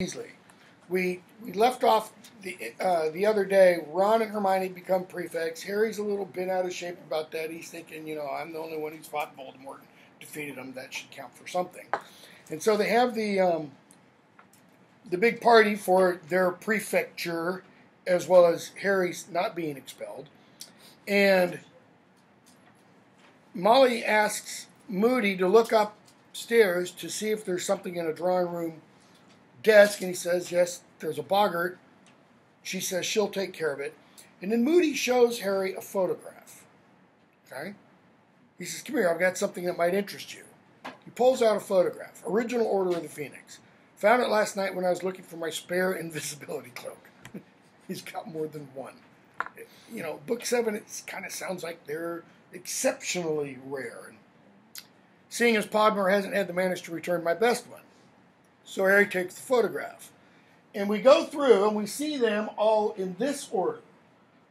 Weasley. We we left off the uh, the other day. Ron and Hermione become prefects. Harry's a little bent out of shape about that. He's thinking, you know, I'm the only one who's fought Voldemort, and defeated him. That should count for something. And so they have the um, the big party for their prefecture, as well as Harry's not being expelled. And Molly asks Moody to look upstairs to see if there's something in a drawing room desk, and he says, Yes, there's a boggart. She says she'll take care of it. And then Moody shows Harry a photograph. Okay? He says, Come here, I've got something that might interest you. He pulls out a photograph, Original Order of the Phoenix. Found it last night when I was looking for my spare invisibility cloak. He's got more than one. You know, book seven, it kind of sounds like they're exceptionally rare. And seeing as Podmore hasn't had the manage to return my best one. So Harry takes the photograph. And we go through and we see them all in this order.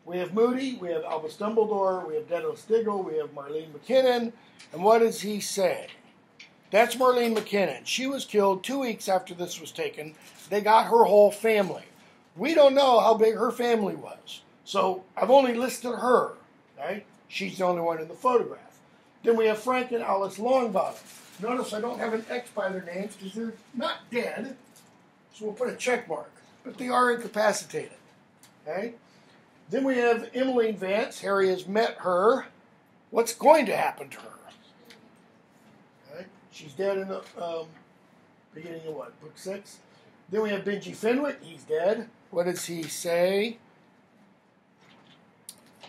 We have Moody, we have Albus Dumbledore, we have Dedalus Diggle, we have Marlene McKinnon. And what does he say? That's Marlene McKinnon. She was killed two weeks after this was taken. They got her whole family. We don't know how big her family was. So I've only listed her. Right? She's the only one in the photograph. Then we have Frank and Alice Longbottom. Notice I don't have an X by their names because they're not dead. So we'll put a check mark. But they are incapacitated. Okay? Then we have Emmeline Vance. Harry has met her. What's going to happen to her? Okay? She's dead in the um, beginning of what? Book six? Then we have Benjy Fenwick. He's dead. What does he say?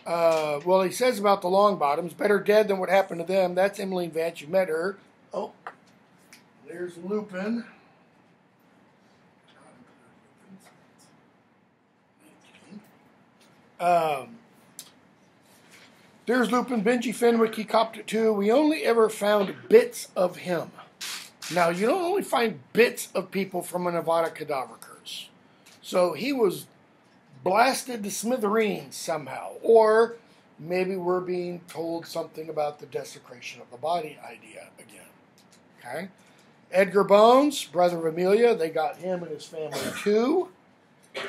Uh, well, he says about the Longbottoms, better dead than what happened to them. That's Emmeline Vance. You met her. Oh, there's Lupin. Um, there's Lupin. Benjy Fenwick, he copped it too. We only ever found bits of him. Now, you don't only find bits of people from an Avada Kedavra curse. So he was blasted to smithereens somehow. Or maybe we're being told something about the desecration of the body idea again. Okay? Edgar Bones, brother of Amelia, they got him and his family too.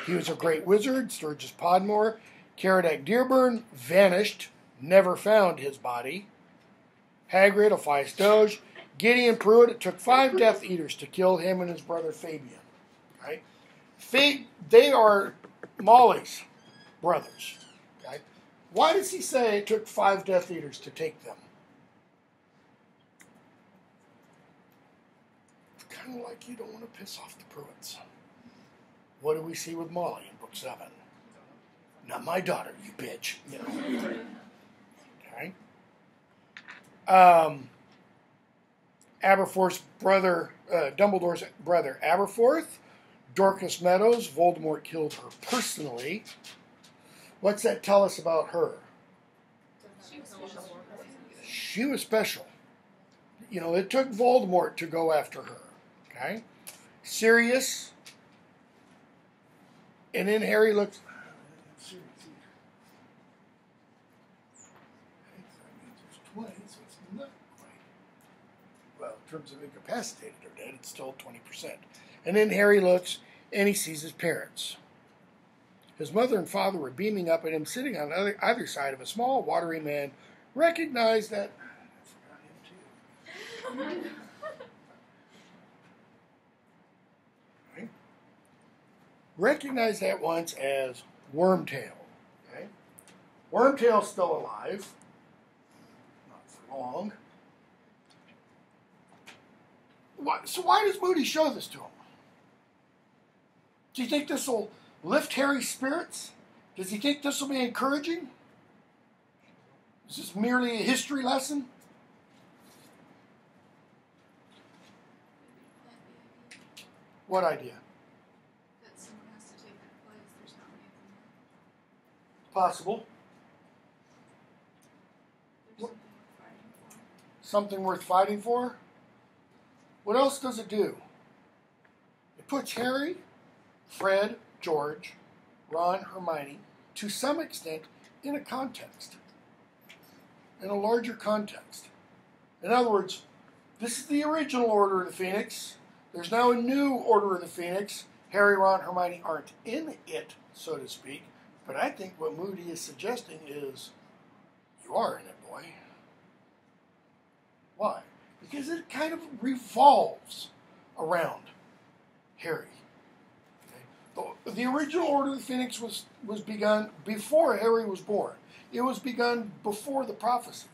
He was a great wizard, Sturgis Podmore. Caradoc Dearborn vanished, never found his body. Hagrid, Elphias Doge, Gideon Prewett. It took five Death Eaters to kill him and his brother Fabian. Right? They are Molly's brothers. Why does he say it took five Death Eaters to take them? Like you don't want to piss off the Prewetts. What do we see with Molly in book seven? Not my daughter, you bitch. You know. Okay. Um, Aberforth's brother, uh, Dumbledore's brother, Aberforth. Dorcas Meadowes, Voldemort killed her personally. What's that tell us about her? She was special. You know, it took Voldemort to go after her. Okay? Sirius. And then Harry looks. Well, in terms of incapacitated or dead, it's still 20%. And then Harry looks and he sees his parents. His mother and father were beaming up at him, sitting on either, either side of a small, watery man. Recognized that. I forgot him too. right? Recognized that once as Wormtail. Okay? Wormtail's still alive. Not for long. So why does Moody show this to him? Do you think this will lift Harry's spirits? Does he think this will be encouraging? Is this merely a history lesson? What idea? That someone has to take that place. There's not many of them Possible. something worth fighting for. What else does it do? It puts Harry, Fred, George, Ron, Hermione, to some extent, in a context, in a larger context. In other words, this is the original Order of the Phoenix. There's now a new Order of the Phoenix, Harry, Ron, Hermione aren't in it, so to speak. But I think what Moody is suggesting is you are in it, boy. Why? Because it kind of revolves around Harry. Okay? The, the original Order of the Phoenix was, was begun before Harry was born. It was begun before the prophecy.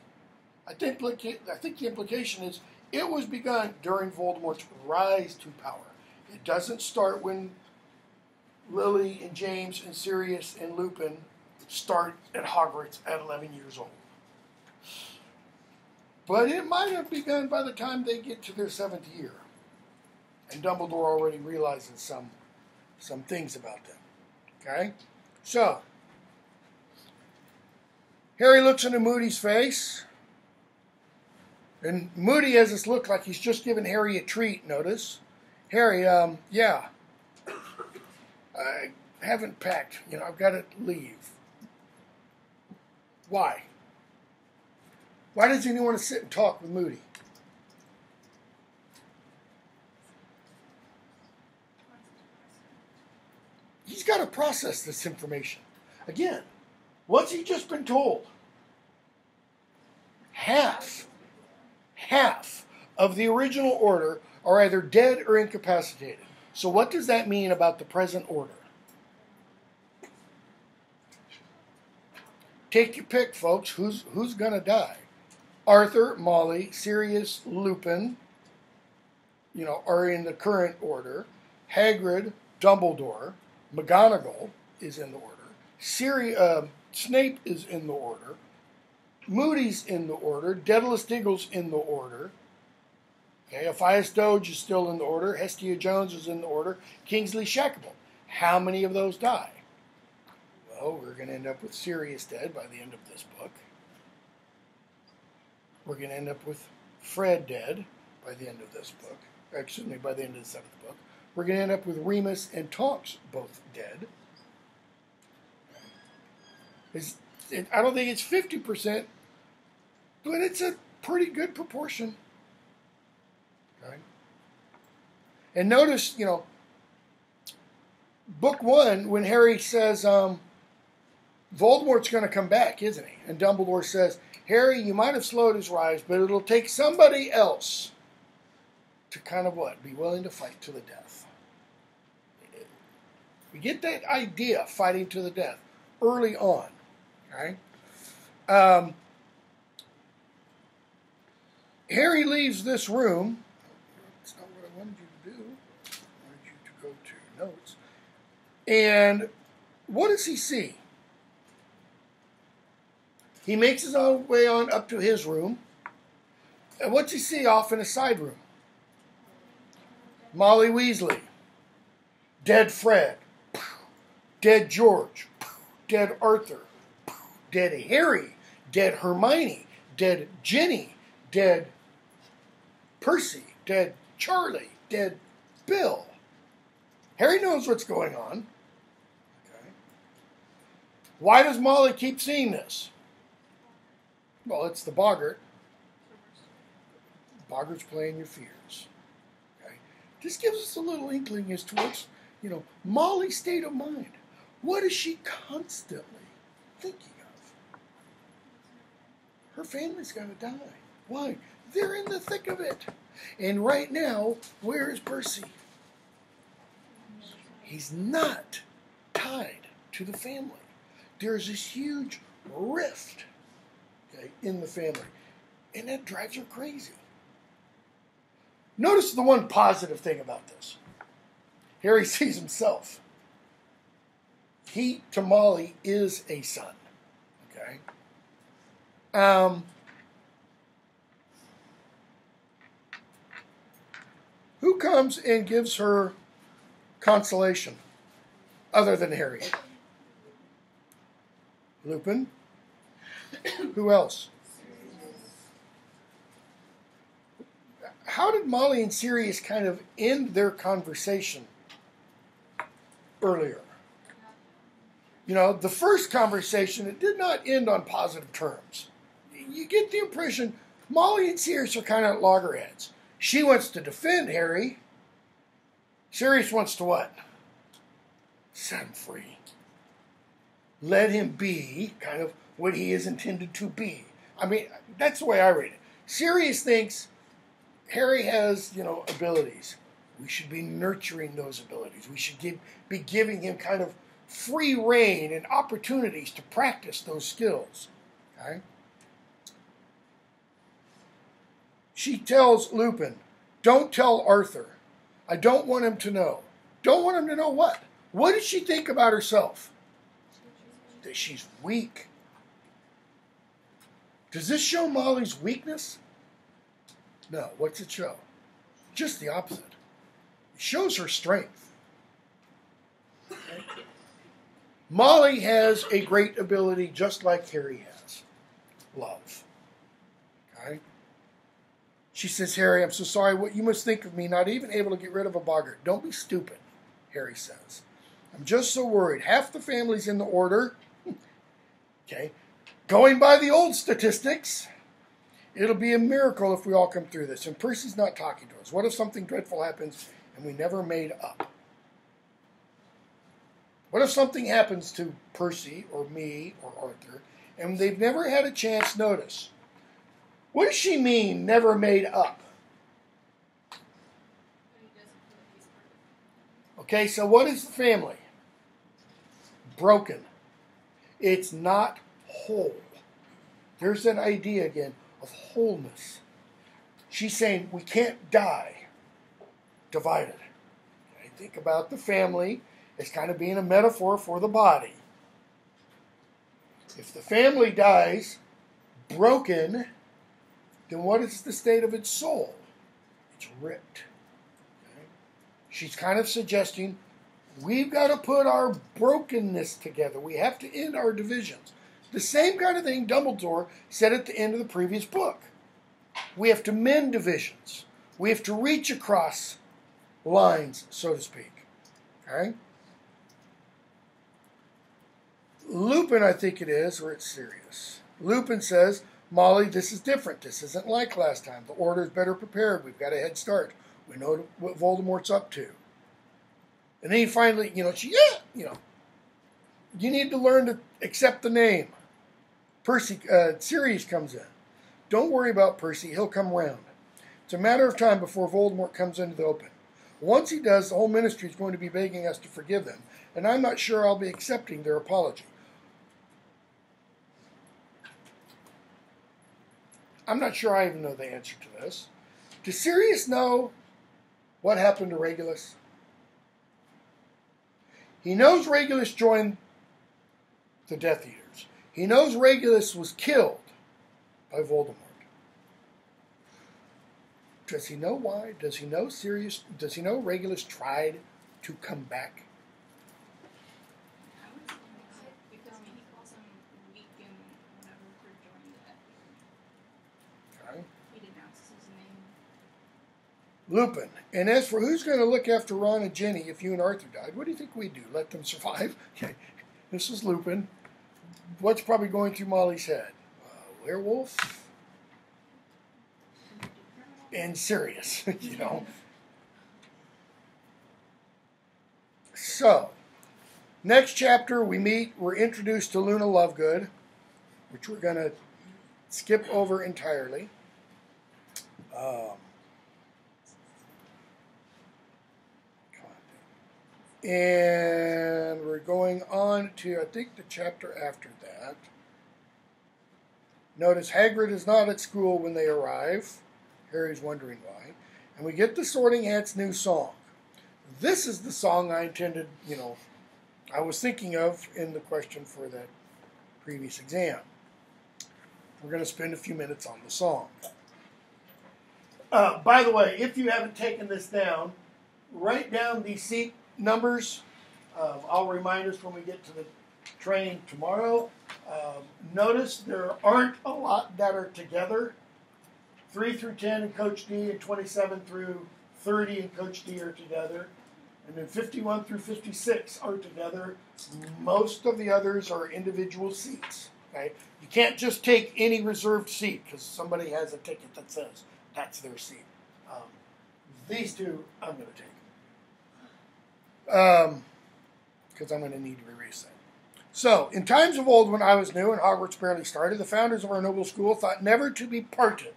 I think, I think the implication is it was begun during Voldemort's rise to power. It doesn't start when Lily and James and Sirius and Lupin start at Hogwarts at 11 years old. But it might have begun by the time they get to their seventh year. And Dumbledore already realizes some, some things about them. Okay? So, Harry looks into Moody's face. And Moody has this look like he's just giving Harry a treat, notice. Harry, um, yeah. I haven't packed. You know, I've got to leave. Why? Why does anyone want to sit and talk with Moody? He's got to process this information. Again, what's he just been told? Half, half of the original order are either dead or incapacitated. So, what does that mean about the present order? Take your pick, folks. Who's who's gonna die? Arthur, Molly, Sirius, Lupin, you know, are in the current order. Hagrid, Dumbledore, McGonagall is in the order. Siri, uh, Snape is in the order. Moody's in the order. Dedalus Diggle's in the order. Okay, Elphias Doge is still in the order. Hestia Jones is in the order. Kingsley Shacklebolt. How many of those die? Well, we're going to end up with Sirius dead by the end of this book. We're going to end up with Fred dead by the end of this book. Excuse me, by the end of the seventh book. We're going to end up with Remus and Tonks both dead. It, I don't think it's 50%, but it's a pretty good proportion. Okay? And notice, you know, book one, when Harry says, um, Voldemort's going to come back, isn't he? And Dumbledore says, Harry, you might have slowed his rise, but it'll take somebody else to kind of what? Be willing to fight to the death. We get that idea, fighting to the death, early on. Okay? Um, Harry leaves this room. That's not what I wanted you to do. I wanted you to go to notes. And what does he see? He makes his own way on up to his room. And what's he see off in a side room? Molly Weasley. Dead Fred. Dead George. Dead Arthur. Dead Harry. Dead Hermione. Dead Ginny. Dead Percy. Dead Charlie. Dead Bill. Harry knows what's going on. Why does Molly keep seeing this? Well, it's the boggart. Boggart's playing your fears. Okay? This gives us a little inkling as to what's, you know, Molly's state of mind. What is she constantly thinking of? Her family's going to die. Why? They're in the thick of it. And right now, where is Percy? He's not tied to the family. There's this huge rift okay, in the family. And that drives her crazy. Notice the one positive thing about this. Harry sees himself. He to Molly is a son. Okay. Um, who comes and gives her consolation other than Harry? Lupin. Who else? How did Molly and Sirius kind of end their conversation earlier? You know, the first conversation, it did not end on positive terms. You get the impression Molly and Sirius are kind of loggerheads. She wants to defend Harry. Sirius wants to what? set him free. Let him be kind of what he is intended to be. I mean, that's the way I read it. Sirius thinks Harry has, you know, abilities. We should be nurturing those abilities. We should give, be giving him kind of free reign and opportunities to practice those skills. Okay? She tells Lupin, Don't tell Arthur. I don't want him to know. Don't want him to know what? What does she think about herself? That she's weak. Does this show Molly's weakness? No. What's it show? Just the opposite. It shows her strength. Molly has a great ability just like Harry has love. Okay? She says, Harry, I'm so sorry. What you must think of me, not even able to get rid of a boggart. Don't be stupid, Harry says. I'm just so worried. Half the family's in the order. Okay. Going by the old statistics, it'll be a miracle if we all come through this. And Percy's not talking to us. What if something dreadful happens and we never made up? What if something happens to Percy or me or Arthur and they've never had a chance notice? What does she mean, never made up? Okay, so what is the family? Broken. It's not whole. There's that idea again of wholeness. She's saying we can't die divided. I think about the family as kind of being a metaphor for the body. If the family dies broken, then what is the state of its soul? It's ripped. She's kind of suggesting we've got to put our brokenness together. We have to end our divisions. The same kind of thing Dumbledore said at the end of the previous book. We have to mend divisions. We have to reach across lines, so to speak. Okay? Lupin, I think it is, or it's Sirius. Lupin says, Molly, this is different. This isn't like last time. The Order's better prepared. We've got a head start. We know what Voldemort's up to. And then he finally, you know, she, yeah, you know, you need to learn to accept the name. Percy, uh, Sirius comes in. Don't worry about Percy. He'll come round. It's a matter of time before Voldemort comes into the open. Once he does, the whole ministry is going to be begging us to forgive them, and I'm not sure I'll be accepting their apology. I'm not sure I even know the answer to this. Does Sirius know what happened to Regulus? He knows Regulus joined the Death Eaters. He knows Regulus was killed by Voldemort. Does he know why? Does he know Sirius? Does he know Regulus tried to come back? I would say because I mean he calls him weak and whatever for joining the Death Eaters. Okay. He denounces his name. Lupin. And as for who's going to look after Ron and Ginny if you and Arthur died, what do you think we'd do? Let them survive? Okay. This is Lupin. What's probably going through Molly's head? Uh, werewolf and Sirius, you know. So, next chapter we meet, we're introduced to Luna Lovegood, which we're going to skip over entirely. Um, and we're going on to, I think, the chapter after that. Notice Hagrid is not at school when they arrive. Harry's wondering why. And we get the Sorting Hat's new song. This is the song I intended, you know, I was thinking of in the question for that previous exam. We're going to spend a few minutes on the song. Uh, by the way, if you haven't taken this down, write down the seat numbers. Um, I'll remind us when we get to the training tomorrow. Um, notice there aren't a lot that are together. 3 through 10 in Coach D and 27 through 30 in Coach D are together. And then 51 through 56 are together. Most of the others are individual seats. Okay? You can't just take any reserved seat because somebody has a ticket that says that's their seat. Um, these two I'm going to take. Um, because I'm going to need to erase that. So, in times of old, when I was new and Hogwarts barely started, the founders of our noble school thought never to be parted.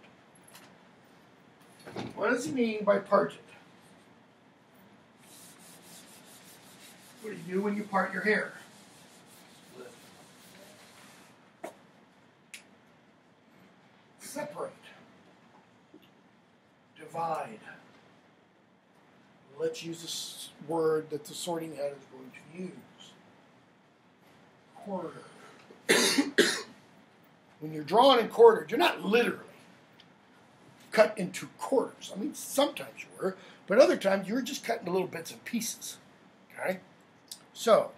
What does he mean by parted? What do you do when you part your hair? Separate. Divide. Let's use this word that the sorting hat is going to use. Quarter. when you're drawn and quartered, you're not literally cut into quarters. I mean, sometimes you were, but other times you were just cut into little bits and pieces. Okay? So,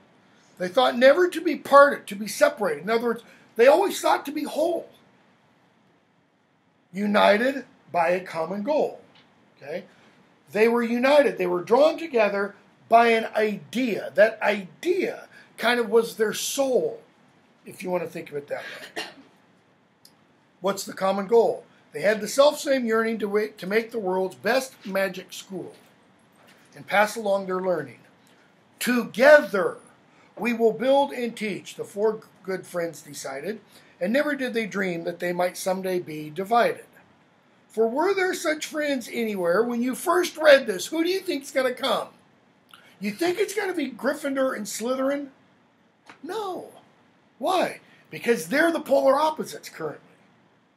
they thought never to be parted, to be separated. In other words, they always thought to be whole, united by a common goal. Okay? They were united, they were drawn together by an idea. That idea kind of was their soul, if you want to think of it that way. What's the common goal? They had the self same yearning to, wait, to make the world's best magic school and pass along their learning. Together, we will build and teach, the four good friends decided, and never did they dream that they might someday be divided. For were there such friends anywhere, when you first read this, who do you think's going to come? You think it's going to be Gryffindor and Slytherin? No. Why? Because they're the polar opposites currently.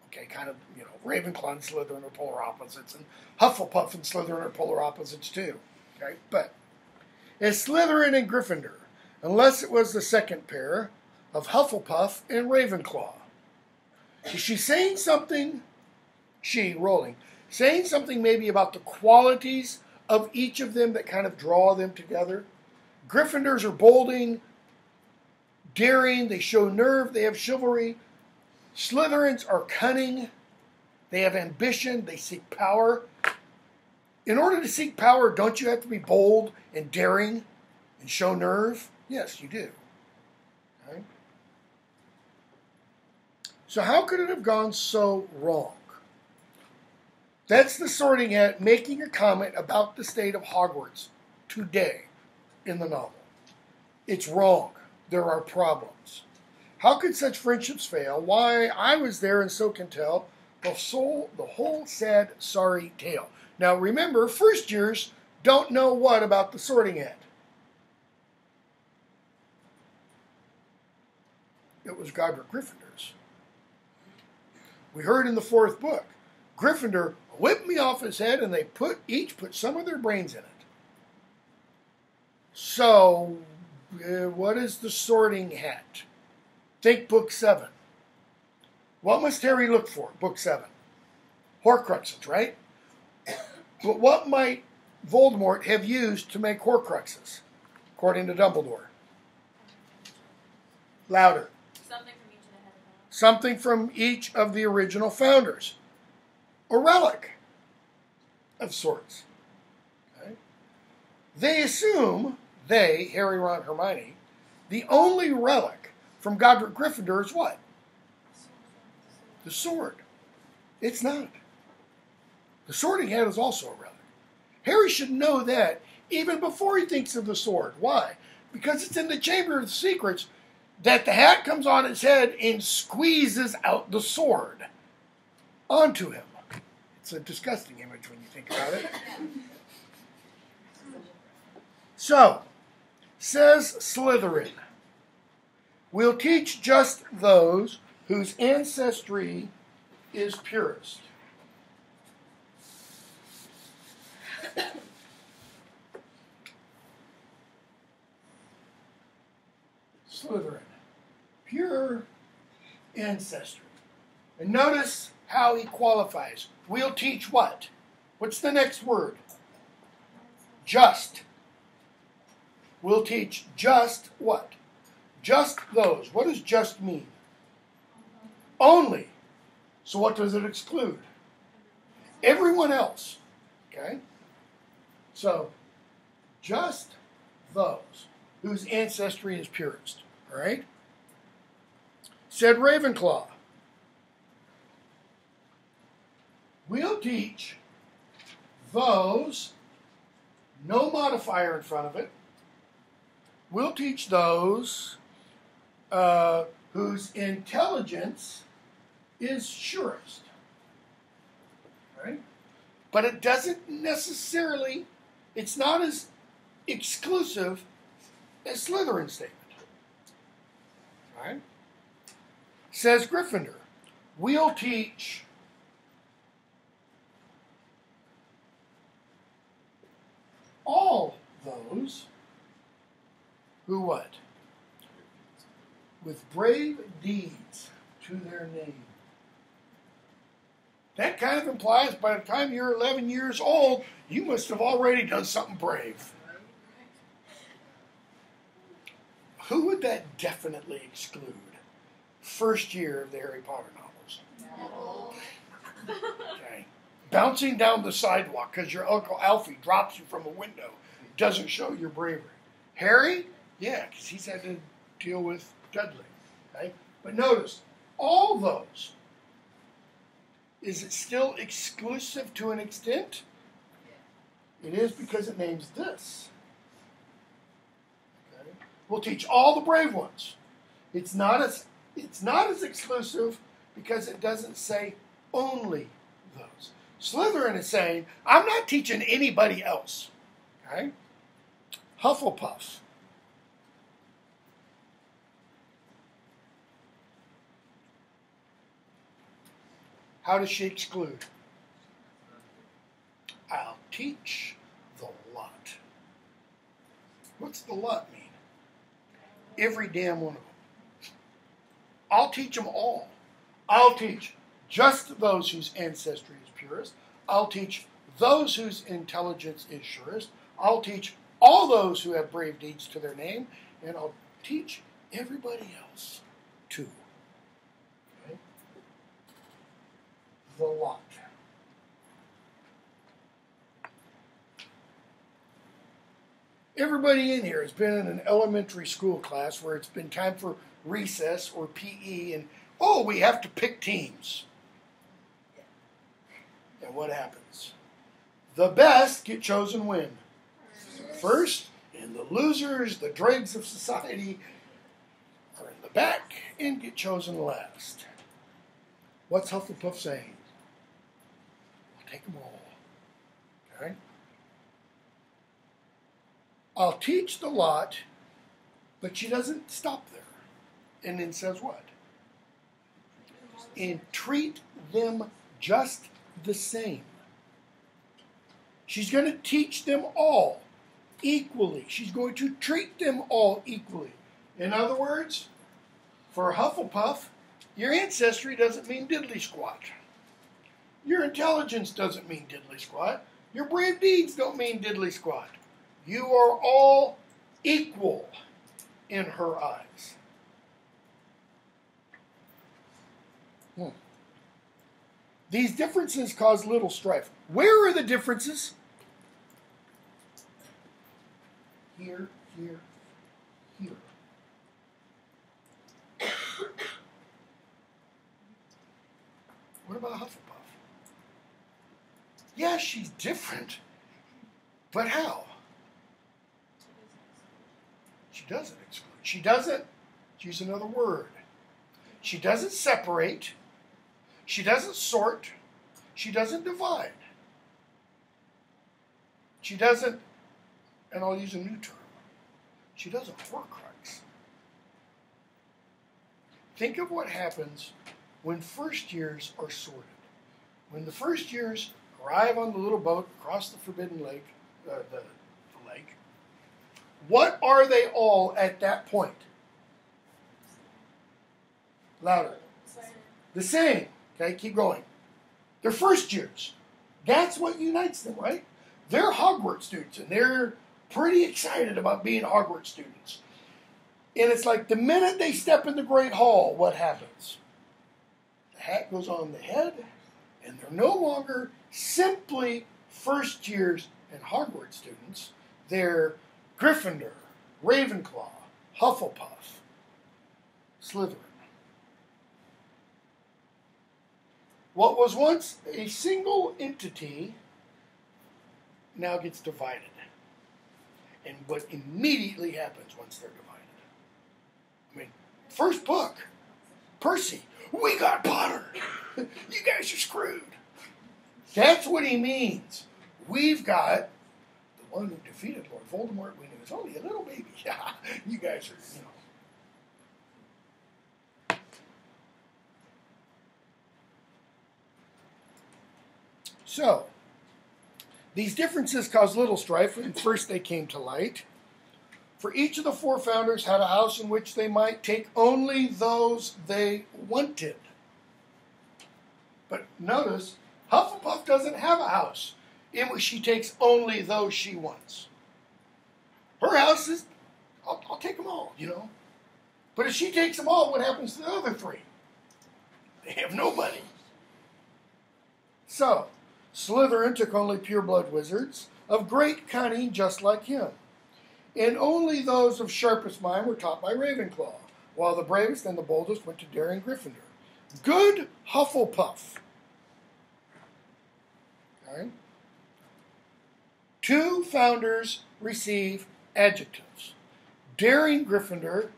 Okay, kind of, you know, Ravenclaw and Slytherin are polar opposites, and Hufflepuff and Slytherin are polar opposites too. Okay, but it's Slytherin and Gryffindor, unless it was the second pair of Hufflepuff and Ravenclaw. Is she saying something? She, Rowling, saying something maybe about the qualities of each of them that kind of draw them together. Gryffindors are bolding, daring, they show nerve, they have chivalry. Slytherins are cunning, they have ambition, they seek power. In order to seek power, don't you have to be bold and daring and show nerve? Yes, you do. Okay? So, how could it have gone so wrong? That's the sorting hat making a comment about the state of Hogwarts today in the novel. It's wrong. There are problems. How could such friendships fail? Why, I was there and so can tell the, soul, the whole sad, sorry tale. Now remember, first years don't know what about the sorting hat. It was Godric Gryffindor's. We heard in the fourth book, Gryffindor whipped me off his head and they put each put some of their brains in it. So, uh, what is the sorting hat? Think book seven. What must Harry look for? Book seven. Horcruxes, right? But what might Voldemort have used to make Horcruxes, according to Dumbledore? Louder. Something from each of the Something from each of the original founders. A relic of sorts. Okay? They assume, they, Harry, Ron, Hermione, the only relic from Godric Gryffindor is what? The sword. It's not. The sorting hat is also a relic. Harry should know that even before he thinks of the sword. Why? Because it's in the Chamber of Secrets that the hat comes on his head and squeezes out the sword onto him. It's a disgusting image when you think about it. So, says Slytherin, we'll teach just those whose ancestry is purest. Slytherin, pure ancestry. And notice how he qualifies. We'll teach what? What's the next word? Just. We'll teach just what? Just those. What does just mean? Only. So what does it exclude? Everyone else. Okay? So, just those whose ancestry is purest. All right? Said Ravenclaw. We'll teach those, no modifier in front of it, we'll teach those uh, whose intelligence is surest. Right? But it doesn't necessarily, it's not as exclusive as Slytherin's statement. Right? Says Gryffindor, we'll teach all those who what? With brave deeds to their name. That kind of implies by the time you're 11 years old, you must have already done something brave. Who would that definitely exclude? First year of the Harry Potter novels. Okay. Bouncing down the sidewalk because your Uncle Algie drops you from a window doesn't show your bravery. Harry, yeah, because he's had to deal with Dudley. Okay? But notice, all those, is it still exclusive to an extent? It is because it names this. Okay? We'll teach all the brave ones. It's not as it's not as exclusive because it doesn't say only those. Slytherin is saying, I'm not teaching anybody else. Okay? Hufflepuff. How does she exclude? I'll teach the lot. What's the lot mean? Every damn one of them. I'll teach them all. I'll teach just those whose ancestry purest. I'll teach those whose intelligence is surest. I'll teach all those who have brave deeds to their name, and I'll teach everybody else too. Okay? The lot. Everybody in here has been in an elementary school class where it's been time for recess or PE, and oh, we have to pick teams. And what happens? The best get chosen win first, and the losers, the dregs of society, are in the back and get chosen last. What's Hufflepuff saying? I'll take them all. Okay? I'll teach the lot, but she doesn't stop there. And then says what? And treat them just the same. She's going to teach them all equally. She's going to treat them all equally. In other words, for Hufflepuff, your ancestry doesn't mean diddly squat. Your intelligence doesn't mean diddly squat. Your brave deeds don't mean diddly squat. You are all equal in her eyes. Hmm. These differences cause little strife. Where are the differences? Here, here, here. what about Hufflepuff? Yeah, she's different, but how? She doesn't exclude. She doesn't, use another word. She doesn't separate. She doesn't sort. She doesn't divide. She doesn't, and I'll use a new term, she doesn't horcrux. Think of what happens when first years are sorted. When the first years arrive on the little boat across the Forbidden Lake, uh, the, the lake, what are they all at that point? Louder. The same. Okay, keep going. They're first years. That's what unites them, right? They're Hogwarts students, and they're pretty excited about being Hogwarts students. And it's like the minute they step in the Great Hall, what happens? The hat goes on the head, and they're no longer simply first years and Hogwarts students. They're Gryffindor, Ravenclaw, Hufflepuff, Slytherin. What was once a single entity now gets divided. and what immediately happens once they're divided. I mean, first book, Percy, we got Potter. you guys are screwed. That's what he means. We've got the one who defeated Lord Voldemort. We knew was only a little baby. You guys are, you know. So, these differences caused little strife when first they came to light. For each of the four founders had a house in which they might take only those they wanted. But notice, Hufflepuff doesn't have a house in which she takes only those she wants. Her house is, I'll, I'll take them all, you know. But if she takes them all, what happens to the other three? They have nobody. So, Slytherin took only pure-blood wizards of great cunning, just like him. And only those of sharpest mind were taught by Ravenclaw, while the bravest and the boldest went to daring Gryffindor. Good Hufflepuff. Okay. Two founders receive adjectives. Daring Gryffindor,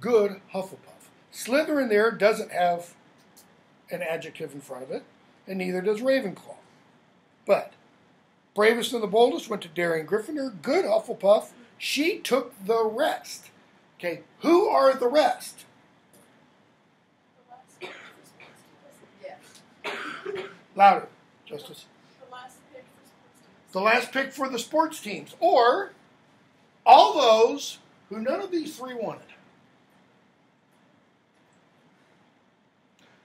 good Hufflepuff. Slytherin there doesn't have an adjective in front of it, and neither does Ravenclaw. But bravest and the boldest went to daring Gryffindor, good Hufflepuff. She took the rest. Okay, who are the rest? Louder, Justice. The last pick for the sports teams, or all those who none of these three wanted.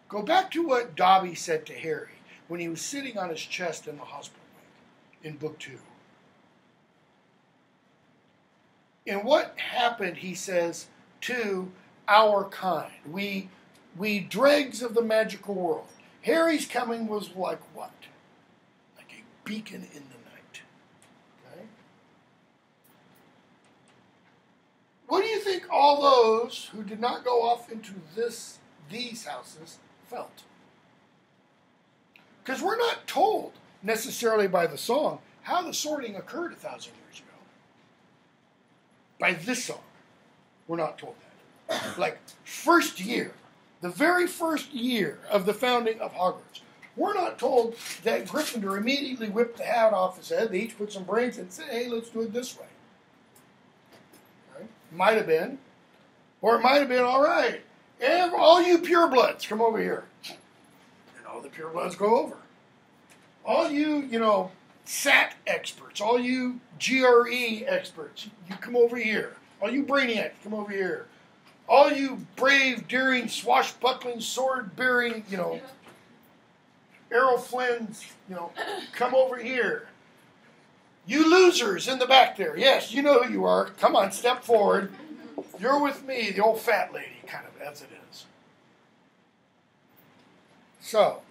Go back to what Dobby said to Harry when he was sitting on his chest in the hospital wing in book two. And what happened, he says, to our kind? We, we dregs of the magical world. Harry's coming was like what? Like a beacon in the night. Okay? What do you think all those who did not go off into this these houses felt? Because we're not told necessarily by the song how the sorting occurred a thousand years ago. By this song, we're not told that. like, first year, the very first year of the founding of Hogwarts, we're not told that Gryffindor immediately whipped the hat off his head. They each put some brains and said, hey, let's do it this way. Right? Might have been. Or it might have been, all right, all you purebloods, come over here the purebloods go over. All you, you know, SAT experts, all you GRE experts, you come over here. All you brainiacs, come over here. All you brave, daring, swashbuckling, sword-bearing, you know, Errol Flynn's, you know, come over here. You losers in the back there, yes, you know who you are. Come on, step forward. You're with me, the old fat lady, kind of as it is. So,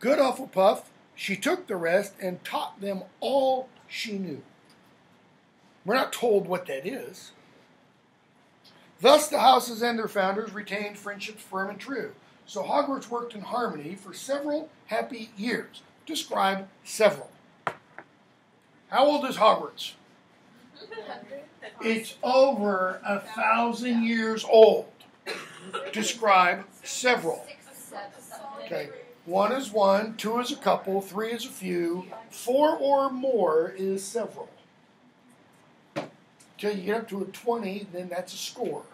Good Hufflepuff, she took the rest and taught them all she knew. We're not told what that is. Thus, the houses and their founders retained friendships firm and true. So Hogwarts worked in harmony for several happy years. Describe several. How old is Hogwarts? It's over a thousand years old. Describe several. Okay. One is one, two is a couple, three is a few, four or more is several. Till you get up to a 20, then that's a score.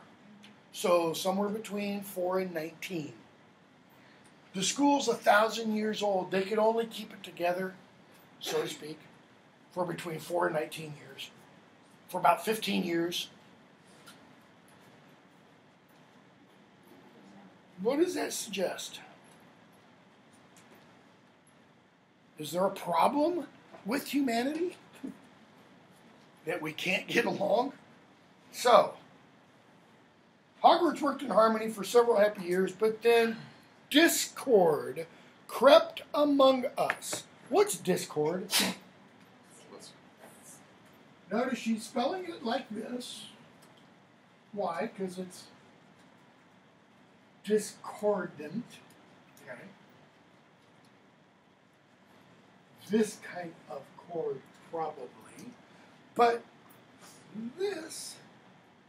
So somewhere between 4 and 19. The school's a thousand years old. They could only keep it together, so to speak, for between 4 and 19 years. For about 15 years. What does that suggest? Is there a problem with humanity that we can't get along? So, Hogwarts worked in harmony for several happy years, but then discord crept among us. What's discord? Notice she's spelling it like this. Why? Because it's discordant. Okay this kind of chord, probably. But this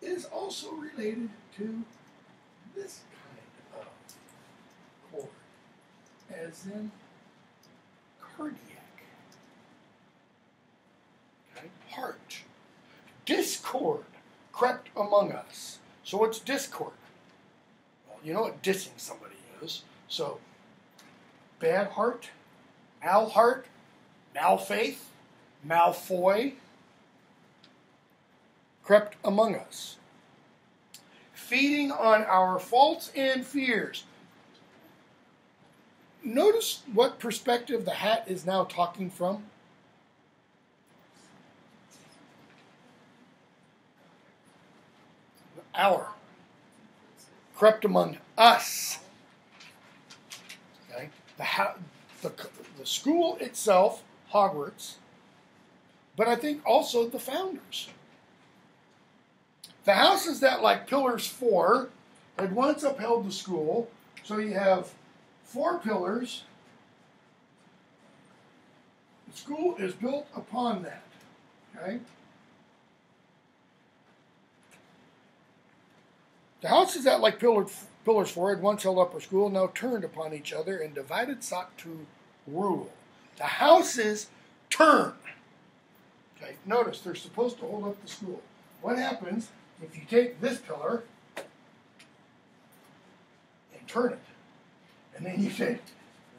is also related to this kind of chord, as in cardiac. Okay? Heart. Discord crept among us. So what's discord? Well, you know what dissing somebody is. So bad heart, malheart, malfaith, malfoy crept among us, feeding on our faults and fears. Notice what perspective the hat is now talking from. Our crept among us. Okay, the, ha- the the school itself, Hogwarts, but I think also the founders. The houses that, like Pillars 4, had once upheld the school, so you have four pillars. The school is built upon that. Okay? The houses that, like Pillar, Pillars 4, had once held up our school, now turned upon each other and divided sought to rule. The houses turn. Okay, notice they're supposed to hold up the school. What happens if you take this pillar and turn it? And then you take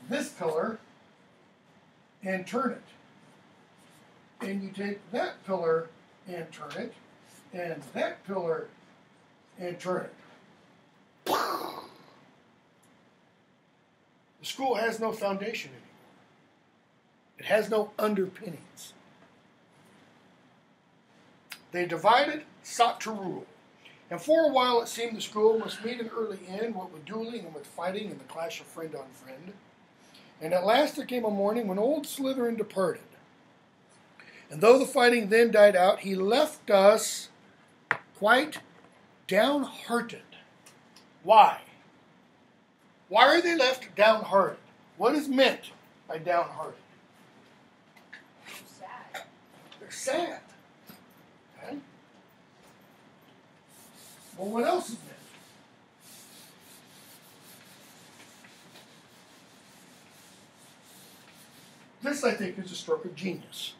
this pillar and turn it. And you take that pillar and turn it, and that pillar and turn it. The school has no foundation anymore. It has no underpinnings. They divided, sought to rule. And for a while it seemed the school must meet an early end, what with dueling and with fighting and the clash of friend on friend. And at last there came a morning when old Slytherin departed. And though the fighting then died out, he left us quite downhearted. Why? Why are they left downhearted? What is meant by downhearted? Sad. They're sad. Okay? Well, what else is there? This, I think, is a stroke of genius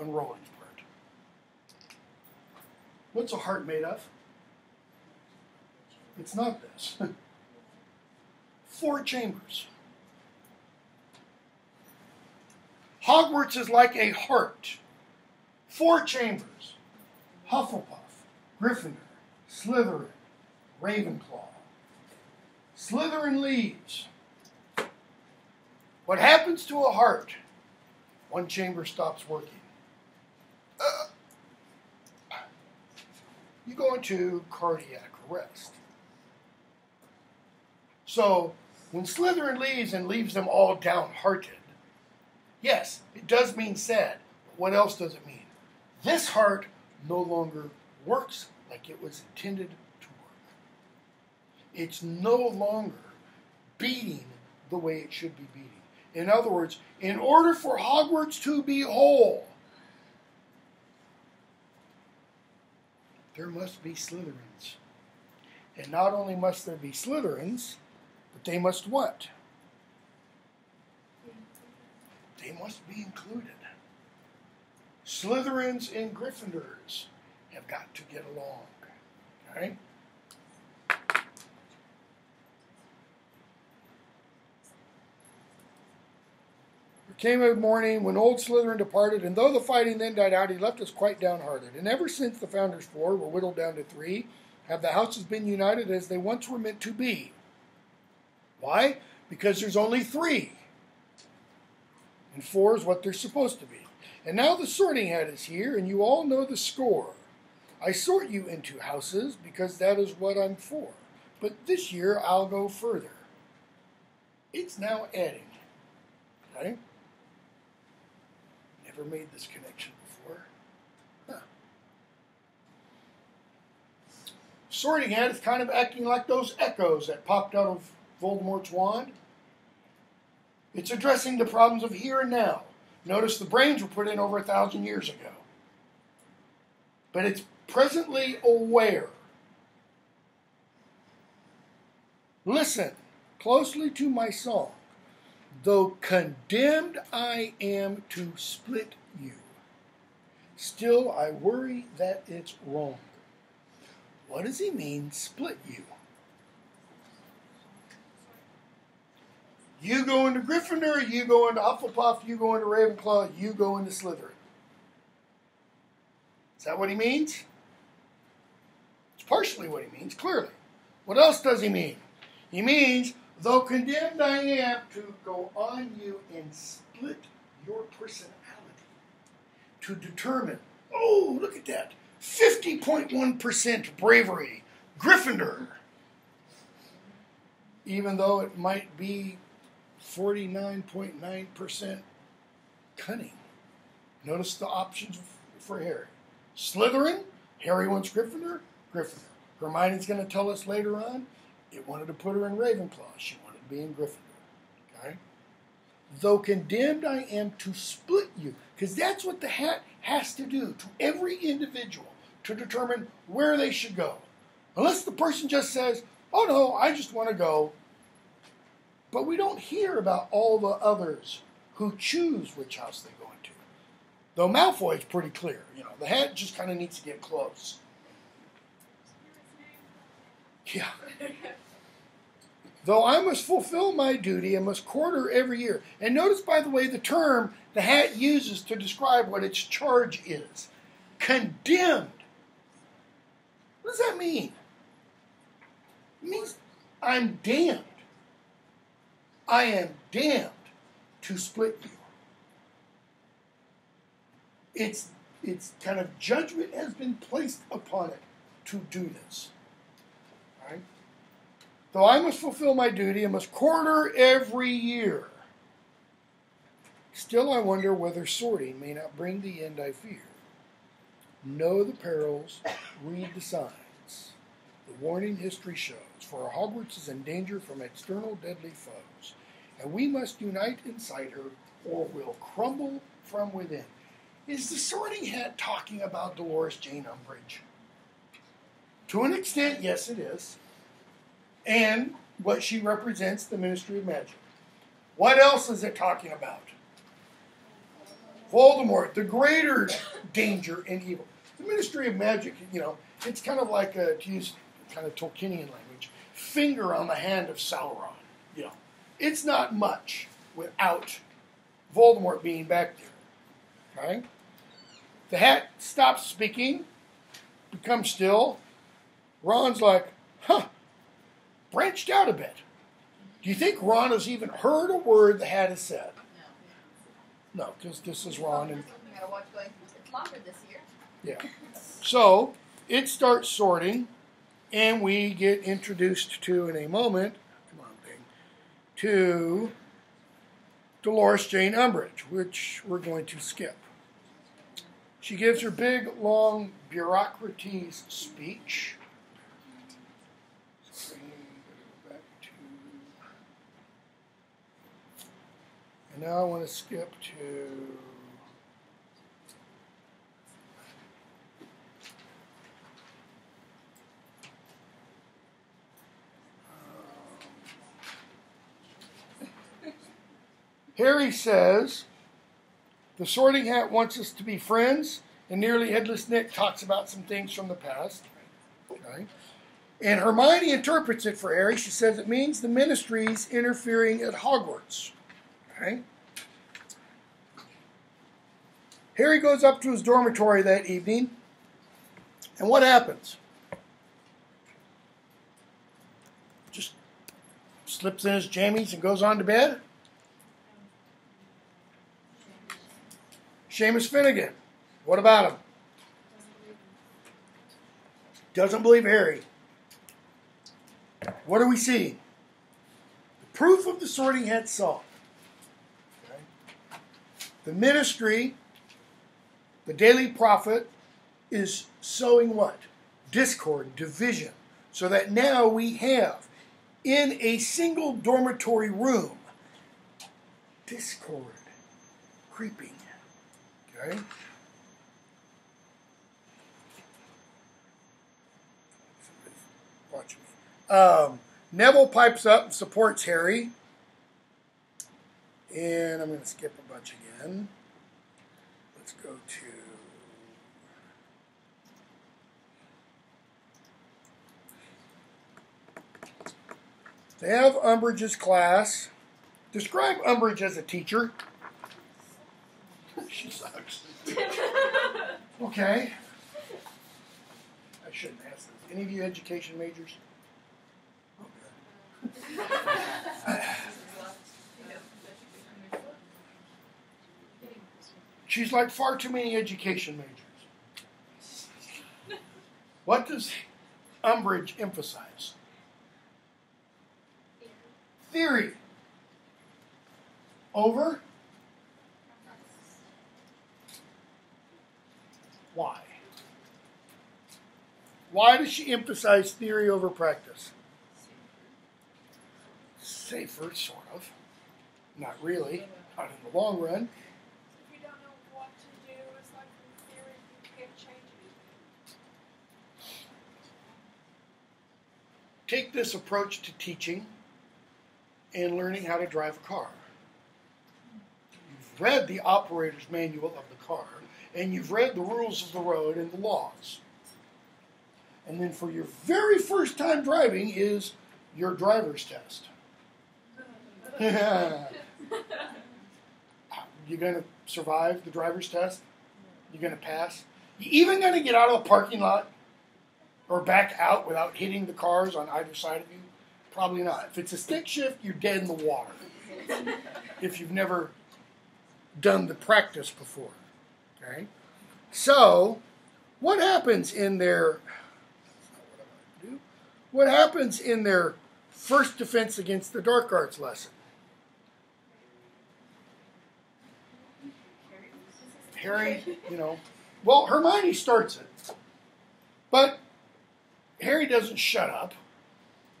on Rowling's part. What's a heart made of? It's not this. Four chambers. Hogwarts is like a heart. Four chambers. Hufflepuff, Gryffindor, Slytherin, Ravenclaw. Slytherin leaves. What happens to a heart? One chamber stops working. Uh, you go into cardiac arrest. So, when Slytherin leaves and leaves them all downhearted, yes, it does mean sad. But what else does it mean? This heart no longer works like it was intended to work. It's no longer beating the way it should be beating. In other words, in order for Hogwarts to be whole, there must be Slytherins. And not only must there be Slytherins, but they must what? They must be included. Slytherins and Gryffindors have got to get along. Okay? There came a morning when old Slytherin departed, and though the fighting then died out, he left us quite downhearted. And ever since the founders four were whittled down to three, have the houses been united as they once were meant to be. Why? Because there's only three. And four is what they're supposed to be. And now the sorting hat is here, and you all know the score. I sort you into houses because that is what I'm for. But this year I'll go further. It's now adding. Okay? Never made this connection before. Huh. Sorting hat is kind of acting like those echoes that popped out of Voldemort's wand. It's addressing the problems of here and now. Notice the brains were put in over a thousand years ago. But it's presently aware. Listen closely to my song. Though condemned I am to split you, still I worry that it's wrong. What does he mean, split you? You go into Gryffindor, you go into Hufflepuff, you go into Ravenclaw, you go into Slytherin. Is that what he means? It's partially what he means, clearly. What else does he mean? He means, though condemned I am to go on you and split your personality to determine, oh, look at that, 50.1% bravery, Gryffindor. Even though it might be 49.9% cunning. Notice the options for Harry. Slytherin, Harry wants Gryffindor, Gryffindor. Hermione's going to tell us later on it wanted to put her in Ravenclaw. She wanted to be in Gryffindor. Okay? Though condemned I am to split you, because that's what the hat has to do to every individual to determine where they should go. Unless the person just says, oh no, I just want to go. But we don't hear about all the others who choose which house they go into. Though Malfoy's pretty clear. You know, the hat just kind of needs to get close. Yeah. Though I must fulfill my duty and must quarter every year. And notice, by the way, the term the hat uses to describe what its charge is condemned. What does that mean? It means I'm damned. I am damned to split you. It's, it's kind of judgment has been placed upon it to do this. Though I must fulfill my duty and must quarter every year, still I wonder whether sorting may not bring the end I fear. Know the perils, read the signs. The warning history shows, for Hogwarts is in danger from external deadly foes, and we must unite inside her, or we'll crumble from within. Is the sorting hat talking about Dolores Jane Umbridge? To an extent, yes, it is. And what she represents, the Ministry of Magic. What else is it talking about? Voldemort, the greater danger and evil. The Ministry of Magic, you know, it's kind of like, a, to use kind of Tolkienian language, finger on the hand of Sauron. It's not much without Voldemort being back there. Okay? The hat stops speaking, becomes still, Ron's like, huh, branched out a bit. Do you think Ron has even heard a word the hat has said? No, because this is Ron and gotta watch going. It's longer this year. yeah. So it starts sorting, and we get introduced to in a moment. To Dolores Jane Umbridge, which we're going to skip. She gives her big, long bureaucraties speech. And now I want to skip to. Harry says, the sorting hat wants us to be friends, and nearly headless Nick talks about some things from the past. Okay. And Hermione interprets it for Harry. She says it means the ministry's interfering at Hogwarts. Okay. Harry goes up to his dormitory that evening, and what happens? Just slips in his jammies and goes on to bed? Seamus Finnegan. What about him? Doesn't believe Harry. What do we see? The proof of the sorting hat saw. Okay. The ministry, the daily prophet, is sowing what? Discord, division. So that now we have in a single dormitory room discord creeping. Okay? Watch me. Um, Neville pipes up and supports Harry. And I'm going to skip a bunch again. Let's go to. They have Umbridge's class. Describe Umbridge as a teacher. She sucks. Okay. I shouldn't ask this. Any of you education majors? She's like far too many education majors. What does Umbridge emphasize? Theory. Over? Why? Why does she emphasize theory over practice? Safer, sort of. Not really. Not in the long run. If you don't know what to do, it's like in theory, you can't change anything. Take this approach to teaching and learning how to drive a car. You've read the operator's manual of the car, and you've read the rules of the road and the laws. And then for your very first time driving is your driver's test. You're going to survive the driver's test? You're going to pass? You even going to get out of the parking lot or back out without hitting the cars on either side of you? Probably not. If it's a stick shift, you're dead in the water. if you've never done the practice before. Okay? So, what happens in their what happens in their first defense against the dark arts lesson? Harry, you know, well, Hermione starts it, but Harry doesn't shut up,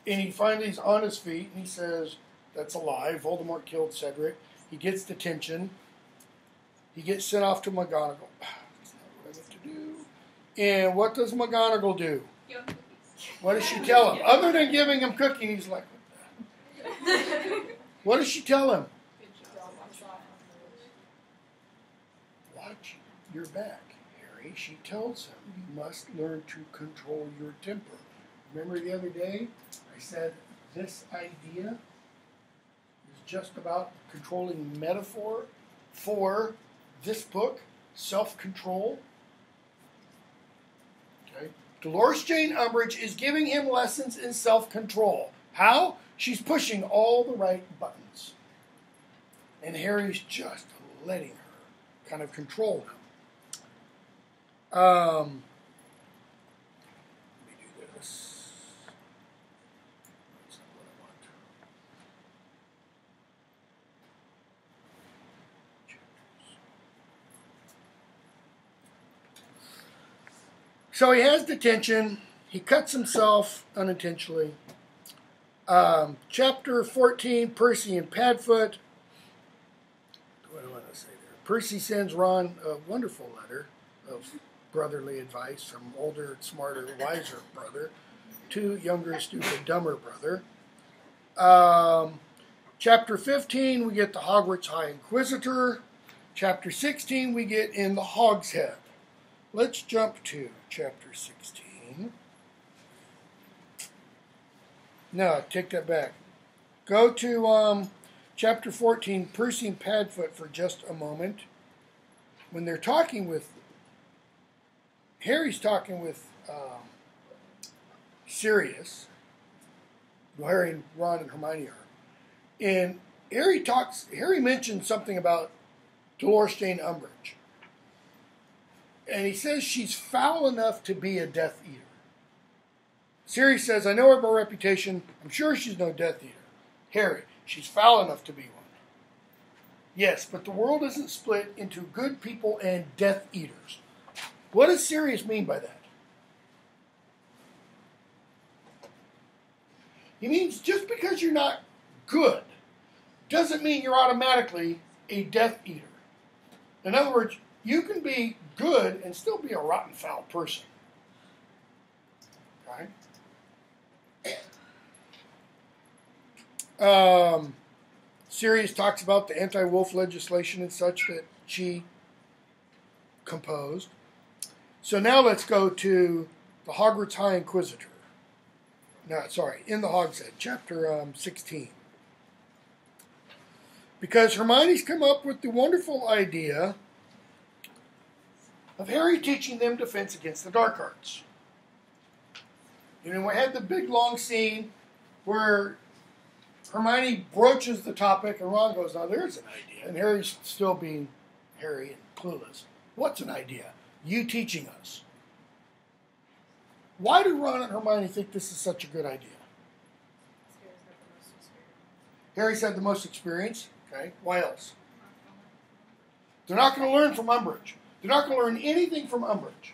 and he finally is on his feet and he says, "That's a lie. Voldemort killed Cedric." He gets detention. He gets sent off to McGonagall. And what does McGonagall do? What does she tell him? Other than giving him cookies, he's like, what does she tell him? Watch your back, Harry. She tells him you must learn to control your temper. Remember the other day I said this idea is just about controlling metaphor for this book, self control. Okay. Dolores Jane Umbridge is giving him lessons in self control. How? She's pushing all the right buttons. And Harry's just letting her kind of control him. Um, let me do this. That's not what I want. So he has detention. He cuts himself unintentionally. Um, chapter 14 Percy and Padfoot. What do I want to say there? Percy sends Ron a wonderful letter of brotherly advice from older, smarter, wiser brother to younger, stupid, dumber brother. Um, chapter 15, we get the Hogwarts High Inquisitor. Chapter 16, we get in the Hogshead. Let's jump to chapter 16. No, take that back. Go to um, chapter 14, Percy Padfoot, for just a moment. When they're talking with, Harry's talking with um, Sirius, Harry and Ron and Hermione are. And Harry talks, Harry mentions something about Dolores Jane Umbridge. And he says she's foul enough to be a Death Eater. Sirius says, I know her by reputation. I'm sure she's no Death Eater. Harry, she's foul enough to be one. Yes, but the world isn't split into good people and Death Eaters. What does Sirius mean by that? He means just because you're not good doesn't mean you're automatically a Death Eater. In other words, you can be good and still be a rotten, foul person. Okay? Um, Sirius talks about the anti-wolf legislation and such that she composed. So now let's go to the Hogwarts High Inquisitor. No, sorry, in the Hogshead, chapter um, 16. Because Hermione's come up with the wonderful idea of Harry teaching them defense against the dark arts. You know, we had the big long scene where Hermione broaches the topic and Ron goes, Now there's an idea. And Harry's still being Harry and clueless. What's an idea? You teaching us. Why do Ron and Hermione think this is such a good idea? Harry said the most experience. Okay. Why else? They're not going to learn from Umbridge. They're not going to learn anything from Umbridge.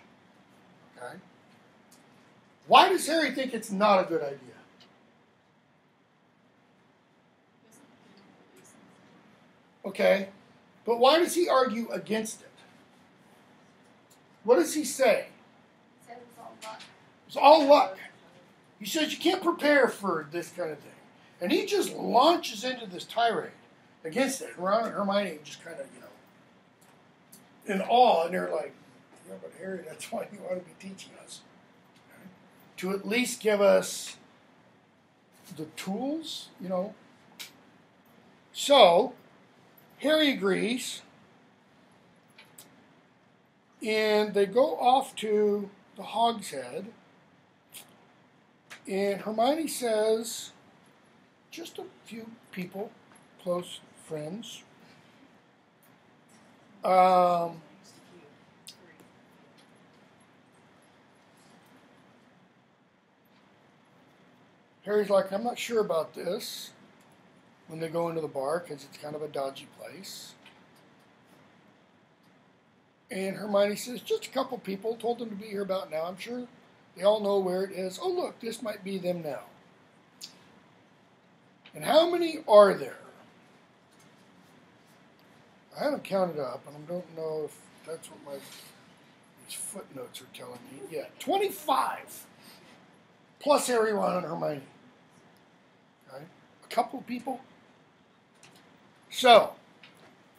Okay. Why does Harry think it's not a good idea? Okay. But why does he argue against it? What does he say? Said it all luck. It's all luck. He says you can't prepare for this kind of thing. And he just launches into this tirade against it. Ron and Hermione just kind of, you know, in awe. And they're like, yeah, but Harry, that's why you ought to be teaching us. Okay? To at least give us the tools, you know. So, Harry agrees. And they go off to the Hogshead. And Hermione says, just a few people, close friends. Um, Harry's like, I'm not sure about this when they go into the bar because it's kind of a dodgy place. And Hermione says, just a couple people told them to be here about now. I'm sure they all know where it is. Oh, look, this might be them now. And how many are there? I haven't counted up, and I don't know if that's what my these footnotes are telling me. Yeah, 25 plus Harry, Ron, and Hermione. Okay, a couple of people. So,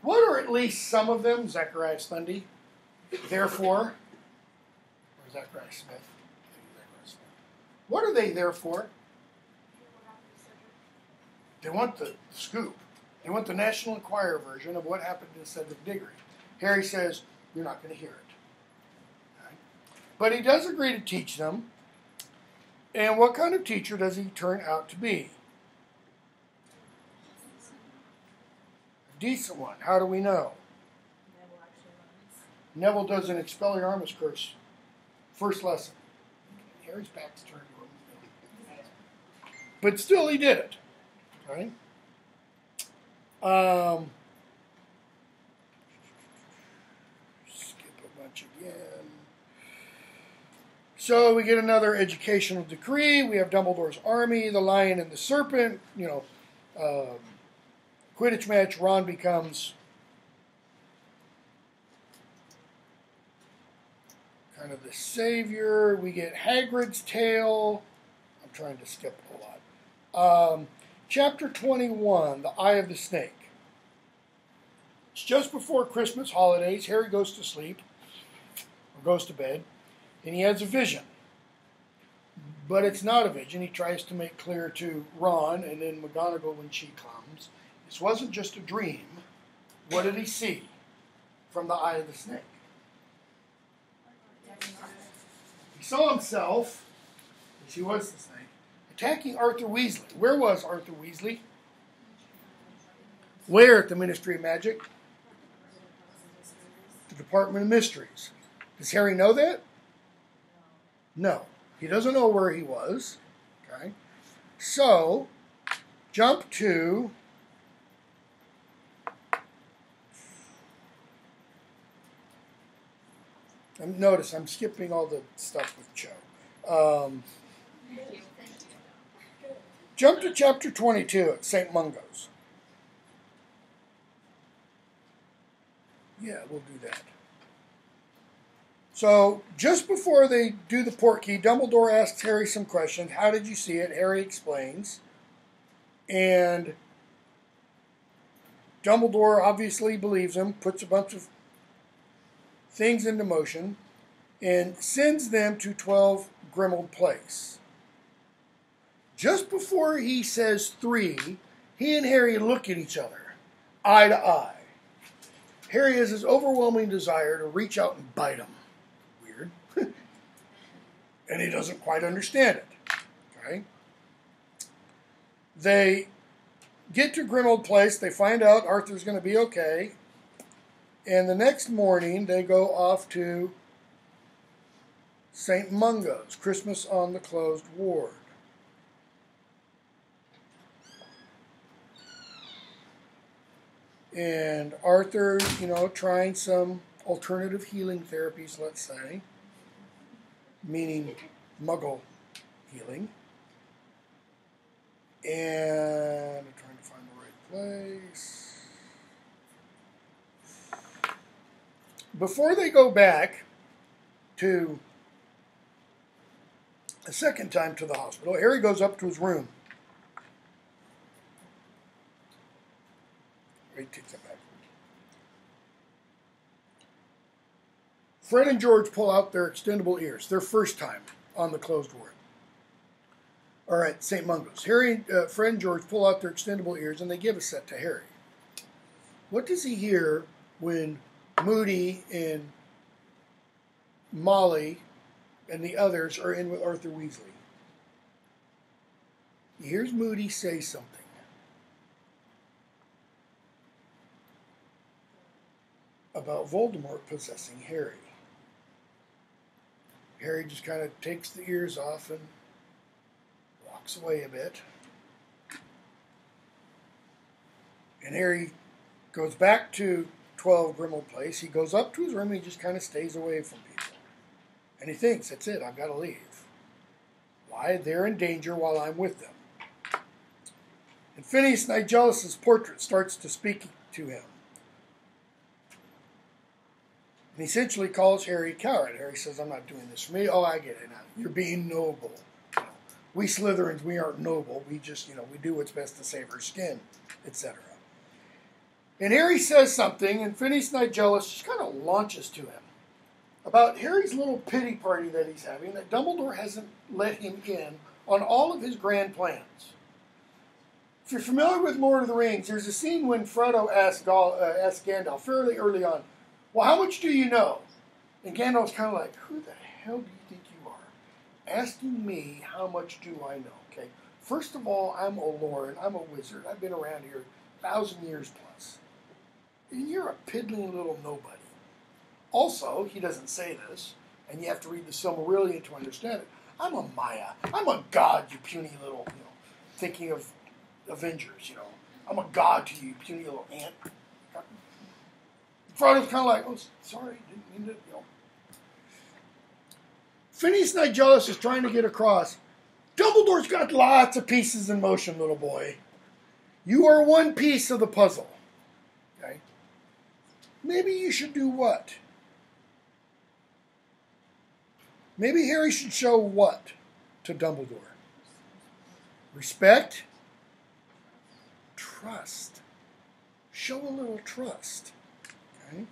what are at least some of them? Zacharias Thundy, therefore, or. Zacharias Smith. What are they there for? They want the scoop. They want the National Enquirer version of what happened to Cedric Diggory. Harry says, You're not going to hear it. Okay? But he does agree to teach them. And what kind of teacher does he turn out to be? A decent one. How do we know? Neville actually wants. Neville does an expelling Expelliarmus curse. First lesson. Harry's back's turned. But still, he did it. Okay? Um, skip a bunch again. So we get another educational decree. We have Dumbledore's army, the lion and the serpent. You know, um, Quidditch match. Ron becomes kind of the savior. We get Hagrid's tale. I'm trying to skip a lot. Um, chapter 21, The Eye of the Snake. It's just before Christmas holidays. Harry goes to sleep, or goes to bed, and he has a vision. But it's not a vision. He tries to make clear to Ron and then McGonagall when she comes. This wasn't just a dream. What did he see from the eye of the snake? He saw himself, as he was the snake, attacking Arthur Weasley. Where was Arthur Weasley? Where at the Ministry of Magic? The Department of Mysteries. Does Harry know that? No. He doesn't know where he was. Okay. So, jump to notice I'm skipping all the stuff with Cho. Um, jump to chapter 22 at St. Mungo's. Yeah, we'll do that. So, just before they do the port key, Dumbledore asks Harry some questions. How did you see it? Harry explains. And Dumbledore obviously believes him, puts a bunch of things into motion, and sends them to 12 Grimmauld Place. Just before he says three, he and Harry look at each other, eye to eye. Harry has this overwhelming desire to reach out and bite him. Weird. and he doesn't quite understand it. Okay? They get to Grimmauld Place. They find out Arthur's going to be okay. And the next morning, they go off to St. Mungo's, Christmas on the Closed Ward. And Arthur, you know, trying some alternative healing therapies, let's say, meaning muggle healing. And I'm trying to find the right place. Before they go back to a second time to the hospital, Harry goes up to his room. Take that back. Fred and George pull out their extendable ears, their first time on the closed ward. All right, St. Mungo's. Harry, uh, Fred and George pull out their extendable ears and they give a set to Harry. What does he hear when Moody and Molly and the others are in with Arthur Weasley? He hears Moody say something. About Voldemort possessing Harry. Harry just kind of takes the ears off and walks away a bit. And Harry goes back to 12 Grimmauld Place. He goes up to his room and he just kind of stays away from people. And he thinks, that's it, I've got to leave. Why? They're in danger while I'm with them. And Phineas Nigellus' portrait starts to speak to him. And he essentially calls Harry coward. Harry says, I'm not doing this for me. Oh, I get it now. You're being noble. We Slytherins, we aren't noble. We just, you know, we do what's best to save our skin, etc. And Harry says something, and Phineas Nigellus just kind of launches to him about Harry's little pity party that he's having, that Dumbledore hasn't let him in on all of his grand plans. If you're familiar with Lord of the Rings, there's a scene when Frodo asks, Gal, uh, asks Gandalf fairly early on, Well, how much do you know? And Gandalf's kind of like, Who the hell do you think you are? Asking me how much do I know? Okay. First of all, I'm a Lord. I'm a wizard. I've been around here a thousand years plus. And you're a piddling little nobody. Also, he doesn't say this, and you have to read the Silmarillion to understand it. I'm a Maia. I'm a god, you puny little, you know, thinking of Avengers, you know. I'm a god to you, you puny little ant. Frodo's kind of like, oh, sorry, didn't mean to, you know. Phineas Nigellus is trying to get across. Dumbledore's got lots of pieces in motion, little boy. You are one piece of the puzzle. Okay? Maybe you should do what? Maybe Harry should show what to Dumbledore? Respect? Trust. Show a little trust. Okay?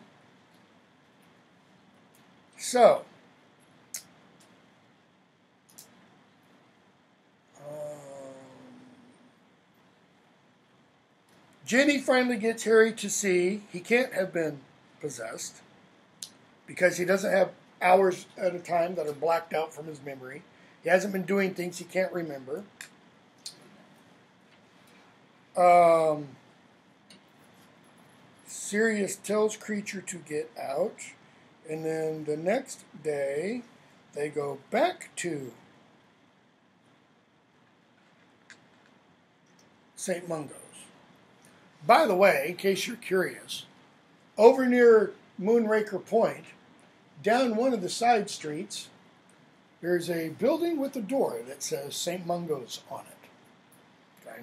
So, um, Ginny finally gets Harry to see he can't have been possessed because he doesn't have hours at a time that are blacked out from his memory. He hasn't been doing things he can't remember. Um, Sirius tells Kreacher to get out, and then the next day they go back to St. Mungo's. By the way, in case you're curious, over near Moonraker Point, down one of the side streets, there's a building with a door that says St. Mungo's on it. Okay?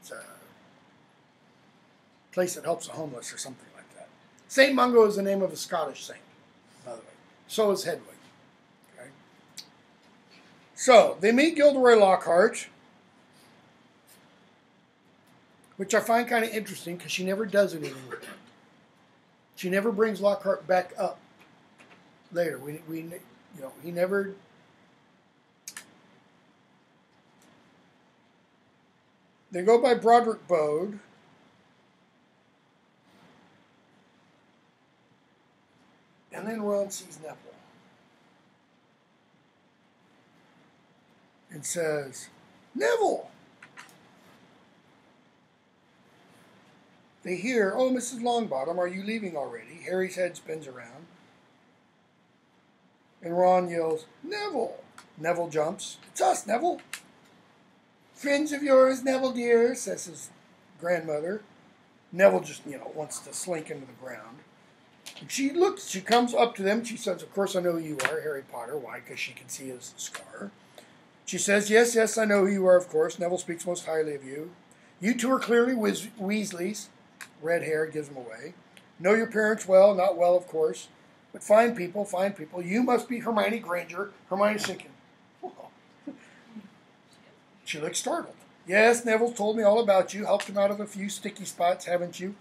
It's a place that helps the homeless or something like that. St. Mungo is the name of a Scottish saint, by the way. So is Hedwig. Okay? So, they meet Gilderoy Lockhart. which I find kind of interesting because she never does anything with it. She never brings Lockhart back up later. We, we, you know, he never. They go by Broderick Bode. And then Ron sees Neville and says, Neville! They hear, Oh, Mrs. Longbottom, are you leaving already? Harry's head spins around. And Ron yells, Neville! Neville jumps. It's us, Neville. Friends of yours, Neville dear, says his grandmother. Neville just, you know, wants to slink into the ground. She looks, she comes up to them. She says, Of course I know who you are, Harry Potter. Why? Because she can see his scar. She says, Yes, yes, I know who you are, of course. Neville speaks most highly of you. You two are clearly Weas- Weasleys. Red hair gives them away. Know your parents well, not well, of course. But fine people, fine people. You must be Hermione Granger. Hermione's thinking. She looks startled. Yes, Neville told me all about you. Helped him out of a few sticky spots, haven't you?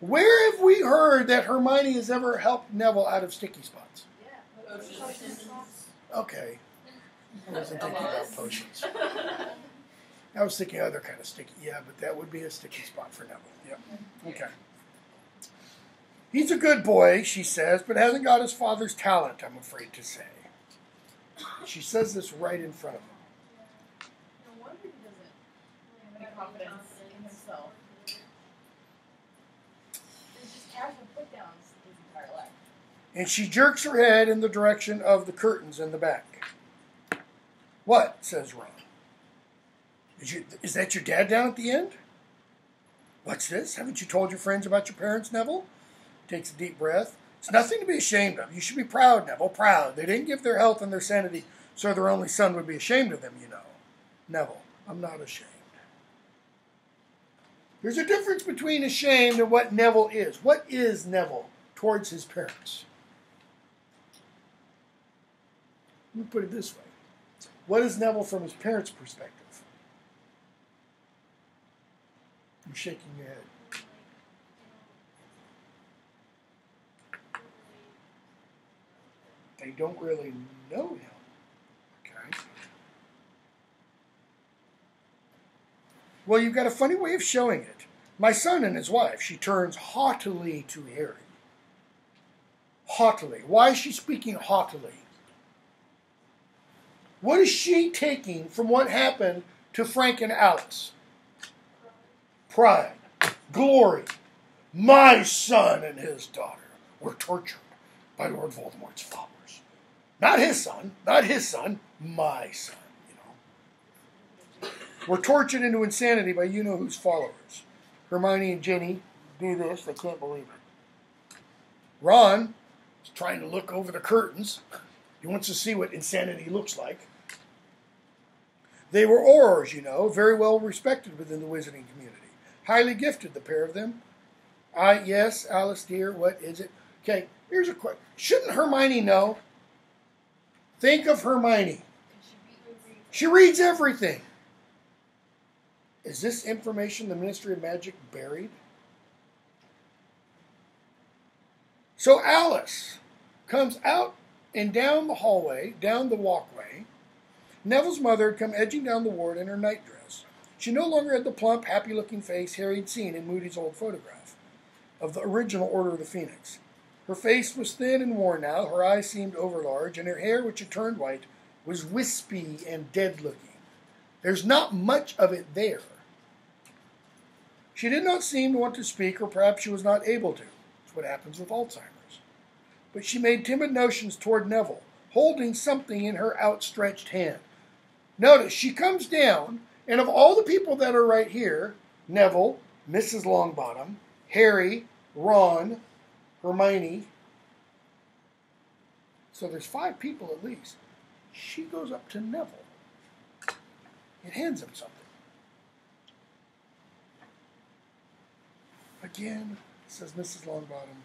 Where have we heard that Hermione has ever helped Neville out of sticky spots? Okay. I wasn't thinking about potions. I was thinking other kind of sticky. Yeah, but that would be a sticky spot for Neville. Yep. Okay. He's a good boy, she says, but hasn't got his father's talent, I'm afraid to say. She says this right in front of him. No wonder he doesn't have any confidence in himself. He's just casual put downs his entire life. And she jerks her head in the direction of the curtains in the back. What? says Ron. Is, you, is that your dad down at the end? What's this? Haven't you told your friends about your parents, Neville? Takes a deep breath. It's nothing to be ashamed of. You should be proud, Neville, proud. They didn't give their health and their sanity so their only son would be ashamed of them, you know. Neville, I'm not ashamed. There's a difference between ashamed and what Neville is. What is Neville towards his parents? Let me put it this way. What is Neville from his parents' perspective? You're shaking your head. They don't really know him. Okay. Well, you've got a funny way of showing it. My son and his wife, she turns haughtily to Harry. Haughtily. Why is she speaking haughtily? What is she taking from what happened to Frank and Alice? Pride, glory. My son and his daughter were tortured by Lord Voldemort's followers. Not his son, not his son, my son, you know. Were tortured into insanity by you know whose followers. Hermione and Ginny do this, they can't believe it. Ron is trying to look over the curtains. He wants to see what insanity looks like. They were Aurors, you know, very well respected within the wizarding community. Highly gifted, the pair of them. I, yes, Alice dear, what is it? Okay, here's a question. Shouldn't Hermione know? Think of Hermione. She reads everything. Is this information the Ministry of Magic buried? So Alice comes out and down the hallway, down the walkway. Neville's mother had come edging down the ward in her nightdress. She no longer had the plump, happy looking face Harry had seen in Moody's old photograph of the original Order of the Phoenix. Her face was thin and worn now, her eyes seemed overlarge, and her hair, which had turned white, was wispy and dead looking. There's not much of it there. She did not seem to want to speak, or perhaps she was not able to. It's what happens with Alzheimer's. But she made timid motions toward Neville, holding something in her outstretched hand. Notice she comes down, and of all the people that are right here, Neville, Mrs. Longbottom, Harry, Ron, Hermione. So there's five people at least. She goes up to Neville and hands him something. Again, says Mrs. Longbottom.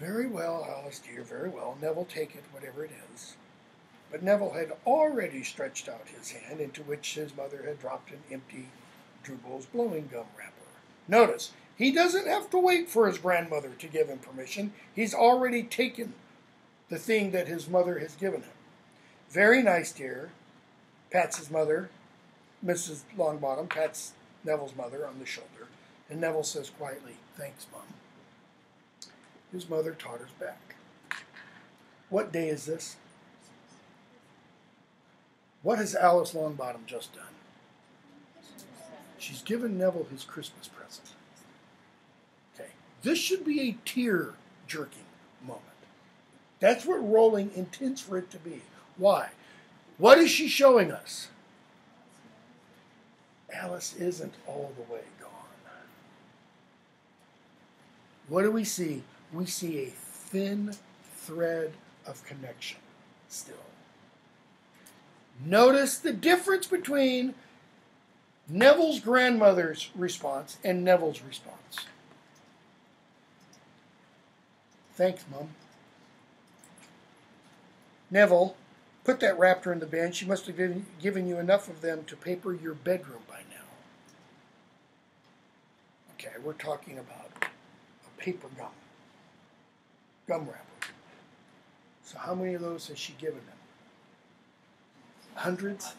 Very well, Alice dear, very well. Neville, take it, whatever it is. But Neville had already stretched out his hand, into which his mother had dropped an empty Drooble's blowing gum wrapper. Notice, he doesn't have to wait for his grandmother to give him permission. He's already taken the thing that his mother has given him. Very nice, dear. Pats his mother, Mrs. Longbottom, pats Neville's mother on the shoulder, and Neville says quietly, Thanks, Mom. His mother totters back. What day is this? What has Alice Longbottom just done? She's given Neville his Christmas present. Okay. This should be a tear jerking moment. That's what Rowling intends for it to be. Why? What is she showing us? Alice isn't all the way gone. What do we see? We see a thin thread of connection still. Notice the difference between Neville's grandmother's response and Neville's response. Thanks, Mum. Neville, put that raptor in the bin. She must have given, given you enough of them to paper your bedroom by now. Okay, we're talking about a paper gum. Gum wrapper. So how many of those has she given them? Hundreds?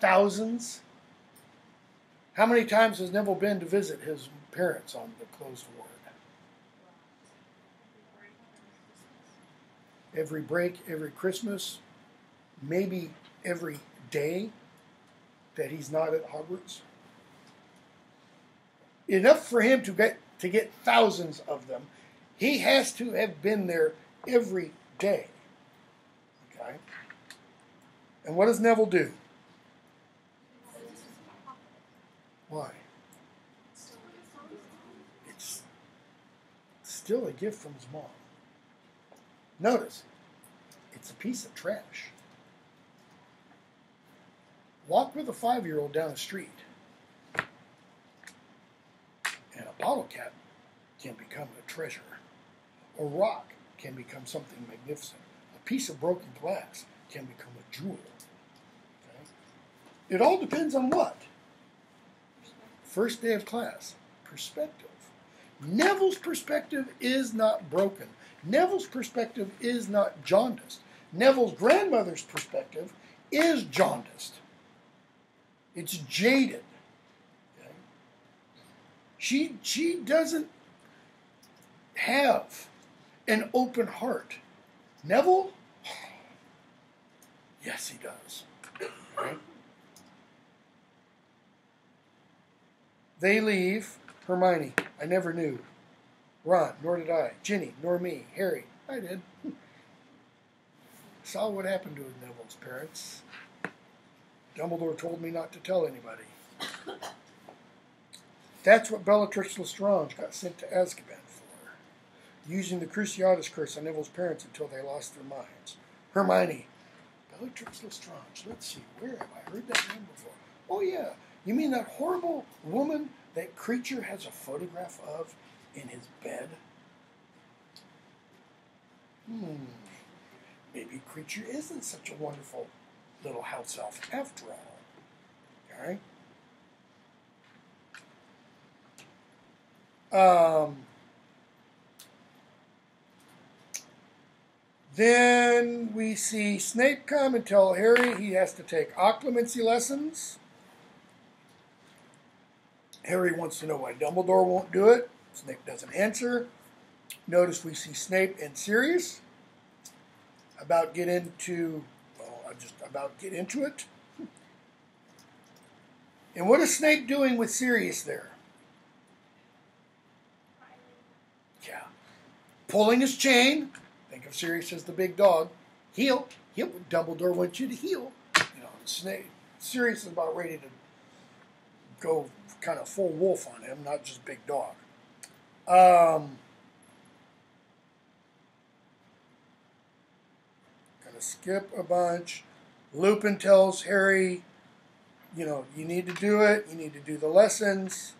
Thousands? How many times has Neville been to visit his parents on the closed ward? Every break, every Christmas, maybe every day that he's not at Hogwarts. Enough for him to get to get thousands of them. He has to have been there every day. And what does Neville do? Why? It's still a gift from his mom. Notice, it's a piece of trash. Walk with a five year old down the street, and a bottle cap can become a treasure. A rock can become something magnificent. A piece of broken glass can become a jewel. It all depends on what? First day of class, perspective. Neville's perspective is not broken. Neville's perspective is not jaundiced. Neville's grandmother's perspective is jaundiced. It's jaded. Okay? She, she doesn't have an open heart. Neville, yes, he does. Right? They leave. Hermione, I never knew. Ron, nor did I. Ginny, nor me. Harry, I did. Saw what happened to Neville's parents. Dumbledore told me not to tell anybody. That's what Bellatrix Lestrange got sent to Azkaban for, using the Cruciatus curse on Neville's parents until they lost their minds. Hermione, Bellatrix Lestrange. Let's see, where have I heard that name before? Oh yeah, you mean that horrible woman that Kreacher has a photograph of in his bed? Hmm. Maybe Kreacher isn't such a wonderful little house elf after all. Okay? Um, then we see Snape come and tell Harry he has to take occlumency lessons. Harry wants to know why Dumbledore won't do it. Snape doesn't answer. Notice we see Snape and Sirius about get into well, I just about get into it. And what is Snape doing with Sirius there? Yeah. Pulling his chain. Think of Sirius as the big dog. Heal. Heal. Dumbledore wants you to heal. You know, Snape. Sirius is about ready to go kind of full wolf on him, not just big dog. Um, gonna skip a bunch. Lupin tells Harry, you know, you need to do it. You need to do the lessons.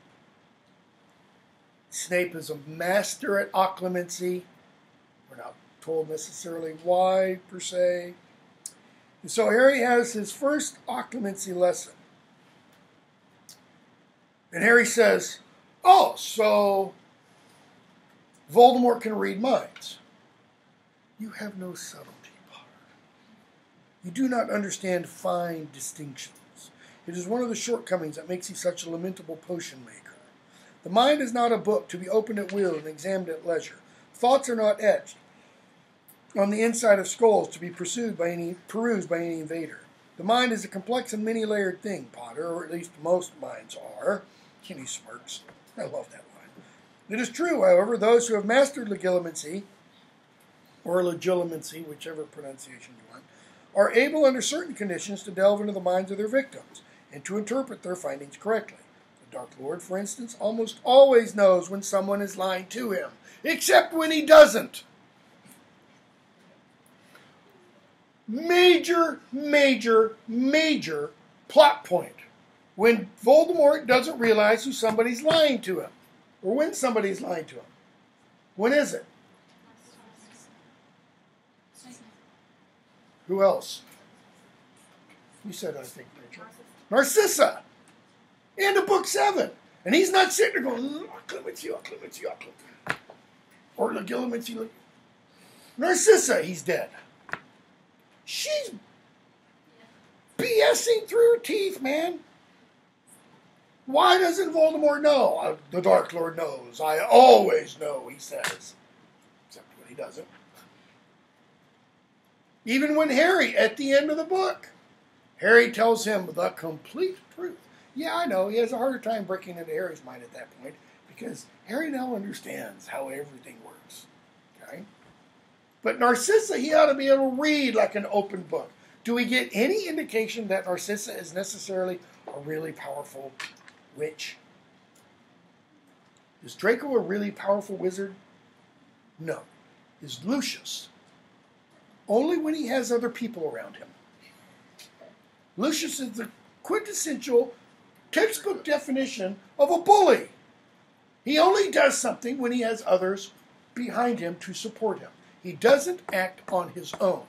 Snape is a master at occlumency. We're not told necessarily why, per se. And so Harry has his first occlumency lesson. And Harry says, Oh, so Voldemort can read minds. You have no subtlety, Potter. You do not understand fine distinctions. It is one of the shortcomings that makes you such a lamentable potion maker. The mind is not a book to be opened at will and examined at leisure. Thoughts are not etched on the inside of skulls to be pursued by any perused by any invader. The mind is a complex and many layered thing, Potter, or at least most minds are. Kenny smirks. I love that line. It is true, however, those who have mastered legilimency, or legilimency, whichever pronunciation you want, are able under certain conditions to delve into the minds of their victims and to interpret their findings correctly. The Dark Lord, for instance, almost always knows when someone is lying to him, except when he doesn't. Major, major, major plot point when Voldemort doesn't realize who somebody's lying to him, or when somebody's lying to him. When is it? Who else? You said, I think, Rachel. Narcissa. End of book seven. And he's not sitting there going, I'll come with you, I'll "Mm, Clemency, oh, Clemency, oh, Clemency. Or Legilimency. Narcissa, he's dead. She's BSing through her teeth, man. Why doesn't Voldemort know? Uh, the Dark Lord knows. I always know, he says. Except when he doesn't. Even when Harry, at the end of the book, Harry tells him the complete truth. Yeah, I know, he has a harder time breaking into Harry's mind at that point because Harry now understands how everything works. Okay? But Narcissa, he ought to be able to read like an open book. Do we get any indication that Narcissa is necessarily a really powerful witch? Is Draco a really powerful wizard? No. Is Lucius? Only when he has other people around him. Lucius is the quintessential textbook definition of a bully. He only does something when he has others behind him to support him. He doesn't act on his own.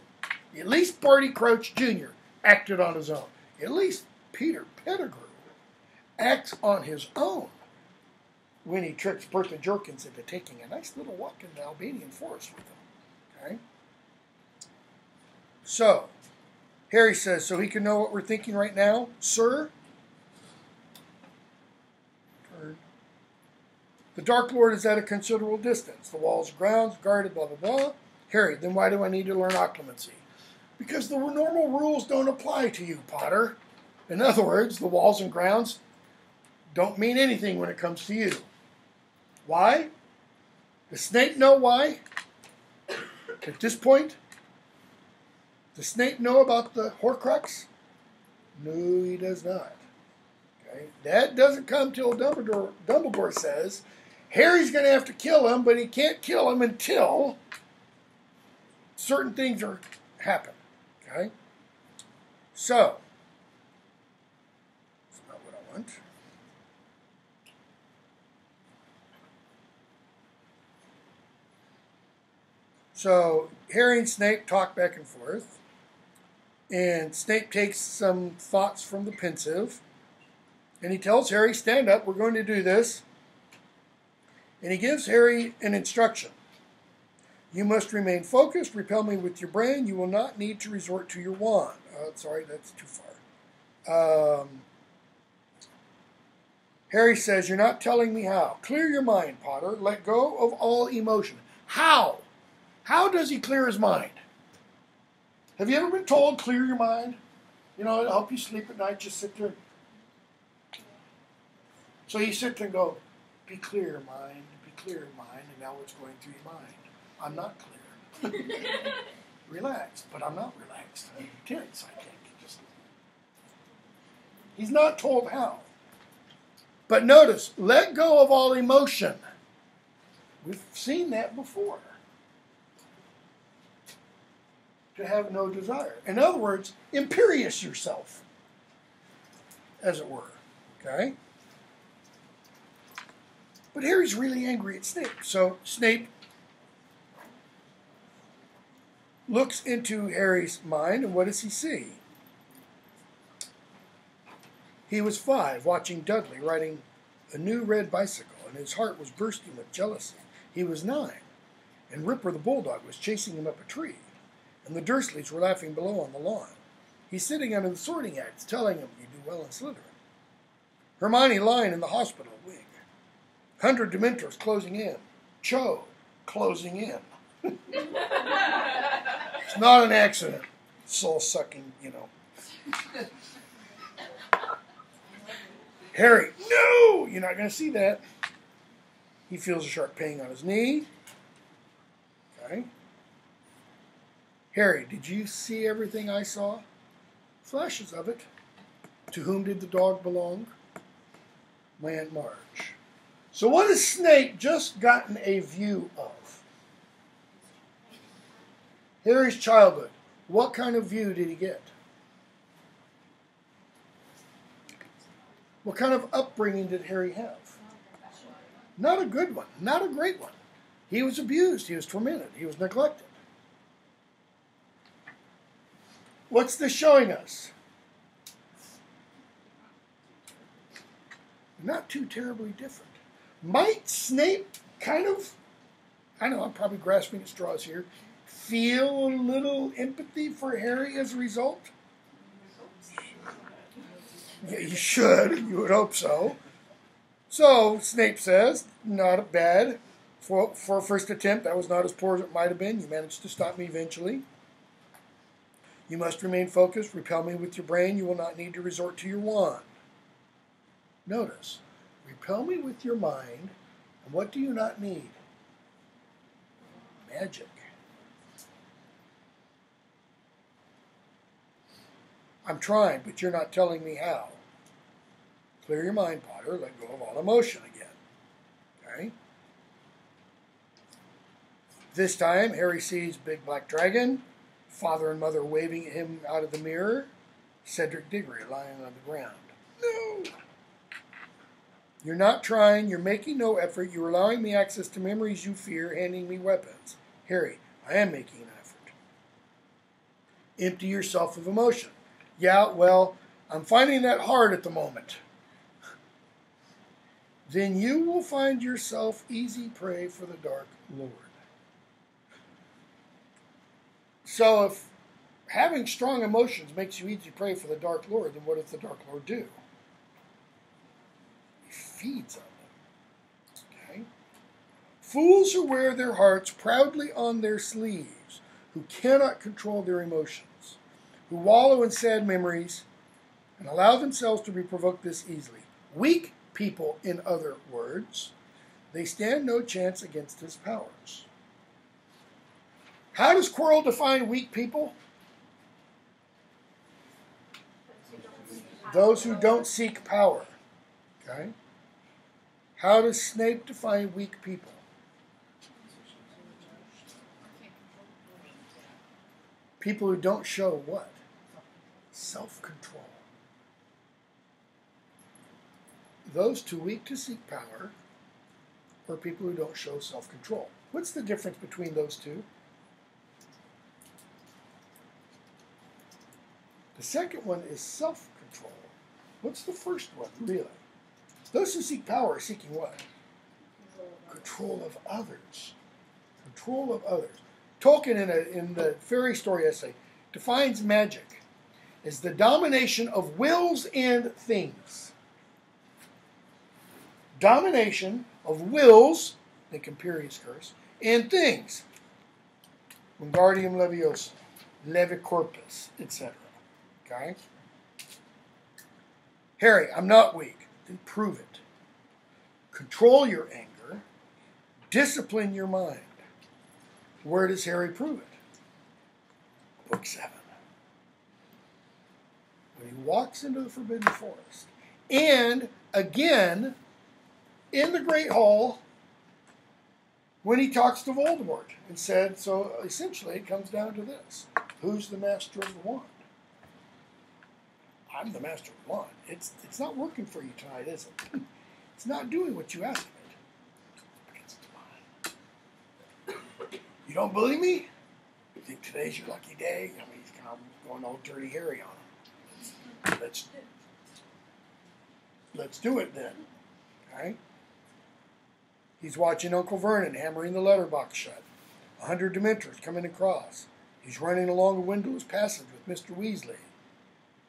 At least Barty Crouch Jr. acted on his own. At least Peter Pettigrew acts on his own when he tricks Bertha Jorkins into taking a nice little walk in the Albanian forest with him. Okay? So, Harry says, so he can know what we're thinking right now, sir? Turn. The Dark Lord is at a considerable distance. The walls, and grounds, guarded, blah, blah, blah. Harry, then why do I need to learn occlumency? Because the normal rules don't apply to you, Potter. In other words, the walls and grounds don't mean anything when it comes to you. Why? Does Snape know why? At this point? Does Snape know about the Horcrux? No, he does not. Okay, that doesn't come till Dumbledore. Dumbledore says Harry's going to have to kill him, but he can't kill him until certain things are happen. Okay, so that's not what I want. So Harry and Snape talk back and forth. And Snape takes some thoughts from the Pensieve. And he tells Harry, Stand up, we're going to do this. And he gives Harry an instruction. You must remain focused, repel me with your brain. You will not need to resort to your wand. Uh, sorry, that's too far. Um, Harry says, You're not telling me how. Clear your mind, Potter. Let go of all emotion. How? How does he clear his mind? Have you ever been told, clear your mind? You know, it'll help you sleep at night. Just sit there. So you sit there and go, be clear, mind, be clear, mind, and now what's going through your mind? I'm not clear. relaxed, but I'm not relaxed. I'm tense, I think. Just, he's not told how. But notice, let go of all emotion. We've seen that before. To have no desire. In other words, Imperius yourself, as it were. Okay? But Harry's really angry at Snape. So Snape looks into Harry's mind, and what does he see? He was five, watching Dudley riding a new red bicycle, and his heart was bursting with jealousy. He was nine, and Ripper the bulldog was chasing him up a tree, and the Dursleys were laughing below on the lawn. He's sitting under the sorting axe, telling him you do well in Slytherin. Hermione lying in the hospital wing. Hundred Dementors closing in. Cho closing in. It's not an accident. Soul sucking, you know. Harry, no! You're not going to see that. He feels a sharp pain on his knee. Okay. Harry, did you see everything I saw? Flashes of it. To whom did the dog belong? My Aunt Marge. So, what has Snape just gotten a view of? Harry's childhood. What kind of view did he get? What kind of upbringing did Harry have? Not a good one, not a great one. He was abused, he was tormented, he was neglected. What's this showing us? Not too terribly different. Might Snape kind of, I know I'm probably grasping at straws here, feel a little empathy for Harry as a result? Yeah, you should. You would hope so. So Snape says, not bad. For, for a first attempt, that was not as poor as it might have been. You managed to stop me eventually. You must remain focused. Repel me with your brain. You will not need to resort to your wand. Notice, repel me with your mind. And what do you not need? Magic. I'm trying, but you're not telling me how. Clear your mind, Potter. Let go of all emotion again. Okay? This time, Harry sees Big Black Dragon, father and mother waving at him out of the mirror, Cedric Diggory lying on the ground. No! You're not trying, you're making no effort, you're allowing me access to memories you fear, handing me weapons. Harry, I am making an effort. Empty yourself of emotion. Yeah, well, I'm finding that hard at the moment. Then you will find yourself easy prey for the Dark Lord. So, if having strong emotions makes you easy prey for the Dark Lord, then what does the Dark Lord do? He feeds on them. Okay? Fools who wear their hearts proudly on their sleeves, who cannot control their emotions who wallow in sad memories and allow themselves to be provoked this easily. Weak people, in other words, they stand no chance against his powers. How does Quirrell define weak people? Those who don't seek power. Okay? How does Snape define weak people? People who don't show what? Self control. Those too weak to seek power are people who don't show self control. What's the difference between those two? The second one is self control. What's the first one, really? Those who seek power are seeking what? Control of others. Control of others. Tolkien, in, a, in the fairy story essay, defines magic as the domination of wills and things. Domination of wills, the Imperius curse, and things. Wingardium Leviosa, Levicorpus, etc. Okay? Harry, I'm not weak. Then prove it. Control your anger. Discipline your mind. Where does Harry prove it? Book 7. When he walks into the Forbidden Forest. And again, in the Great Hall, when he talks to Voldemort and said, so essentially it comes down to this who's the master of the wand? I'm the master of wand. It's, it's not working for you tonight, is it? It's not doing what you asked of it. You don't believe me? You think today's your lucky day? I mean, he's kind of going all dirty Harry on him. Let's let's do it then. Okay? He's watching Uncle Vernon hammering the letterbox shut. A hundred Dementors coming across. He's running along a windowless passage with Mr. Weasley,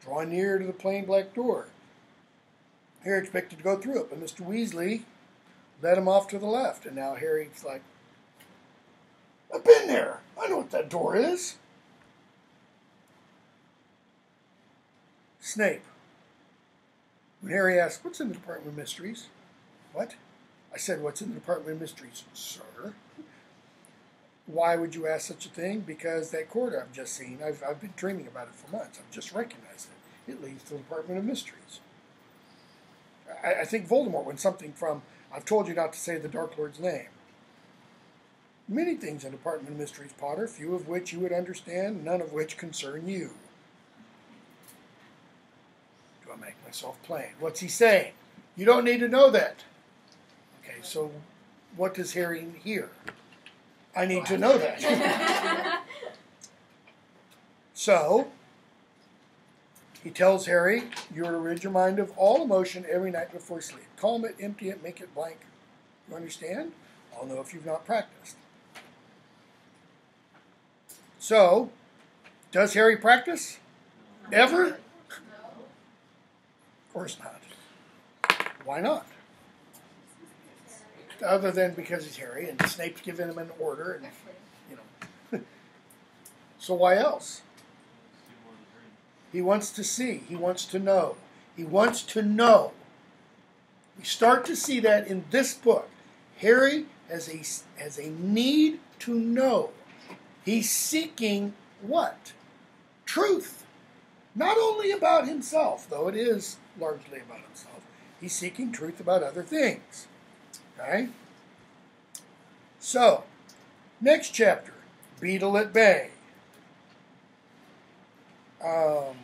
drawing near to the plain black door. Harry expected to go through it, but Mr. Weasley led him off to the left, and now Harry's like, I've been there. I know what that door is. Snape. When Harry asked, What's in the Department of Mysteries? What? I said, What's in the Department of Mysteries, sir? Why would you ask such a thing? Because that corridor I've just seen, I've, I've been dreaming about it for months. I've just recognized it. It leads to the Department of Mysteries. I, I think Voldemort went something from, I've told you not to say the Dark Lord's name. Many things in Department of Mysteries, Potter, few of which you would understand, none of which concern you. Do I make myself plain? What's he saying? You don't need to know that. Okay, so what does Harry hear? I need to know that. so, he tells Harry, You're to rid your mind of all emotion every night before sleep. Calm it, empty it, make it blank. You understand? I'll know if you've not practiced. So, does Harry practice? Ever? Of course not. Why not? Other than because he's Harry and Snape's giving him an order, and you know. so why else? He wants to see. He wants to know. He wants to know. We start to see that in this book. Harry has a has a need to know. He's seeking what? Truth. Not only about himself, though it is largely about himself. He's seeking truth about other things. Okay? So, next chapter Beetle at Bay. Um,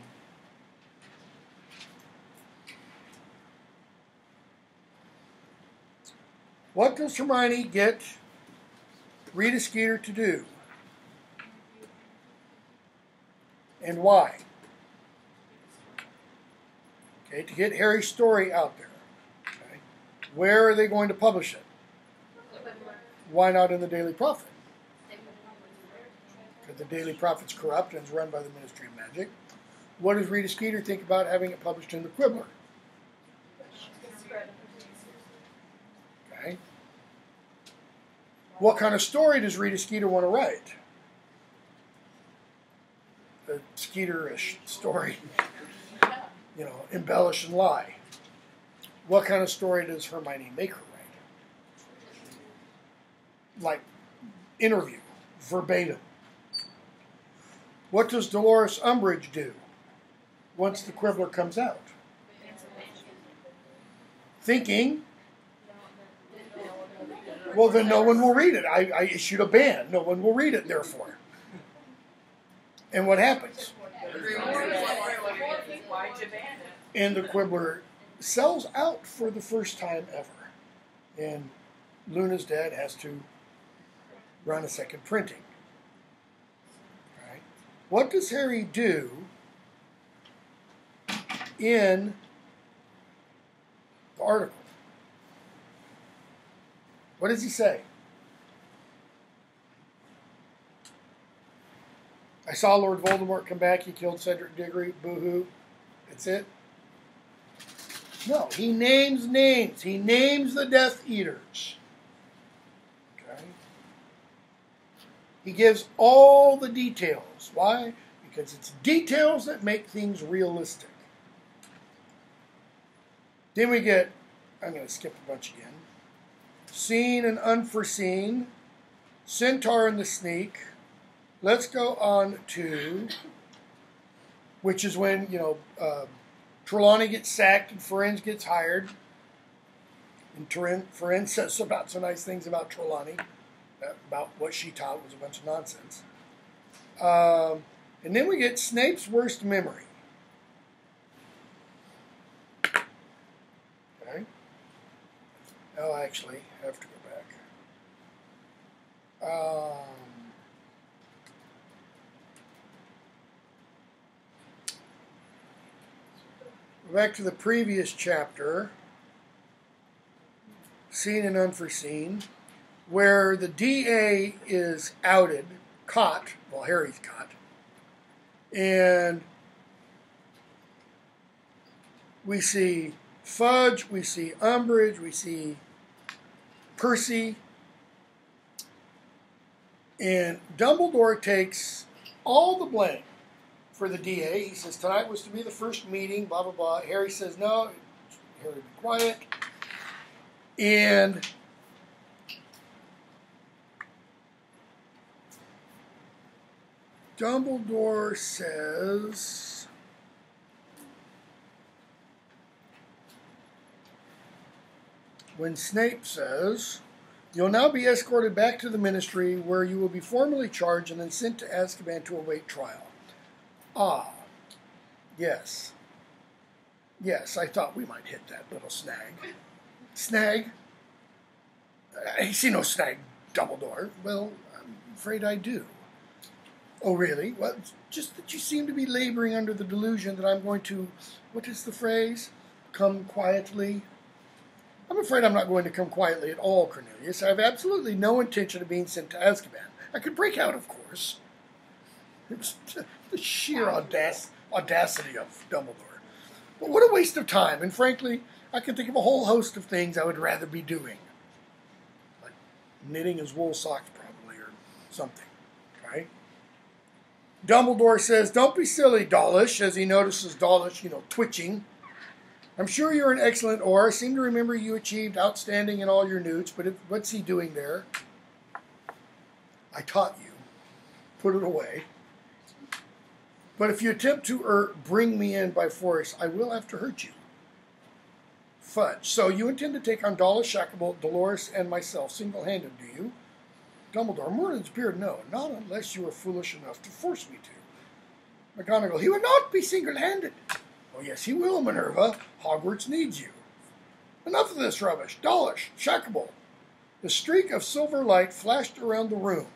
what does Hermione get Rita Skeeter to do? And why? Okay, to get Harry's story out there. Where are they going to publish it? Why not in the Daily Prophet? Because the Daily Prophet's corrupt and is run by the Ministry of Magic. What does Rita Skeeter think about having it published in the Quibbler? Okay. What kind of story does Rita Skeeter want to write? A Skeeter-ish story. You know, embellish and lie. What kind of story does Hermione make her write? Like interview, verbatim. What does Dolores Umbridge do once the Quibbler comes out? Thinking, well, then no one will read it. I, I issued a ban. No one will read it, therefore. And what happens? And the Quibbler sells out for the first time ever. And Luna's dad has to run a second printing. Right? What does Harry do in the article? What does he say? I saw Lord Voldemort come back. He killed Cedric Diggory. Boo hoo. That's it. No, he names names. He names the Death Eaters. Okay. He gives all the details. Why? Because it's details that make things realistic. Then we get, I'm going to skip a bunch again. Seen and unforeseen, Centaur and the Sneak. Let's go on to, which is when, you know, uh, Trelawney gets sacked and Firenze gets hired. And Firenze says about some nice things about Trelawney, about what she taught was a bunch of nonsense. Um, and then we get Snape's worst memory. Okay. I'll actually have to go back. Um, back to the previous chapter. seen and unforeseen, where the DA is outed, caught, well, Harry's caught, and we see Fudge, we see Umbridge, we see Percy, and Dumbledore takes all the blame for the DA. He says tonight was to be the first meeting, blah blah blah. Harry says no. Harry, be quiet. And Dumbledore says. When Snape says, You'll now be escorted back to the ministry where you will be formally charged and then sent to Azkaban to await trial. Ah, yes. Yes, I thought we might hit that little snag. Snag? I see no snag, Dumbledore. Well, I'm afraid I do. Oh, really? Well, just that you seem to be laboring under the delusion that I'm going to, what is the phrase? Come quietly. I'm afraid I'm not going to come quietly at all, Cornelius. I have absolutely no intention of being sent to Azkaban. I could break out, of course. The sheer audac- audacity of Dumbledore. But what a waste of time, and frankly, I can think of a whole host of things I would rather be doing. Like knitting his wool socks, probably, or something, right? Dumbledore says, Don't be silly, Dawlish, as he notices Dawlish, you know, twitching. I'm sure you're an excellent Auror. I seem to remember you achieved outstanding in all your newts, but if, what's he doing there? I taught you. Put it away. But if you attempt to er, bring me in by force, I will have to hurt you. Fudge. So you intend to take on Dawlish Shacklebolt, Dolores, and myself single-handed, do you? Dumbledore. Merlin's beard, no, not unless you are foolish enough to force me to. McGonagall. He will not be single-handed. Oh, yes, he will, Minerva. Hogwarts needs you. Enough of this rubbish. Dawlish, Shacklebolt. The streak of silver light flashed around the room.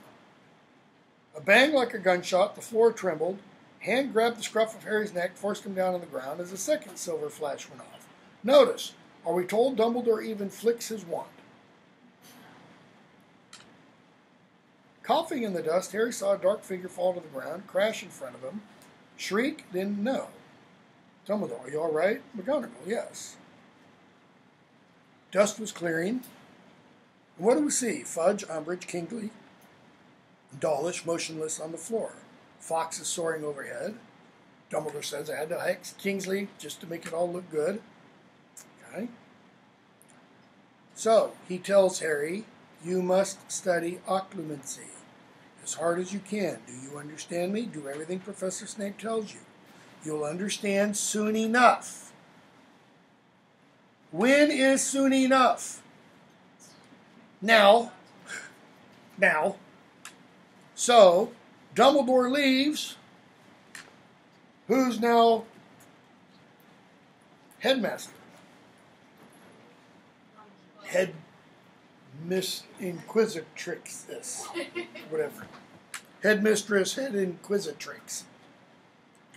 A bang like a gunshot, the floor trembled. Hand grabbed the scruff of Harry's neck, forced him down on the ground as a second silver flash went off. Notice, are we told Dumbledore even flicks his wand? Coughing in the dust, Harry saw a dark figure fall to the ground, crash in front of him. Shriek, then no. Dumbledore, are you all right? McGonagall, yes. Dust was clearing. What do we see? Fudge, Umbridge, Kingsley, Dawlish motionless on the floor. Fawkes is soaring overhead. Dumbledore says I had to hex Kingsley just to make it all look good. Okay. So he tells Harry, You must study occlumency as hard as you can. Do you understand me? Do everything Professor Snape tells you. You'll understand soon enough. When is soon enough? Now. Now. So, Dumbledore leaves. Who's now headmaster? Head Miss Inquisitrix, this. Whatever. Headmistress, head Inquisitrix.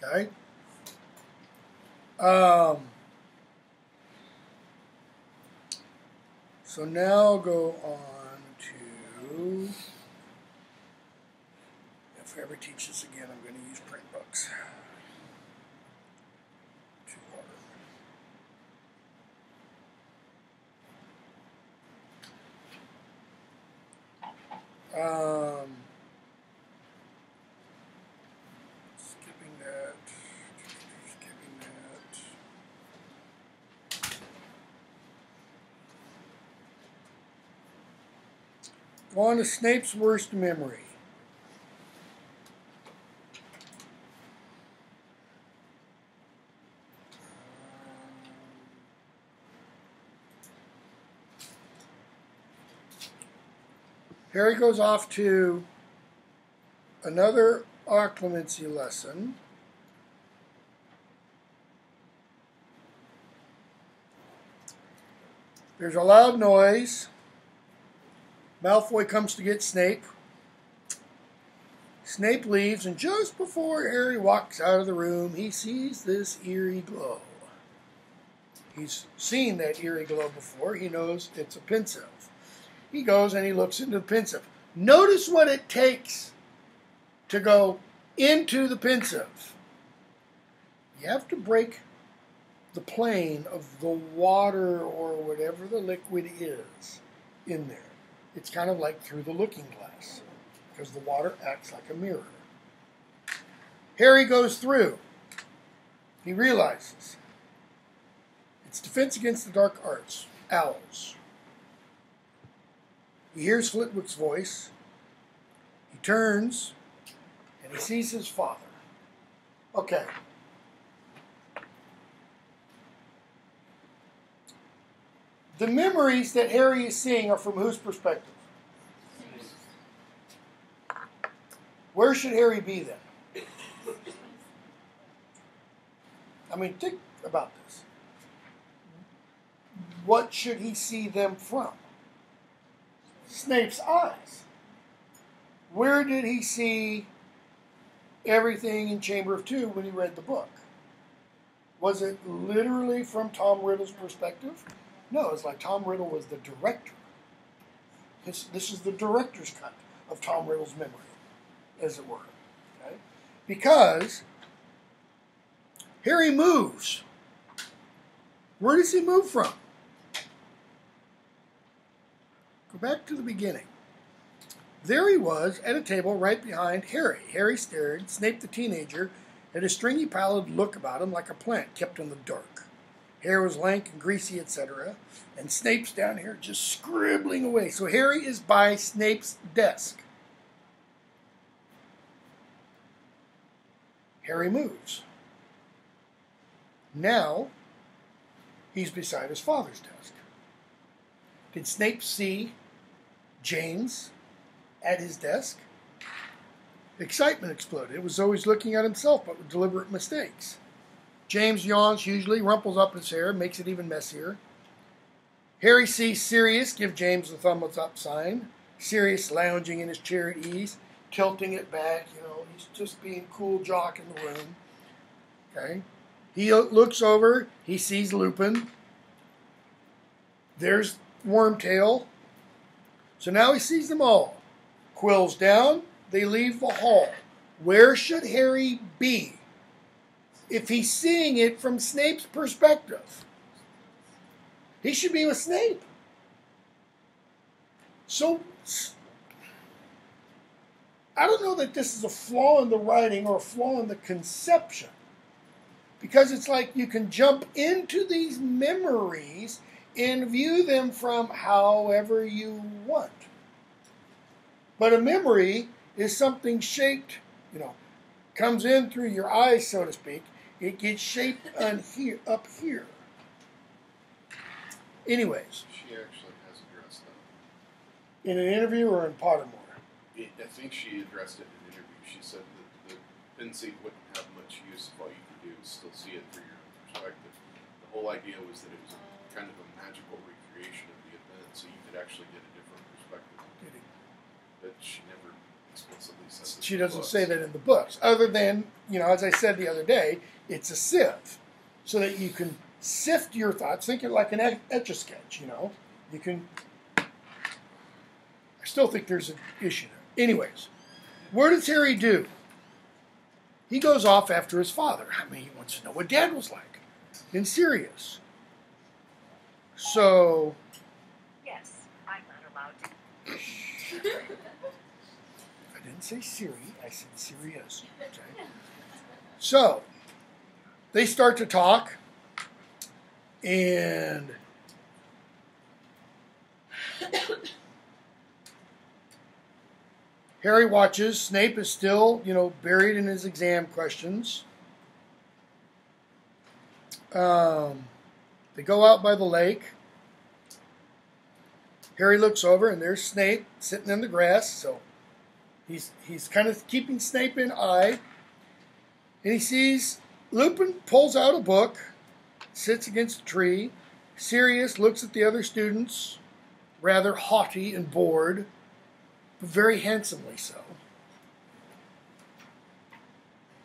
Okay? Um, so now go on to. If I ever teach this again, I'm going to use print books. Um, skipping that. Skipping that. Go on to Snape's worst memory. Harry goes off to another occlumency lesson. There's a loud noise. Malfoy comes to get Snape. Snape leaves, and just before Harry walks out of the room, he sees this eerie glow. He's seen that eerie glow before. He knows it's a Pensieve. He goes and he looks into the Pensieve. Notice what it takes to go into the Pensieve. You have to break the plane of the water or whatever the liquid is in there. It's kind of like through the looking glass because the water acts like a mirror. Harry goes through. He realizes it's defense against the dark arts, owls. He hears Flitwick's voice. He turns and he sees his father. Okay. The memories that Harry is seeing are from whose perspective? Where should Harry be then? I mean, think about this. What should he see them from? Snape's eyes. Where did he see everything in Chamber of Two when he read the book? Was it literally from Tom Riddle's perspective? No, it's like Tom Riddle was the director. This, this is the director's cut of Tom Riddle's memory, as it were. Okay? Because Harry moves. Where does he move from? Go back to the beginning. There he was at a table right behind Harry. Harry stared, Snape the teenager, had a stringy pallid look about him like a plant kept in the dark. Hair was lank and greasy, etc. And Snape's down here just scribbling away. So Harry is by Snape's desk. Harry moves. Now he's beside his father's desk. Did Snape see James at his desk? Excitement exploded. It was always looking at himself, but with deliberate mistakes. James yawns hugely, rumples up his hair, makes it even messier. Harry sees Sirius give James the thumbs up sign. Sirius lounging in his chair at ease, tilting it back. You know, he's just being cool jock in the room. Okay. He looks over. He sees Lupin. There's Wormtail. So now he sees them all. Quill's down. They leave the hall. Where should Harry be? if he's seeing it from Snape's perspective. He should be with Snape. So, I don't know that this is a flaw in the writing or a flaw in the conception. Because it's like you can jump into these memories and view them from however you want. But a memory is something shaped, you know, comes in through your eyes, so to speak, it gets shaped on here, up here. Anyways, She actually has addressed that. in an interview or in Pottermore. It, I think she addressed it in an interview. She said that the Pensieve wouldn't have much use if all you could do is still see it through your own perspective. The whole idea was that it was kind of a magical recreation of the event, so you could actually get a different perspective. But she never explicitly that She doesn't say that in the books, other than, you know, as I said the other day, it's a sieve. So that you can sift your thoughts, think it like an etch a sketch, you know. You can. I still think there's an issue there. Anyways, what does Harry do? He goes off after his father. I mean, he wants to know what dad was like in Sirius. So, Yes, I'm not allowed to. I didn't say Siri, I said Sirius. Okay. So, they start to talk, and Harry watches. Snape is still, you know, buried in his exam questions. Um, they go out by the lake. Harry looks over, and there's Snape sitting in the grass. So he's he's kind of keeping Snape in eye, and he sees Lupin pulls out a book, sits against a tree. Sirius looks at the other students, rather haughty and bored, but very handsomely so.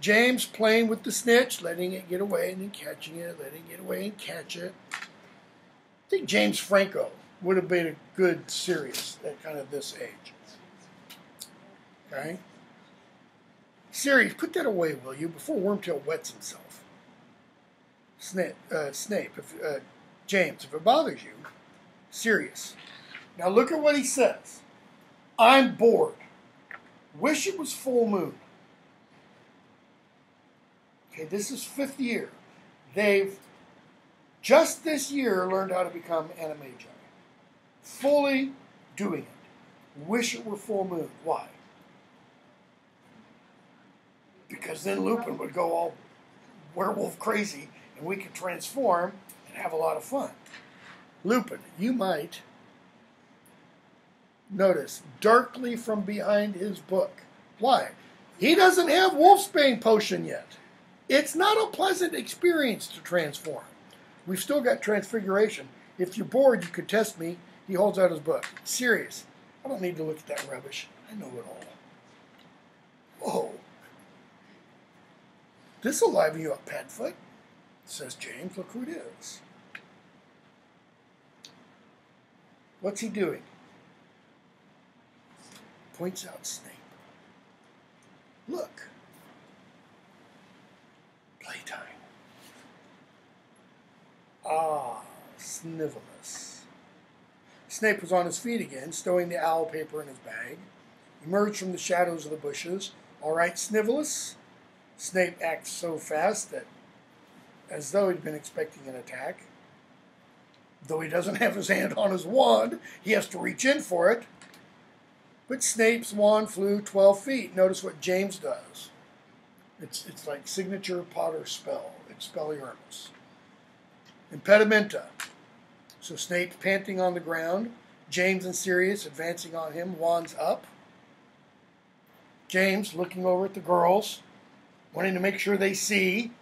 James playing with the snitch, letting it get away and then catching it, letting it get away and catch it. I think James Franco would have been a good Sirius at kind of this age. Okay? Sirius, put that away, will you, before Wormtail wets himself. Snape, uh, Snape if, uh, James, if it bothers you, Sirius. Now look at what he says. I'm bored. Wish it was full moon. Okay, this is fifth year. They've just this year learned how to become animagi. Fully doing it. Wish it were full moon. Why? Because then Lupin would go all werewolf crazy and we could transform and have a lot of fun. Lupin, you might notice darkly from behind his book. Why? He doesn't have Wolfsbane potion yet. It's not a pleasant experience to transform. We've still got transfiguration. If you're bored, you could test me. He holds out his book. Serious. I don't need to look at that rubbish. I know it all. Whoa. This will liven you up, Padfoot, says James. Look who it is. What's he doing? Points out Snape. Look. Playtime. Ah, Snivellus. Snape was on his feet again, stowing the owl paper in his bag. Emerged from the shadows of the bushes. All right, Snivellus. Snape acts so fast that, as though he'd been expecting an attack. Though he doesn't have his hand on his wand, he has to reach in for it. But Snape's wand flew 12 feet. Notice what James does. It's, it's like signature Potter spell, Expelliarmus. Impedimenta. So Snape panting on the ground, James and Sirius advancing on him, wands up. James looking over at the girls, wanting to make sure they see.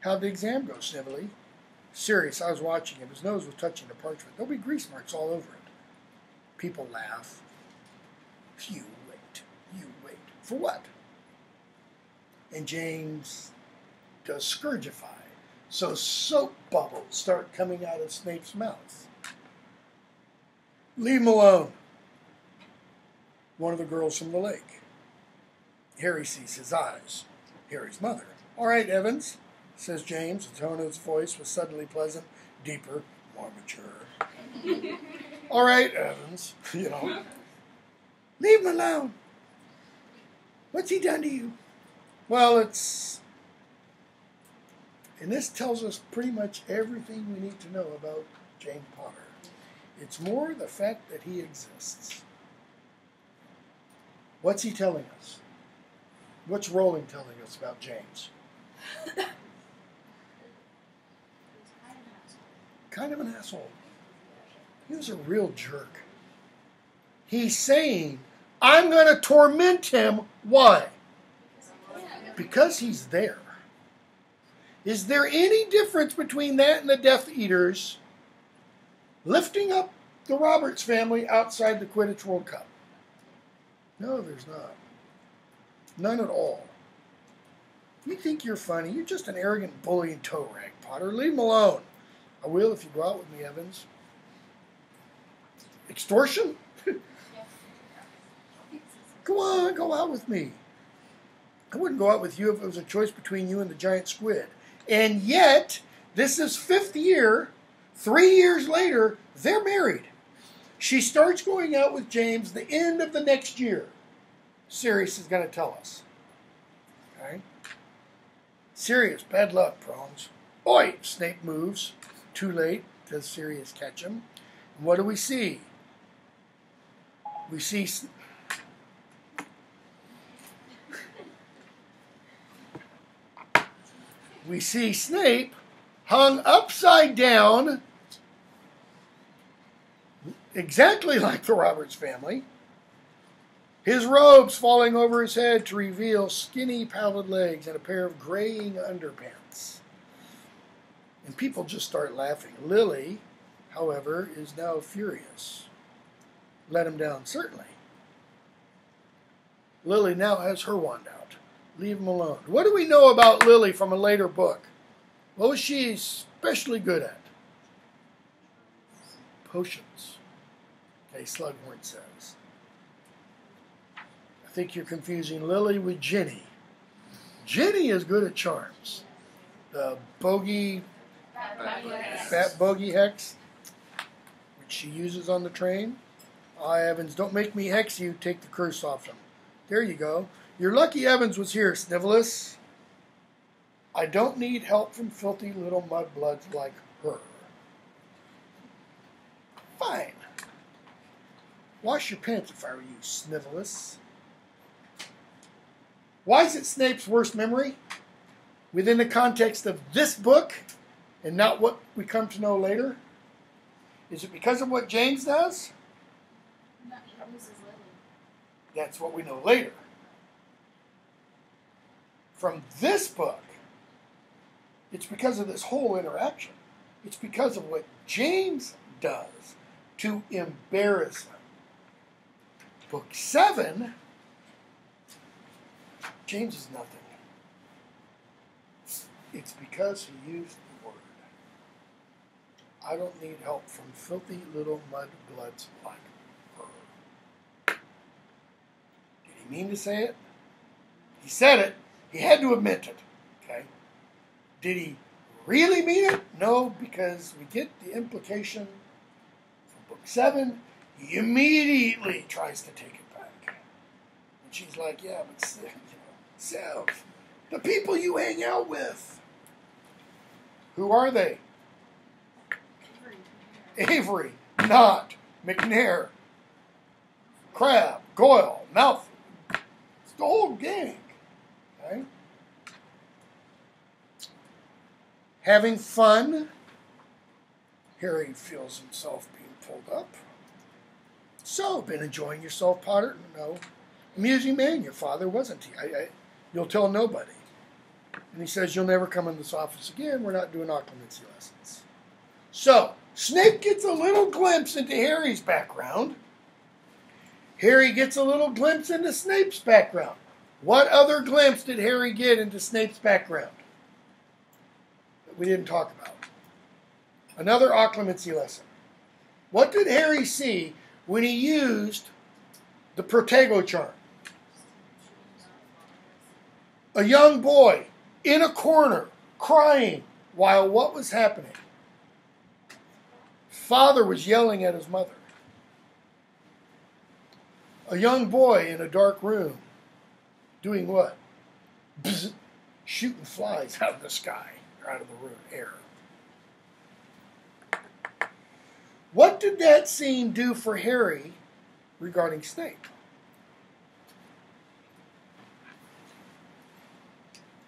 How'd the exam go, Snivelly? Sirius, I was watching him. His nose was touching the parchment. There'll be grease marks all over it. People laugh. You wait. You wait. For what? And James does scourgify. So soap bubbles start coming out of Snape's mouth. Leave him alone. One of the girls from the lake. Harry sees his eyes. Harry's mother. All right, Evans, says James. The tone of his voice was suddenly pleasant, deeper, more mature. All right, Evans, you know. Leave him alone. What's he done to you? Well, it's. And this tells us pretty much everything we need to know about James Potter. It's more the fact that he exists. What's he telling us? What's Rowling telling us about James? kind of an asshole. He was a real jerk. He's saying, I'm going to torment him. Why? Because he's there. Is there any difference between that and the Death Eaters lifting up the Roberts family outside the Quidditch World Cup? No, there's not. None at all. You think you're funny. You're just an arrogant bully and toe rag, Potter. Leave him alone. I will if you go out with me, Evans. Extortion? Go on, go out with me. I wouldn't go out with you if it was a choice between you and the giant squid. And yet, this is fifth year. Three years later, they're married. She starts going out with James the end of the next year. Sirius is going to tell us. Okay? Sirius, bad luck, Prongs. Oi! Snape moves. Too late. Does Sirius catch him? What do we see? We see. We see Snape hung upside down, exactly like the Roberts family. His robes falling over his head to reveal skinny, pallid legs and a pair of graying underpants. And people just start laughing. Lily, however, is now furious. Let him down, certainly. Lily now has her wand out. Leave him alone. What do we know about Lily from a later book? What was she especially good at? potions. Okay, Slughorn says. I think you're confusing Lily with Ginny. Ginny is good at charms. The bogey, bat bogey hex, which she uses on the train. Ah, Evans, don't make me hex you. Take the curse off him. There you go. Your lucky Evans was here, Snivellus. I don't need help from filthy little mudbloods like her. Fine. Wash your pants if I were you, Snivellus. Why is it Snape's worst memory? Within the context of this book and not what we come to know later? Is it because of what James does? No, he loses Lily. That's what we know later. From this book, it's because of this whole interaction. It's because of what James does to embarrass him. Book 7, James is nothing. It's because he used the word. I don't need help from filthy little mudbloods like her. Did he mean to say it? He said it. He had to admit it. Okay. Did he really mean it? No, because we get the implication from book seven. He immediately tries to take it back. And she's like, yeah, but you know, Sev, the people you hang out with. Who are they? Avery, Knott, Macnair, Crabbe, Goyle, Mouth. It's the whole gang. Okay? Having fun. Harry feels himself being pulled up. So, been enjoying yourself, Potter? No. Amusing man, your father wasn't he? I, I, you'll tell nobody. And he says, You'll never come in this office again. We're not doing occlumency lessons. So, Snape gets a little glimpse into Harry's background. Harry gets a little glimpse into Snape's background. What other glimpse did Harry get into Snape's background that we didn't talk about? Another occlumency lesson. What did Harry see when he used the Protego charm? A young boy in a corner crying while what was happening? Father was yelling at his mother. A young boy in a dark room doing what? Bzz, shooting flies out of the sky or out of the room air. What did that scene do for Harry regarding Snape?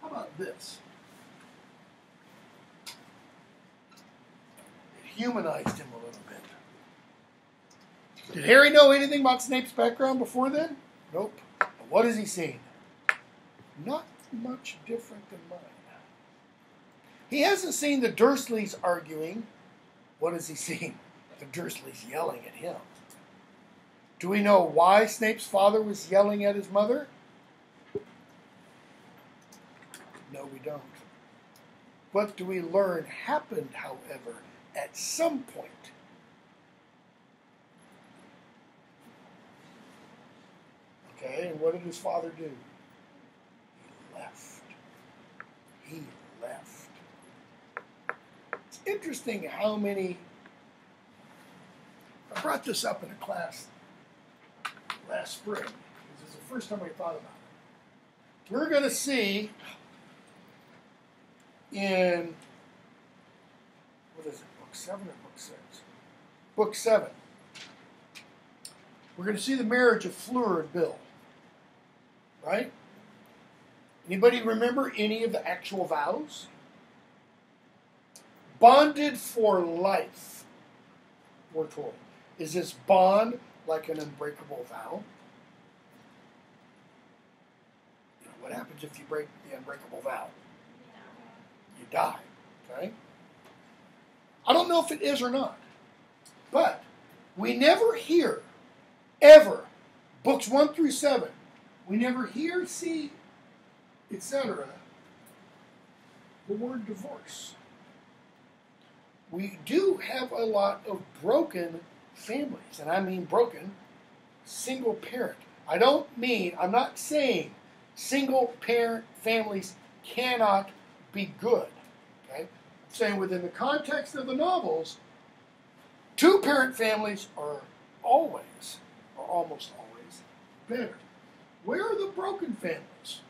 How about this? It humanized him a little bit. Did Harry know anything about Snape's background before then? Nope. But what has he seen? Not much different than mine. He hasn't seen the Dursleys arguing. What has he seen? The Dursleys yelling at him. Do we know why Snape's father was yelling at his mother? No, we don't. What do we learn happened, however, at some point? Okay, and what did his father do? Left. He left. It's interesting how many. I brought this up in a class last spring. This is the first time I thought about it. We're going to see in what is it, book seven or book six? Book seven. We're going to see the marriage of Fleur and Bill. Right? Anybody remember any of the actual vows? Bonded for life, we're told. Is this bond like an unbreakable vow? You know, what happens if you break the unbreakable vow? you die. Okay? I don't know if it is or not. But we never hear, ever, books 1 through 7, we never hear, see, etc., the word divorce. we do have a lot of broken families, and I mean broken single parent. I don't mean, I'm not saying single parent families cannot be good. Okay? I'm saying within the context of the novels, two parent families are always, or almost always, better. Where are the broken families?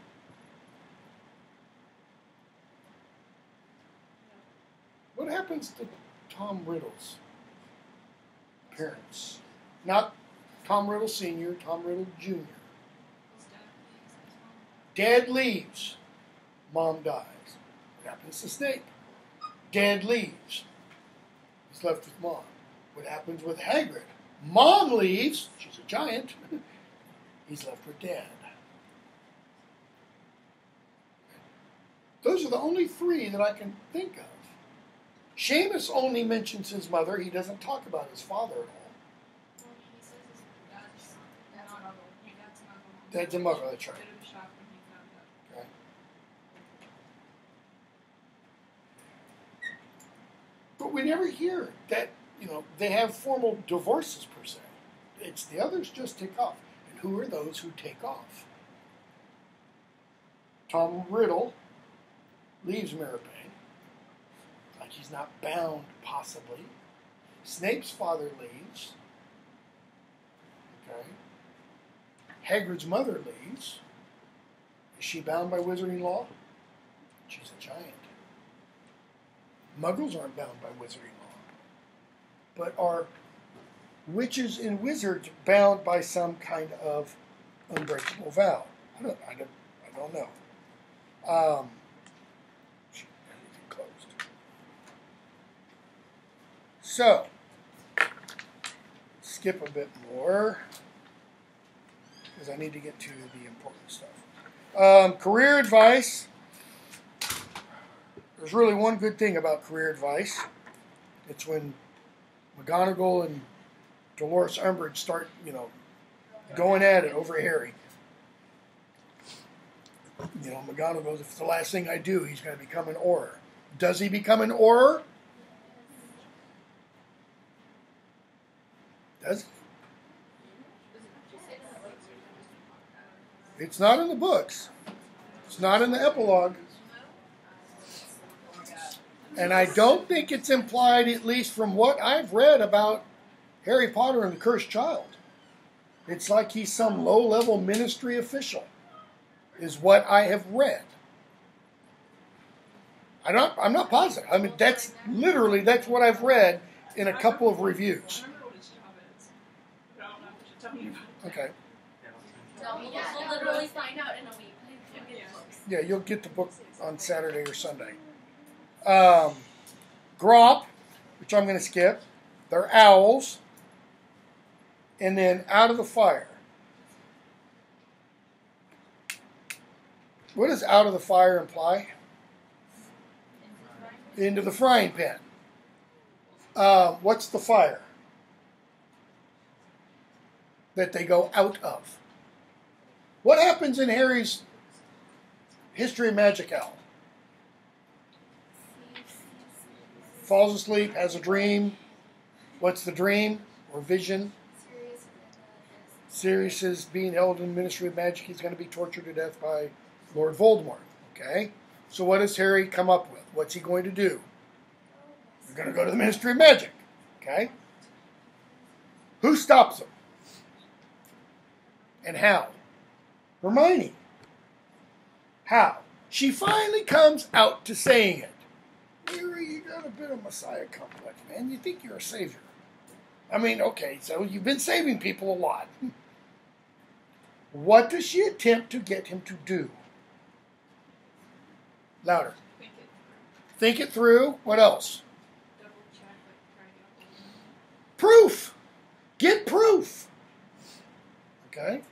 What happens to Tom Riddle's parents? Not Tom Riddle Sr., Tom Riddle Jr. Dad leaves. Mom dies. What happens to Snape? Dad leaves. He's left with mom. What happens with Hagrid? Mom leaves. She's a giant. He's left with dad. Those are the only three that I can think of. Seamus only mentions his mother. He doesn't talk about his father at all. That's a a that's right. But we never hear that, you know, they have formal divorces per se. It's the others just take off. And who are those who take off? Tom Riddle leaves Maribane. Like he's not bound, possibly. Snape's father leaves. Okay. Hagrid's mother leaves. Is she bound by wizarding law? She's a giant. Muggles aren't bound by wizarding law. But are witches and wizards bound by some kind of unbreakable vow? I don't, I don't, I don't know. Um, shoot, everything closed. So, skip a bit more because I need to get to the important stuff. Um, career advice. There's really one good thing about career advice. It's when McGonagall and Dolores Umbridge start, you know, going at it over Harry. You know, McGonagall, if it's the last thing I do, he's going to become an Auror. Does he become an Auror? Does he? It's not in the books. It's not in the epilogue. And I don't think it's implied, at least from what I've read about Harry Potter and the Cursed Child. It's like he's some low level ministry official, is what I have read. I'm not, I'm not positive. I mean, that's literally that's what I've read in a couple of reviews. I remember what his job is. But I don't know if you should tell me about Okay. We'll, we'll literally find out in a week. We'll get the books. Yeah, you'll get the book on Saturday or Sunday. Um, Grawp, which I'm going to skip. They're owls. And then out of the fire. What does out of the fire imply? Into the frying pan. Uh, what's the fire that they go out of? What happens in Harry's History of Magic Owl? Falls asleep, has a dream. What's the dream or vision? Sirius is being held in the Ministry of Magic. He's going to be tortured to death by Lord Voldemort. Okay? So what does Harry come up with? What's he going to do? He's going to go to the Ministry of Magic. Okay? Who stops him? And how? Hermione. How? She finally comes out to saying it. Harry, you got a bit of Messiah complex, man. You think you're a savior. I mean, okay, so you've been saving people a lot. What does she attempt to get him to do? Louder. think it through. Think it through. What else? Check, like, Proof. Get proof. Okay?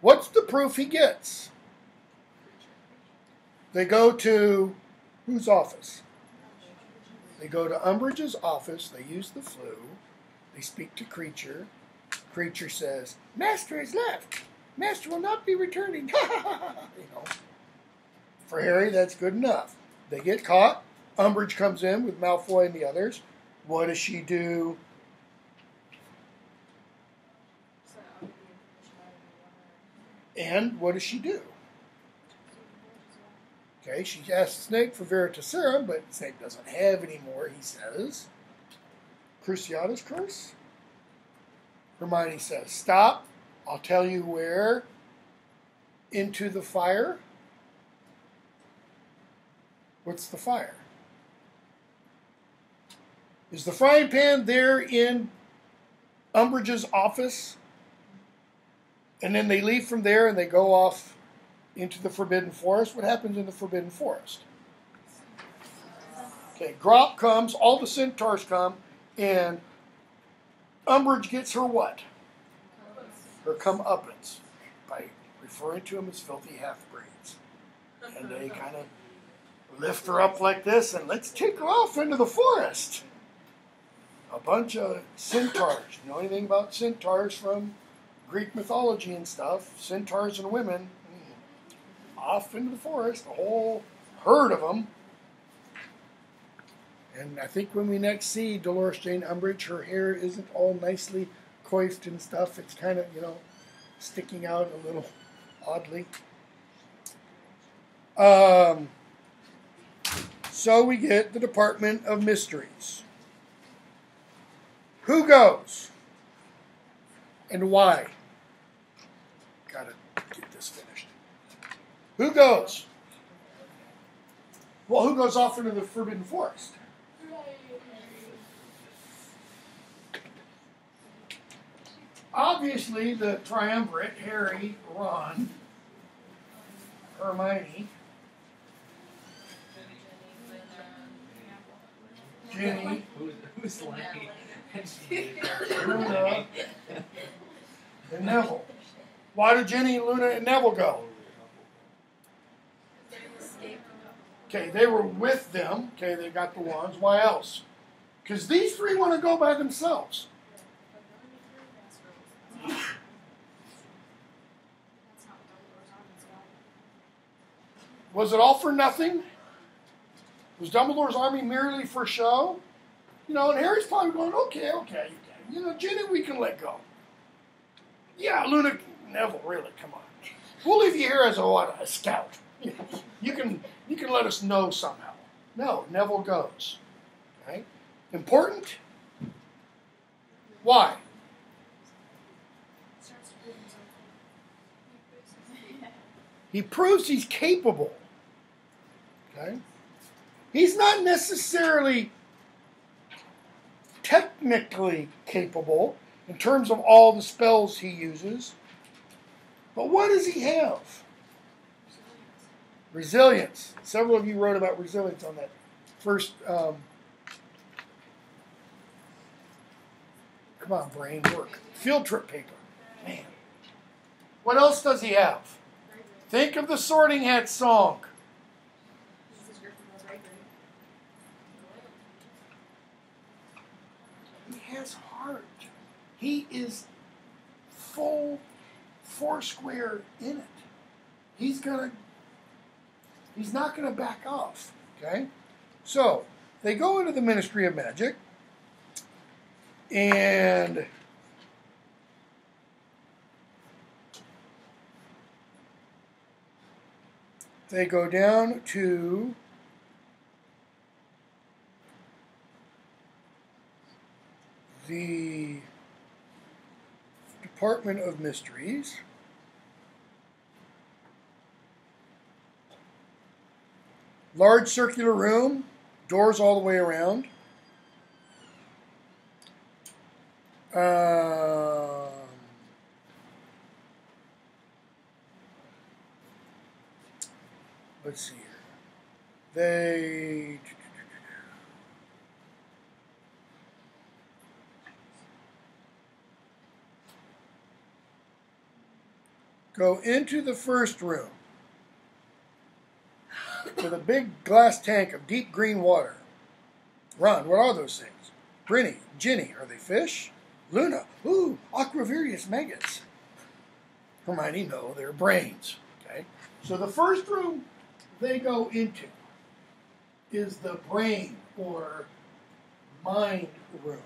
What's the proof he gets? They go to whose office? They go to Umbridge's office. They use the Floo. They speak to Kreacher. Kreacher says, Master has left. Master will not be returning. you know. For Harry, that's good enough. They get caught. Umbridge comes in with Malfoy and the others. What does she do? So I'll get the information out of the water. And what does she do? Okay, she asks Snape for Veritaserum, but Snape doesn't have any more, he says. Cruciatus curse? Hermione says, Stop, I'll tell you where. Into the fire. What's the fire? Is the frying pan there in Umbridge's office? And then they leave from there and they go off into the Forbidden Forest. What happens in the Forbidden Forest? Okay, Grawp comes, all the centaurs come, and Umbridge gets her what? Her comeuppance by referring to them as filthy half breeds. And they kind of lift her up like this and let's take her off into the forest. A bunch of centaurs. You know anything about centaurs from Greek mythology and stuff? Centaurs and women. Off into the forest, a whole herd of them. And I think when we next see Dolores Jane Umbridge, her hair isn't all nicely coiffed and stuff. It's kind of, you know, sticking out a little oddly. Um, so we get the Department of Mysteries. Who goes? And why? Gotta get this finished. Who goes? Well, who goes off into the Forbidden Forest? Obviously, the triumvirate Harry, Ron, Hermione, Ginny, Who's, who's lying? Luna, and Neville. Why do Ginny, Luna, and Neville go? Okay, they were with them. Okay, they got the wands. Why else? Because these three want to go by themselves. Was it all for nothing? Was Dumbledore's army merely for show? You know, and Harry's probably going, okay, okay, okay. You know, Ginny, we can let go. Yeah, Luna, Neville, really, come on. We'll leave you here as a what, a scout. You can, you can let us know somehow. No, Neville goes. Okay, important. Why? He proves he's capable. Okay? He's not necessarily technically capable in terms of all the spells he uses. But what does he have? Resilience. Several of you wrote about resilience on that first. Um, come on, brain, work. Field trip paper. Man. What else does he have? Think of the Sorting Hat song. He has heart. He is full four square in it. He's gonna he's not gonna back off. Okay? So they go into the Ministry of Magic and they go down to the Department of Mysteries. Large circular room, doors all the way around. Um, let's see here. They go into the first room with a big glass tank of deep green water. Ron, what are those things? Brinny, Ginny, are they fish? Luna, ooh, aquavirius maggots. Hermione, no, they're brains. Okay, so the first room they go into is the brain or mind room.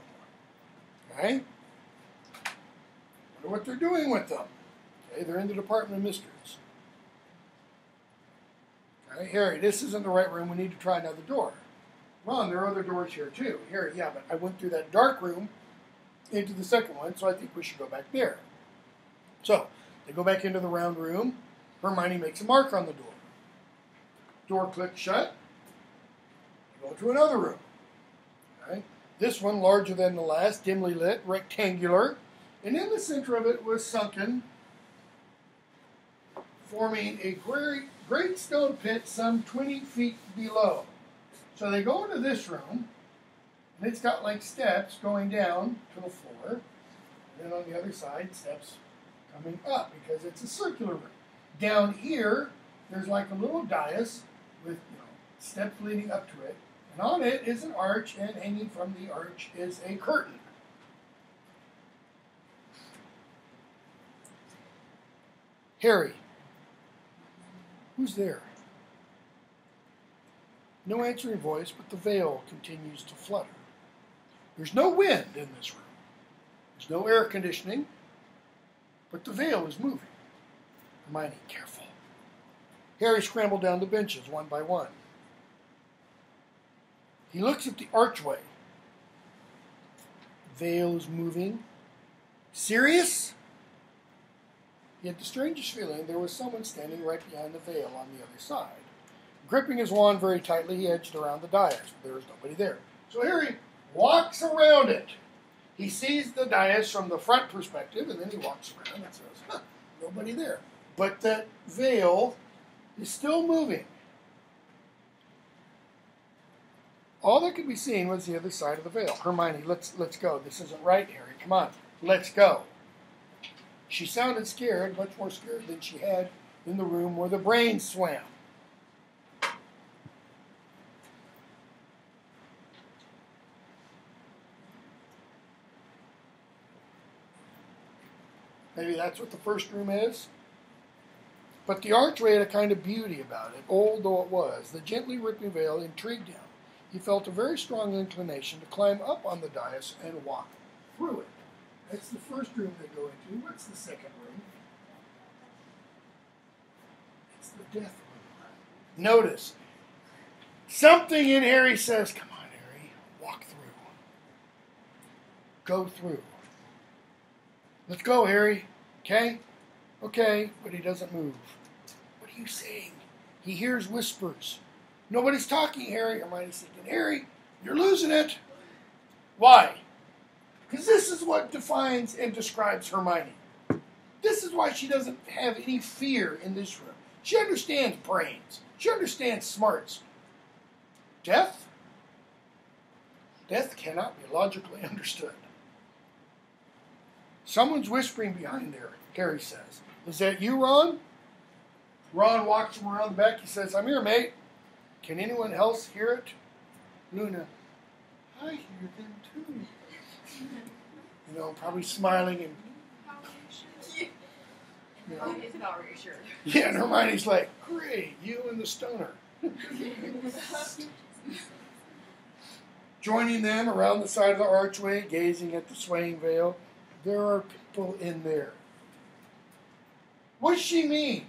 Okay? Wonder what they're doing with them. Okay, they're in the Department of Mysteries. Okay, Harry, this isn't the right room. We need to try another door. Ron, there are other doors here too. Harry, yeah, but I went through that dark room into the second one, so I think we should go back there. So they go back into the round room. Hermione makes a mark on the door. Door clicks shut. They go to another room. Okay? This one, larger than the last, dimly lit, rectangular, and in the center of it was sunken, forming a great, great stone pit some 20 feet below. So they go into this room, and it's got like steps going down to the floor, and then on the other side, steps coming up because it's a circular room. Down here, there's like a little dais with you know, steps leading up to it, and on it is an arch, and hanging from the arch is a curtain. Harry, who's there? No answering voice, but the veil continues to flutter. There's no wind in this room. There's no air conditioning, but the veil is moving. Hermione, careful. Harry scrambled down the benches one by one. He looks at the archway. Veil is moving. Sirius? He had the strangest feeling there was someone standing right behind the veil on the other side. Gripping his wand very tightly, he edged around the dais. There was nobody there. So Harry walks around it. He sees the dais from the front perspective, and then he walks around and says, huh, nobody there. But that veil is still moving. All that could be seen was the other side of the veil. Hermione, let's let's go. This isn't right, Harry. Come on, let's go. She sounded scared, much more scared than she had in the room where the brain swam. Maybe that's what the first room is. But the archway had a kind of beauty about it, old though it was. The gently rippling veil intrigued him. He felt a very strong inclination to climb up on the dais and walk through it. That's the first room they go into. What's the second room? It's the death room. Notice, something in Harry says, Come on, Harry, walk through. Go through. Let's go, Harry. Okay? Okay, but he doesn't move. What are you saying? He hears whispers. Nobody's talking, Harry. Hermione's thinking, Harry, you're losing it. Why? Because this is what defines and describes Hermione. This is why she doesn't have any fear in this room. She understands brains. She understands smarts. Death? Death cannot be logically understood. Someone's whispering behind there, Harry says. Is that you, Ron? Ron walks from around the back. He says, I'm here, mate. Can anyone else hear it? Luna, I hear them too. You know, probably smiling and. You know, It's about reassured. yeah, and Hermione's like, great, you and the stoner. Joining them around the side of the archway, gazing at the swaying veil, there are people in there. What's she mean?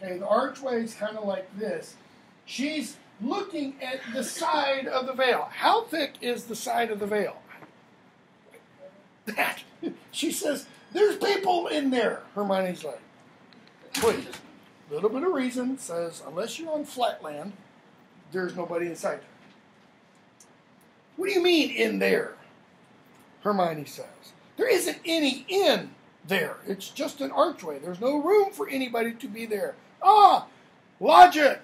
Okay, the archway is kind of like this. She's looking at the side of the veil. How thick is the side of the veil? That. She says, There's people in there. Hermione's like, Please. Little bit of reason says, Unless you're on flat land, there's nobody inside. What do you mean in there? Hermione says. There isn't any in there. It's just an archway. There's no room for anybody to be there. Ah, logic.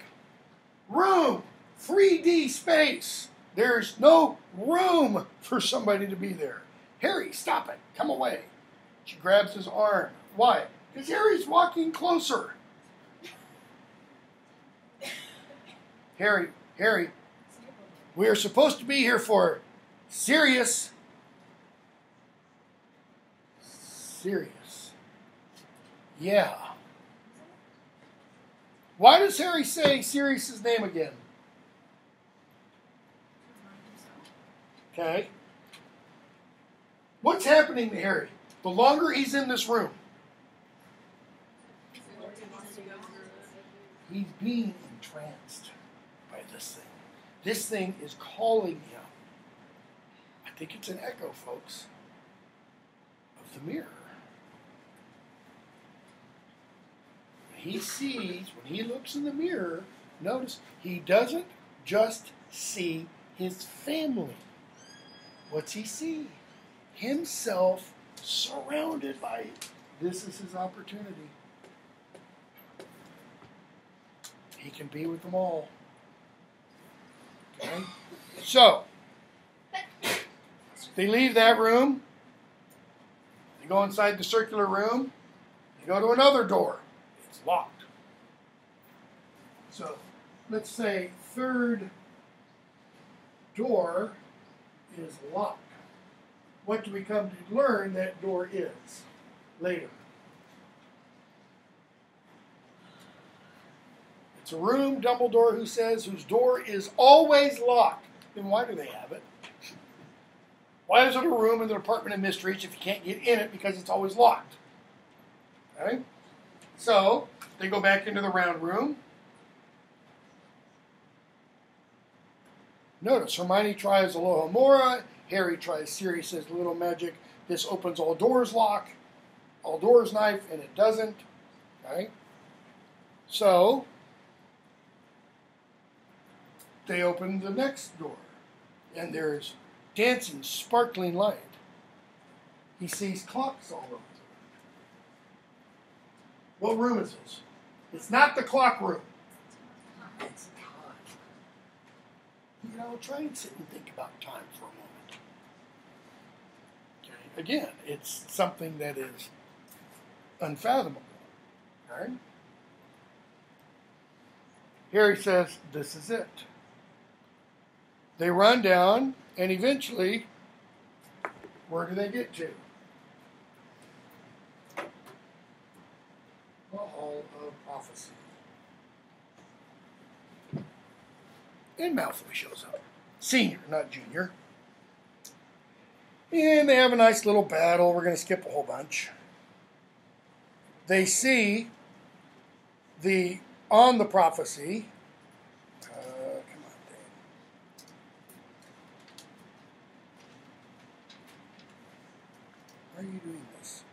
Room. 3D space. There's no room for somebody to be there. Harry, stop it. Come away. She grabs his arm. Why? Because Harry's walking closer. Harry, Harry, we are supposed to be here for Sirius. Sirius. Yeah. Why does Harry say Sirius's name again? Okay? What's happening to Harry? The longer he's in this room, he's being entranced by this thing. This thing is calling him. I think it's an echo, folks, of the mirror. He sees, when he looks in the mirror, notice he doesn't just see his family. What's he see? Himself surrounded by. This is his opportunity. He can be with them all. Okay? So, they leave that room. They go inside the circular room. They go to another door. It's locked. So, let's say third door is locked. What do we come to learn that door is later? It's a room, Dumbledore, who says, whose door is always locked. Then why do they have it? Why is it a room in the Department of Mysteries if you can't get in it because it's always locked? Okay? So, they go back into the round room. Notice Hermione tries Alohomora, Harry tries Sirius's little magic. This opens all doors lock, all doors knife, and it doesn't. Okay? So they open the next door, and there's dancing, sparkling light. He sees clocks all over. What room is this? It's not the clock room. It's time. You know, try and sit and think about time for a. Again, it's something that is unfathomable. Okay? Harry says, This is it. They run down, and eventually, where do they get to? The Hall of Prophecy. And Malfoy shows up. Senior, not junior. And they have a nice little battle. We're going to skip a whole bunch. They see the on the prophecy. Uh, come on, Dan. Why are you doing this?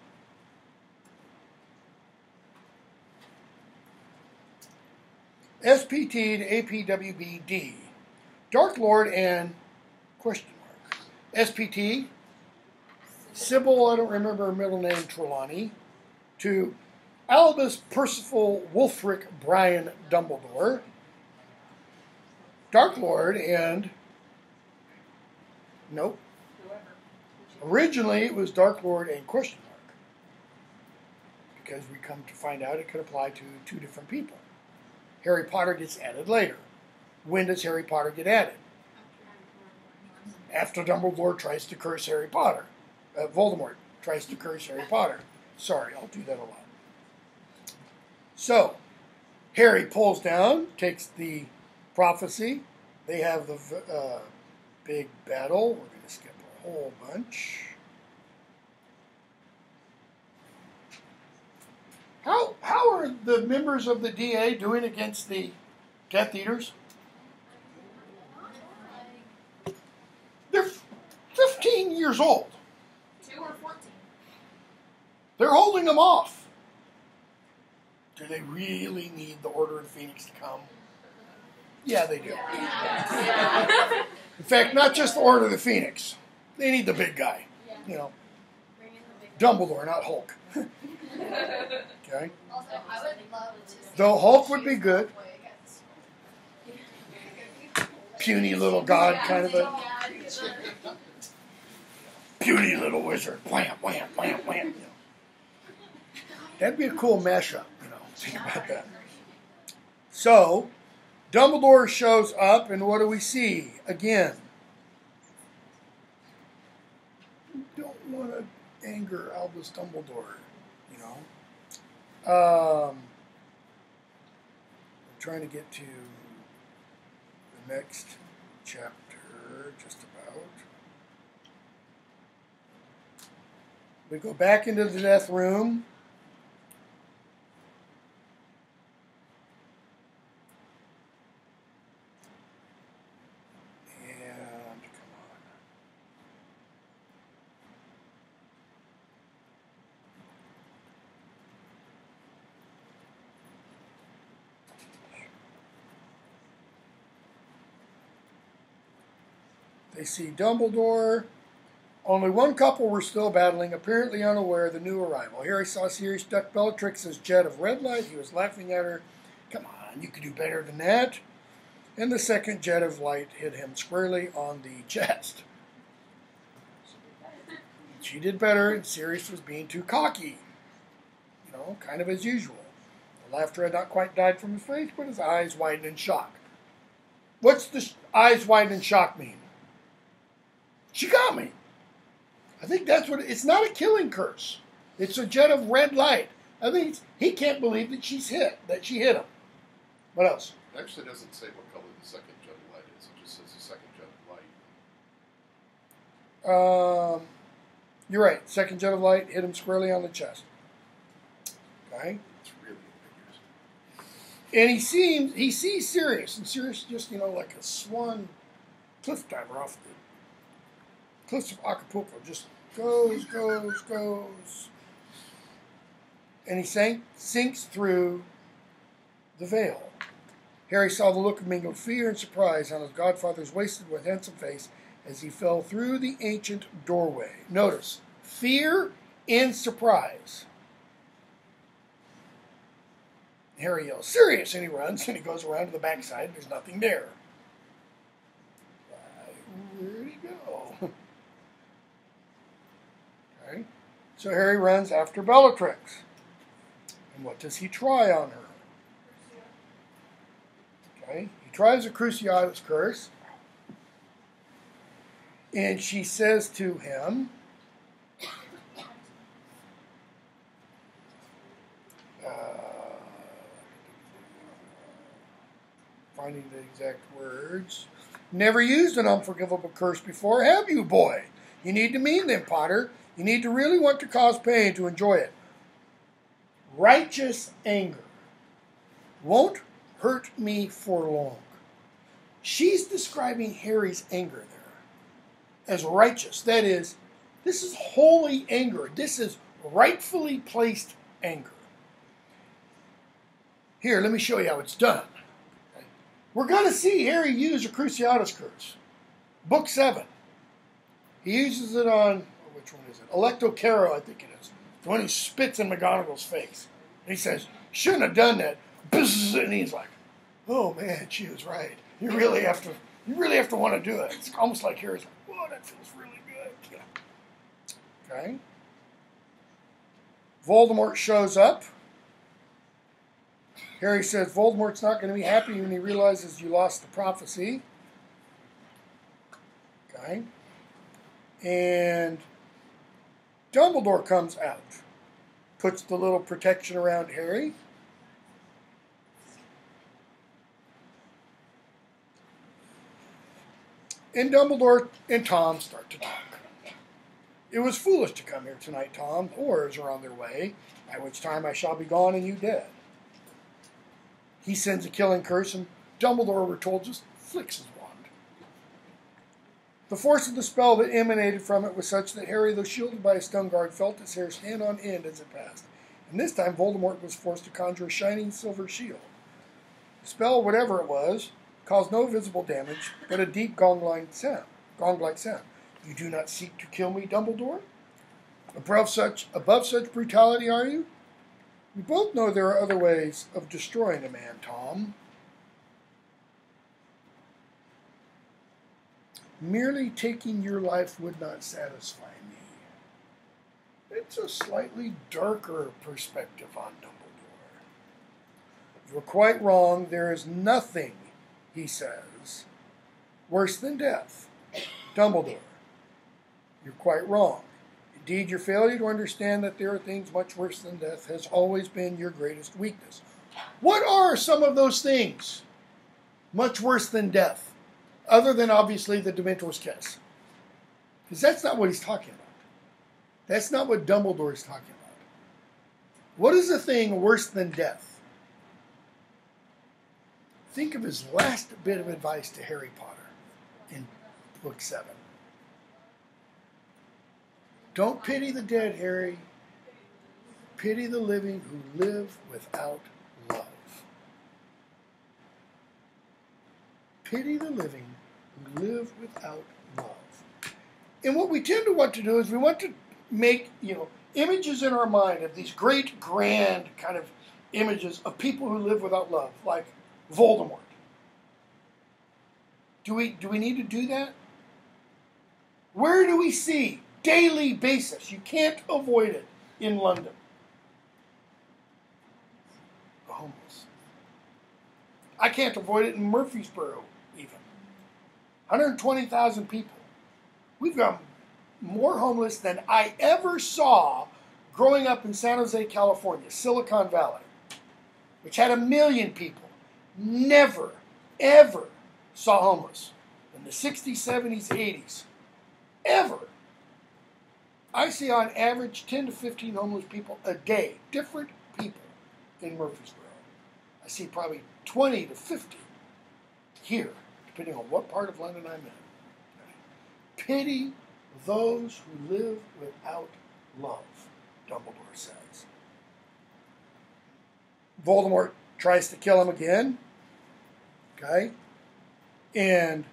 SPT to APWBD. Dark Lord and question mark. SPT, Sybil, I don't remember her middle name, Trelawney, to Albus Percival Wulfric Brian Dumbledore, Dark Lord, and nope. Originally, it was Dark Lord and question mark because we come to find out it could apply to two different people. Harry Potter gets added later. When does Harry Potter get added? After Dumbledore tries to curse Harry Potter. Uh, Voldemort tries to curse Harry Potter. Sorry, I'll do that a lot. So, Harry pulls down, takes the prophecy. They have the uh, big battle. We're going to skip a whole bunch. How, how are the members of the DA doing against the Death Eaters? They're 15 years old. Two or fourteen. They're holding them off. Do they really need the Order of Phoenix to come? Yeah, they do. In fact, not just the Order of the Phoenix. They need the big guy. You know, Bring in. Dumbledore, not Hulk. Okay? Also, I would love to. see Though Hulk would be good. Puny little god kind of a puny little wizard. Wham, wham, wham, wham. That'd be a cool mashup, you know. Think about that. So, Dumbledore shows up, and what do we see again? We don't want to anger Albus Dumbledore, you know. Um, I'm trying to get to the next chapter, just about. We go back into the death room. They see Dumbledore. Only one couple were still battling, apparently unaware of the new arrival. Harry saw Sirius duck Bellatrix's jet of red light. He was laughing at her. Come on, you could do better than that. And the second jet of light hit him squarely on the chest. She did better, and Sirius was being too cocky. You know, kind of as usual. The laughter had not quite died from his face, but his eyes widened in shock. What's the eyes wide in shock mean? She got me. I think that's what it's not a killing curse. It's a jet of red light. I think it's, he can't believe that she's hit, that she hit him. What else? It actually doesn't say what color the second jet of light is. It just says the second jet of light. Um, you're right. Second jet of light hit him squarely on the chest. Okay. It's really ambiguous. And he seems he sees Sirius, and Sirius just you know like a swan cliff diver off the cliffs of Acapulco, just goes, goes, goes, and he sank, sinks through the veil. Harry saw the look of mingled fear and surprise on his godfather's wasted with handsome face as he fell through the ancient doorway. Notice fear and surprise. Harry yells, Sirius! And he runs and he goes around to the backside. There's nothing there. Where'd he go? okay. So Harry runs after Bellatrix. And what does he try on her? Okay. He tries a Cruciatus curse. And she says to him, uh, finding the exact words. Never used an unforgivable curse before, have you, boy? You need to mean them, Potter. You need to really want to cause pain to enjoy it. Righteous anger won't hurt me for long. She's describing Harry's anger there as righteous. That is, this is holy anger. This is rightfully placed anger. Here, let me show you how it's done. We're going to see Harry use a Cruciatus curse. Book 7. He uses it on, which one is it? Alecto Carrow, I think it is. The one who spits in McGonagall's face. And he says, shouldn't have done that. And he's like, oh man, she was right. You really have to, you really have to want to do it. It's almost like Harry's like, whoa, that feels really good. Yeah. Okay. Voldemort shows up. Harry says Voldemort's not going to be happy when he realizes you lost the prophecy. Okay. And Dumbledore comes out, puts the little protection around Harry. And Dumbledore and Tom start to talk. It was foolish to come here tonight, Tom. Aurors are on their way, at which time I shall be gone and you dead. He sends a killing curse, and Dumbledore, we're told, just flicks his. The force of the spell that emanated from it was such that Harry, though shielded by a stun guard, felt his hair stand on end as it passed. And this time, Voldemort was forced to conjure a shining silver shield. The spell, whatever it was, caused no visible damage, but a deep gong-like sound. Gong-like sound. You do not seek to kill me, Dumbledore? Above such, above such brutality, are you? We both know there are other ways of destroying a man, Tom. Merely taking your life would not satisfy me. It's a slightly darker perspective on Dumbledore. You're quite wrong. There is nothing, he says, worse than death. Dumbledore, you're quite wrong. Indeed, your failure to understand that there are things much worse than death has always been your greatest weakness. What are some of those things much worse than death? Other than obviously the Dementor's kiss. Because that's not what he's talking about. That's not what Dumbledore is talking about. What is a thing worse than death? Think of his last bit of advice to Harry Potter in book seven. Don't pity the dead, Harry. Pity the living who live without love. Pity the living live without love. And what we tend to want to do is we want to make, you know, images in our mind of these great, grand kind of images of people who live without love, like Voldemort. Do we do we need to do that? Where do we see daily basis? You can't avoid it in London. The homeless. I can't avoid it in Murfreesboro. 120,000 people. We've got more homeless than I ever saw growing up in San Jose, California, Silicon Valley, which had a million people. Never, ever saw homeless in the 60s, 70s, 80s. Ever. I see on average 10 to 15 homeless people a day, different people in Murfreesboro. I see probably 20 to 50 here, depending on what part of London I'm in. Pity those who live without love, Dumbledore says. Voldemort tries to kill him again. Okay? And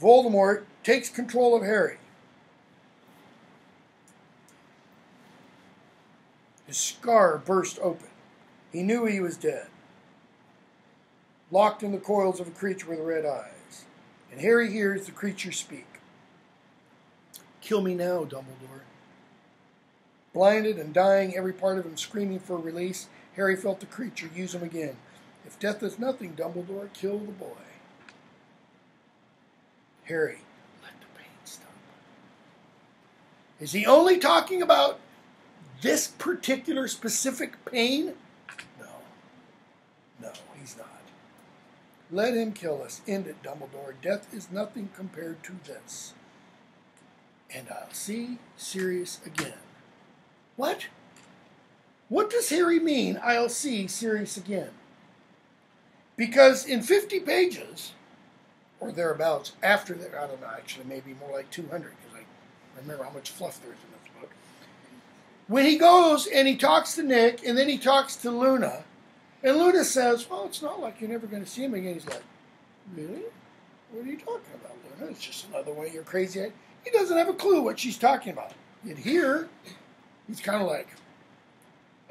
Voldemort takes control of Harry. His scar burst open. He knew he was dead, locked in the coils of a creature with red eyes. And Harry hears the creature speak. Kill me now, Dumbledore. Blinded and dying, every part of him screaming for release, Harry felt the creature use him again. If death is nothing, Dumbledore, kill the boy. Harry, let the pain stop. Is he only talking about this particular specific pain? No. No, he's not. Let him kill us. End it, Dumbledore. Death is nothing compared to this. And I'll see Sirius again. What? What does Harry mean, I'll see Sirius again? Because in 50 pages, or thereabouts, after that, I don't know, actually, maybe more like 200, because I remember how much fluff there is in this book. When he goes and he talks to Nick, and then he talks to Luna, and Luna says, Well, it's not like you're never going to see him again. He's like, Really? What are you talking about, Luna? It's just another way you're crazy. He doesn't have a clue what she's talking about. And here, he's kind of like,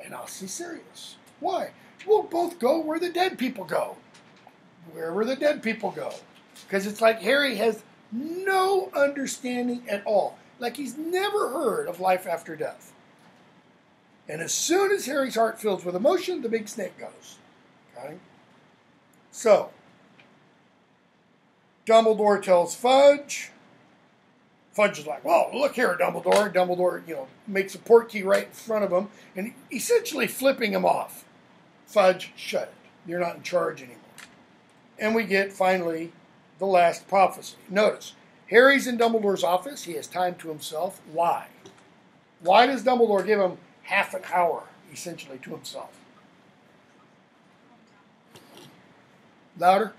And I'll see Sirius. Why? We'll both go where the dead people go. Wherever the dead people go. Because it's like Harry has no understanding at all. Like he's never heard of life after death. And as soon as Harry's heart fills with emotion, the big snake goes. Okay? So, Dumbledore tells Fudge. Fudge is like, well, look here, Dumbledore. Dumbledore, you know, makes a portkey right in front of him and essentially flipping him off. Fudge, shut it. You're not in charge anymore. And we get, finally, the last prophecy. Notice, Harry's in Dumbledore's office. He has time to himself. Why? Why does Dumbledore give him half an hour, essentially, to himself? Louder?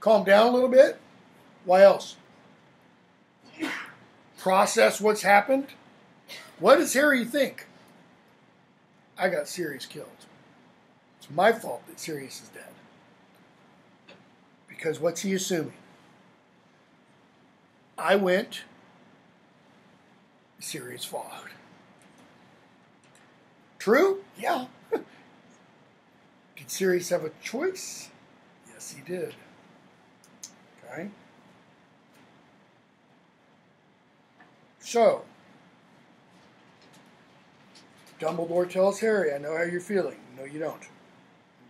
Calm down a little bit? Why else? Process what's happened? What does Harry think? I got Sirius killed. It's my fault that Sirius is dead. Because what's he assuming? I went, Sirius followed. True? Yeah. did Sirius have a choice? Yes, he did. Okay. So, Dumbledore tells Harry, I know how you're feeling. No, you don't.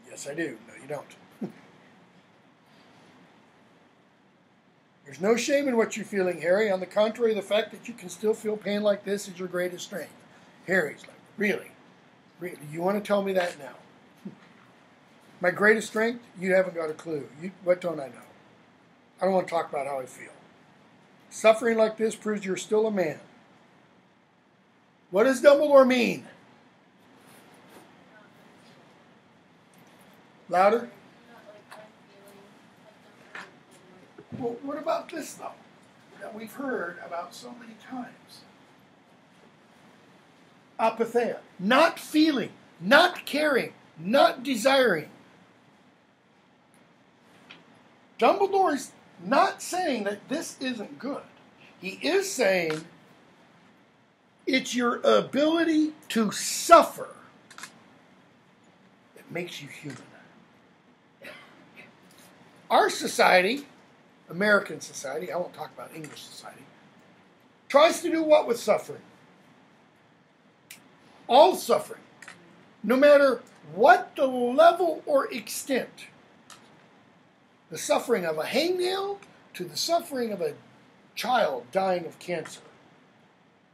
Yes, I do. No, you don't. There's no shame in what you're feeling, Harry. On the contrary, the fact that you can still feel pain like this is your greatest strength. Harry's like, Really? You want to tell me that now? My greatest strength? You haven't got a clue. You, what don't I know? I don't want to talk about how I feel. Suffering like this proves you're still a man. What does Dumbledore mean? Louder? Well, what about this, though, that we've heard about so many times? Apatheia. Not feeling, not caring, not desiring. Dumbledore is not saying that this isn't good. He is saying it's your ability to suffer that makes you human. Our society, American society, I won't talk about English society, tries to do what with suffering? All suffering, no matter what the level or extent. The suffering of a hangnail to the suffering of a child dying of cancer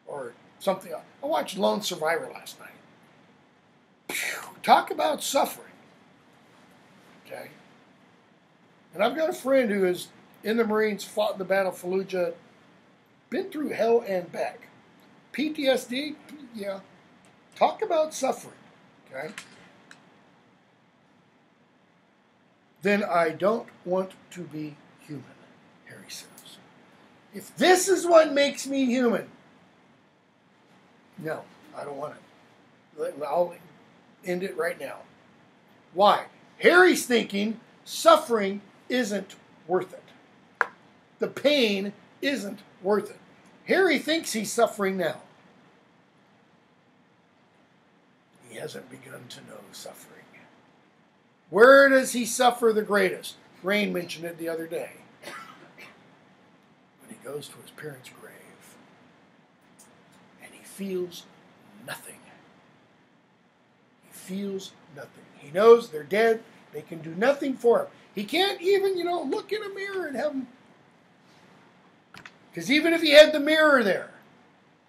or something else. I watched Lone Survivor last night. Talk about suffering. Okay. And I've got a friend who is in the Marines, fought in the Battle of Fallujah, been through hell and back. PTSD, yeah. Talk about suffering. Okay. Then I don't want to be human, Harry says. If this is what makes me human, no, I don't want it. I'll end it right now. Why? Harry's thinking suffering isn't worth it. The pain isn't worth it. Harry thinks he's suffering now. He hasn't begun to know suffering. Where does he suffer the greatest? Rain mentioned it the other day. When he goes to his parents' grave and he feels nothing. He feels nothing. He knows they're dead. They can do nothing for him. He can't even, you know, look in a mirror and have him. Because even if he had the mirror there,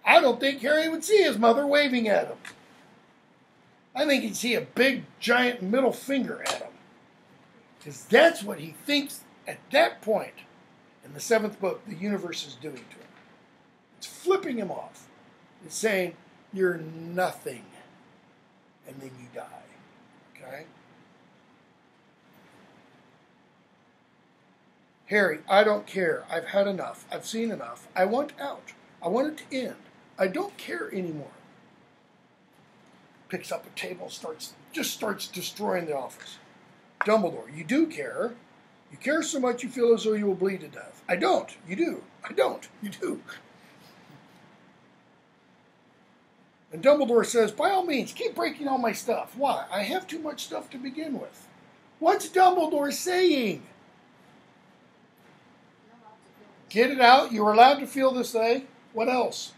I don't think Harry would see his mother waving at him. I think he'd see a big, giant middle finger at him. Because that's what he thinks at that point in the seventh book the universe is doing to him. It's flipping him off. It's saying, You're nothing. And then you die. Okay? Harry, I don't care. I've had enough. I've seen enough. I want out. I want it to end. I don't care anymore. Picks up a table, starts just starts destroying the office. Dumbledore, you do care. You care so much you feel as though you will bleed to death. I don't. You do. I don't. You do. And Dumbledore says, by all means, keep breaking all my stuff. Why? I have too much stuff to begin with. What's Dumbledore saying? Get it out. You're allowed to feel this way. What else?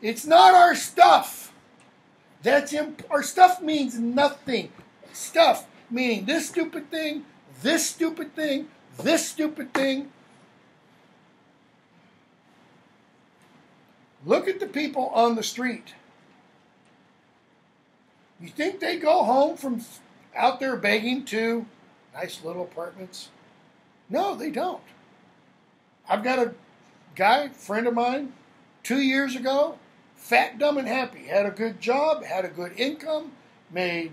It's not our stuff. That's imp- our stuff means nothing. Stuff meaning this stupid thing, this stupid thing, this stupid thing. Look at the people on the street. You think they go home from out there begging to nice little apartments? No, they don't. I've got a guy, friend of mine, two years ago, fat, dumb, and happy. Had a good job, had a good income, made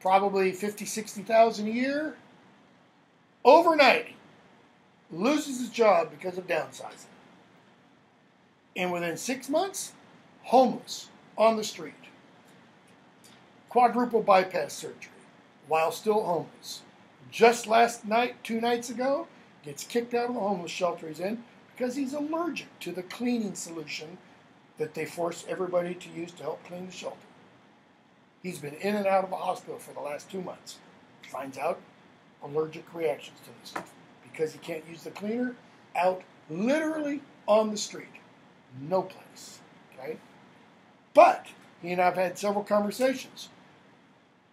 probably 50, 60,000 a year. Overnight, loses his job because of downsizing. And within six months, homeless on the street. Quadruple bypass surgery while still homeless. Just last night, two nights ago, gets kicked out of the homeless shelter he's in because he's allergic to the cleaning solution that they force everybody to use to help clean the shelter. He's been in and out of the hospital for the last two months. Finds out allergic reactions to this stuff because he can't use the cleaner out literally on the street. No place. Okay? But he and I've had several conversations.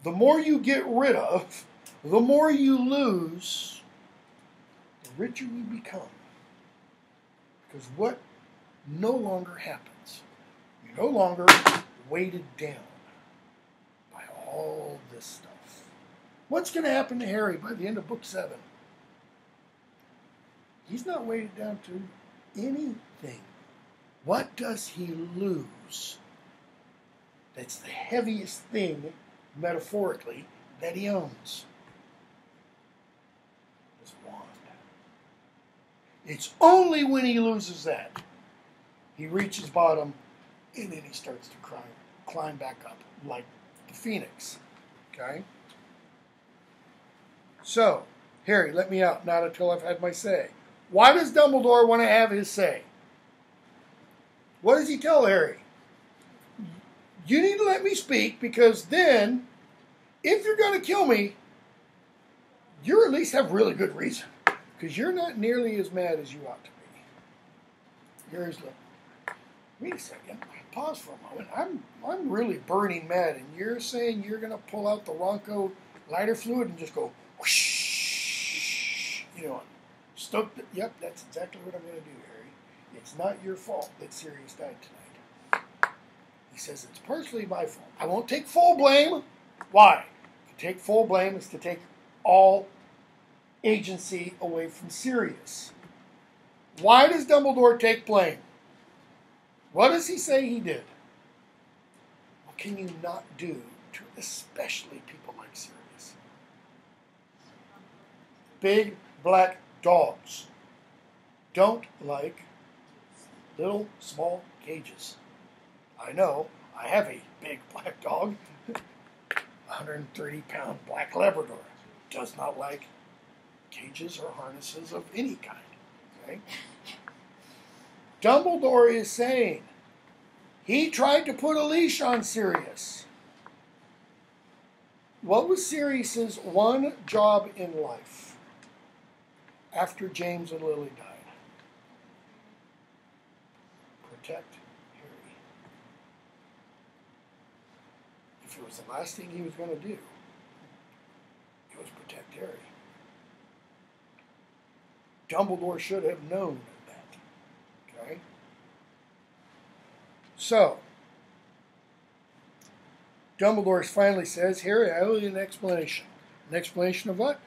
The more you get rid of, the more you lose, the richer you become. Because what no longer happens? You're no longer weighted down by all this stuff. What's going to happen to Harry by the end of book seven? He's not weighted down to anything, what does he lose? That's the heaviest thing, metaphorically, that he owns. His wand. It's only when he loses that he reaches bottom and then he starts to climb, climb back up like the phoenix. Okay? So, Harry, let me out, not until I've had my say. Why does Dumbledore want to have his say? What does he tell Harry? You need to let me speak because then, if you're going to kill me, you at least have really good reason. Because you're not nearly as mad as you ought to be. Here's the. Wait a second. Pause for a moment. I'm I'm really burning mad, and you're saying you're going to pull out the Ronco lighter fluid and just go whoosh, you know, stoke. The, yep, that's exactly what I'm going to do, Harry. It's not your fault that Sirius died tonight. He says it's partially my fault. I won't take full blame. Why? To take full blame is to take all agency away from Sirius. Why does Dumbledore take blame? What does he say he did? What can you not do to especially people like Sirius? Big black dogs don't like little small cages. I know, I have a big black dog, 130 pound black Labrador. Does not like cages or harnesses of any kind. Okay? Dumbledore is saying he tried to put a leash on Sirius. What was Sirius's one job in life after James and Lily died? Protect Harry. If it was the last thing he was going to do, it was protect Harry. Dumbledore should have known that. Okay? So, Dumbledore finally says, Harry, I owe you an explanation. An explanation of what?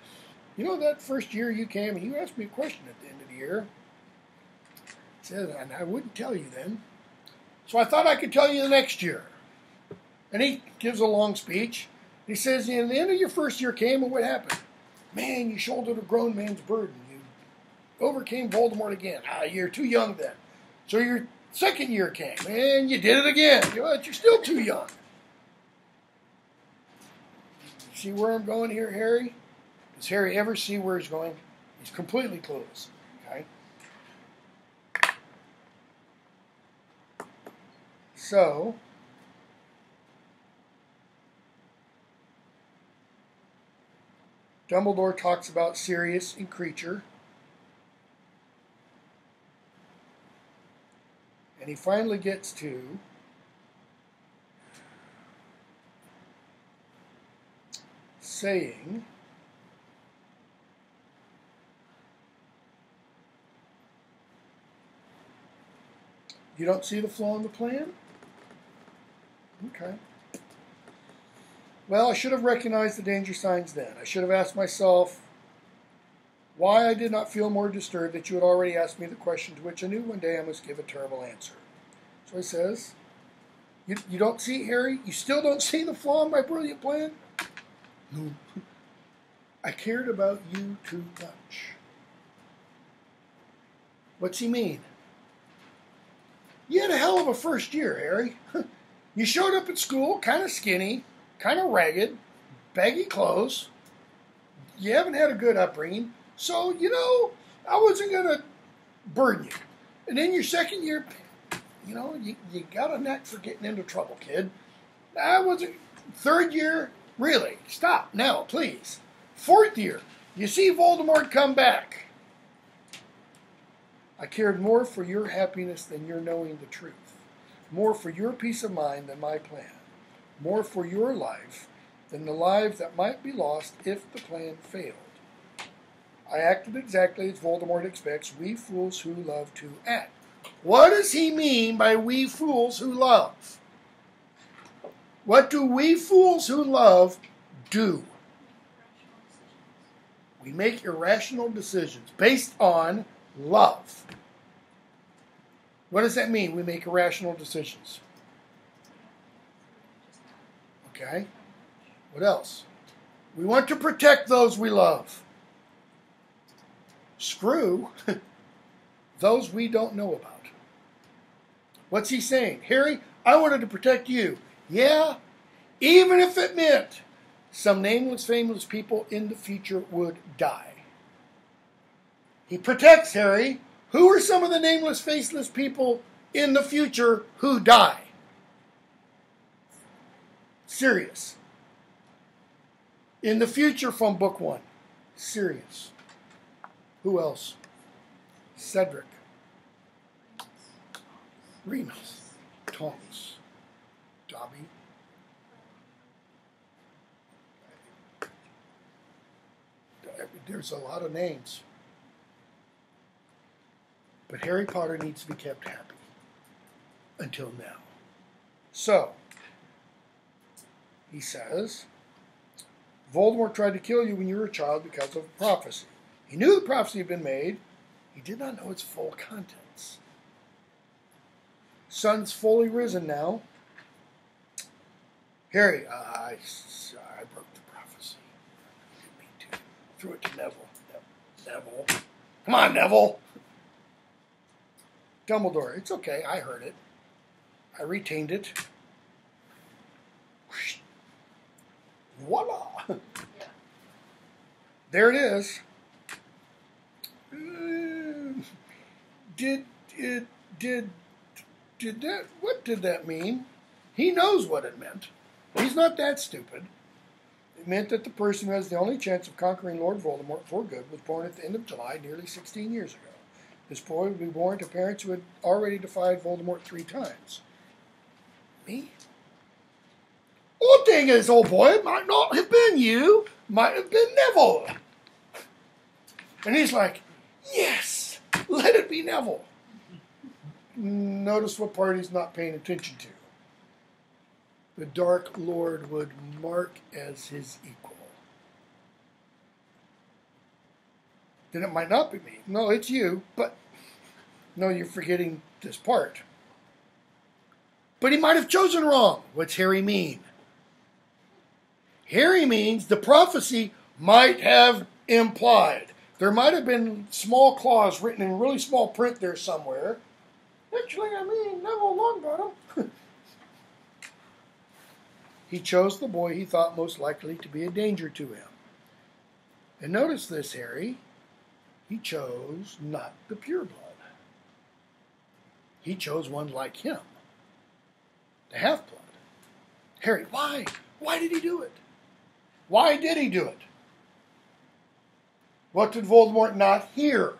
You know, that first year you came and you asked me a question at the end of the year. Said, and I wouldn't tell you then. So I thought I could tell you the next year. And he gives a long speech. He says, in the end of your first year came, and what happened? Man, you shouldered a grown man's burden. You overcame Voldemort again. Ah, you're too young then. So your second year came, and you did it again. But you're still too young. See where I'm going here, Harry? Does Harry ever see where he's going? He's completely clueless. Okay. So, Dumbledore talks about Sirius and Kreacher. And he finally gets to saying You don't see the flaw in the plan? Okay. Well, I should have recognized the danger signs then. I should have asked myself why I did not feel more disturbed that you had already asked me the question to which I knew one day I must give a terrible answer. So he says, You, you don't see, Harry? You still don't see the flaw in my brilliant plan? No. I cared about you too much. What's he mean? You had a hell of a first year, Harry. you showed up at school kind of skinny, kind of ragged, baggy clothes. You haven't had a good upbringing. So, you know, I wasn't going to burden you. And then your second year, you know, you, you got a knack for getting into trouble, kid. I wasn't. Third year, really, stop now, please. Fourth year, you see Voldemort come back. I cared more for your happiness than your knowing the truth, more for your peace of mind than my plan, more for your life than the lives that might be lost if the plan failed. I acted exactly as Voldemort expects we fools who love to act. What does he mean by we fools who love? What do we fools who love do? We make irrational decisions based on love. What does that mean? We make irrational decisions. Okay? What else? We want to protect those we love. Screw those we don't know about. What's he saying? Harry, I wanted to protect you. Yeah, even if it meant some nameless, fameless people in the future would die. He protects Harry. Who are some of the nameless, faceless people in the future who die? Sirius. In the future from book one. Sirius. Who else? Cedric. Remus. Tonks. Dobby. There's a lot of names. But Harry Potter needs to be kept happy until now. So, he says, Voldemort tried to kill you when you were a child because of prophecy. He knew the prophecy had been made, he did not know its full contents. Sun's fully risen now. Harry, uh, I, I broke the prophecy. I didn't mean to. Threw it to Neville. Neville. Come on, Neville. Dumbledore, it's okay. I heard it. I retained it. Voila! Yeah. There it is. Uh, did it did did that what did that mean? He knows what it meant. He's not that stupid. It meant that the person who has the only chance of conquering Lord Voldemort for good was born at the end of July, nearly 16 years ago. This boy would be born to parents who had already defied Voldemort three times. Me? Oh, thing is, old boy, it might not have been you. Might have been Neville. And he's like, yes, let it be Neville. Notice what part he's not paying attention to. The Dark Lord would mark as his equal. Then it might not be me. No, it's you, but no, you're forgetting this part. But he might have chosen wrong. What's Harry mean? Harry means the prophecy might have implied. There might have been small clause written in really small print there somewhere. Actually, I mean, Neville Longbottom. he chose the boy he thought most likely to be a danger to him. And notice this, Harry. He chose not the pureblood. He chose one like him, the half blood. Harry, why? Why did he do it? Why did he do it? What did Voldemort not hear?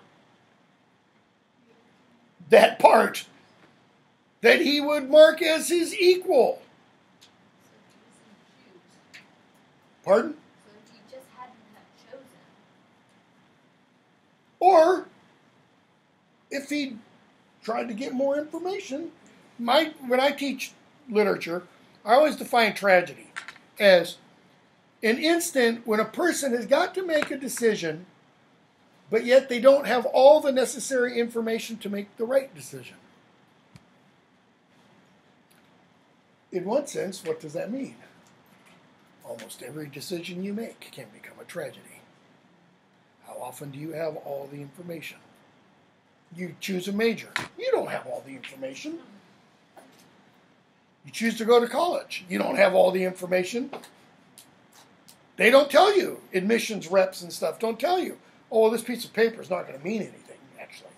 That part that he would mark as his equal. Pardon? So if he just hadn't have chosen. Or if he tried to get more information, my when I teach literature, I always define tragedy as an instant when a person has got to make a decision, but yet they don't have all the necessary information to make the right decision. In one sense, what does that mean? Almost every decision you make can become a tragedy. How often do you have all the information? You choose a major. You don't have all the information. You choose to go to college. You don't have all the information. They don't tell you. Admissions reps and stuff don't tell you. Oh, well, this piece of paper is not going to mean anything, actually.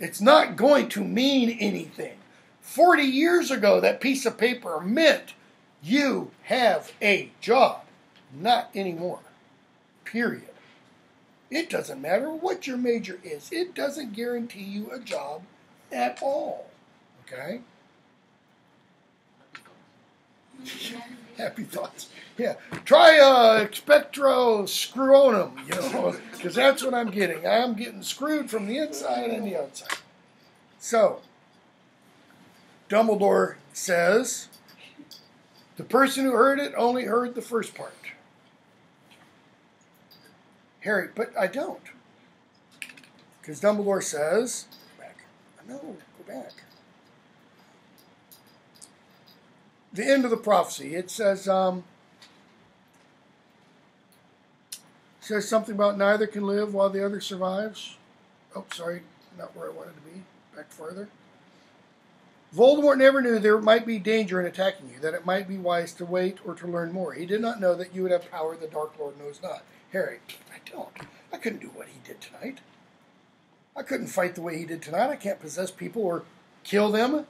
it's not going to mean anything. 40 years ago, that piece of paper meant you have a job. Not anymore. Period. It doesn't matter what your major is, it doesn't guarantee you a job at all. Okay? Happy thoughts. Yeah. Try uh, Expectro Screwonum, you know, because that's what I'm getting. I'm getting screwed from the inside and the outside. So, Dumbledore says the person who heard it only heard the first part. Harry, but I don't. Because Dumbledore says, back, No, go back. The end of the prophecy. It says, um, says something about neither can live while the other survives. Oh, sorry, not where I wanted to be. Back further. Voldemort never knew there might be danger in attacking you, that it might be wise to wait or to learn more. He did not know that you would have power the Dark Lord knows not. Harry, I don't. I couldn't do what he did tonight. I couldn't fight the way he did tonight. I can't possess people or kill them.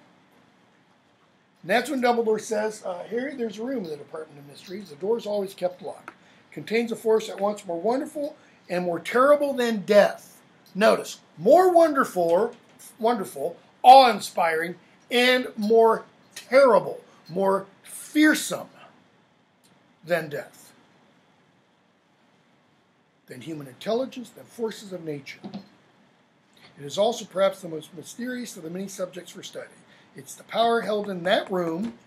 And that's when Dumbledore says, uh, Harry, there's a room in the Department of Mysteries. The door's always kept locked. Contains a force at once more wonderful and more terrible than death. Notice, more wonderful, wonderful, awe-inspiring, and more terrible, more fearsome than death, than human intelligence, than forces of nature. It is also perhaps the most mysterious of the many subjects for study. It's the power held in that room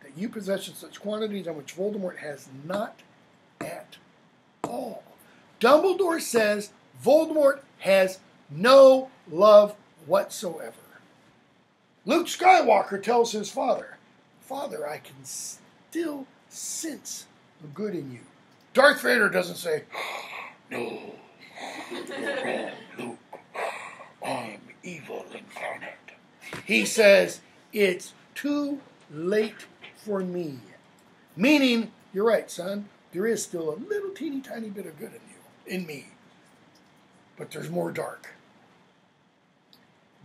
that you possess in such quantities on which Voldemort has not at all. Dumbledore says Voldemort has no love whatsoever. Luke Skywalker tells his father, Father, I can still sense the good in you. Darth Vader doesn't say, No, you're wrong, Luke. I'm evil incarnate. He says, It's too late for me. Meaning, you're right, son. There is still a little teeny tiny bit of good in you, in me. But there's more dark.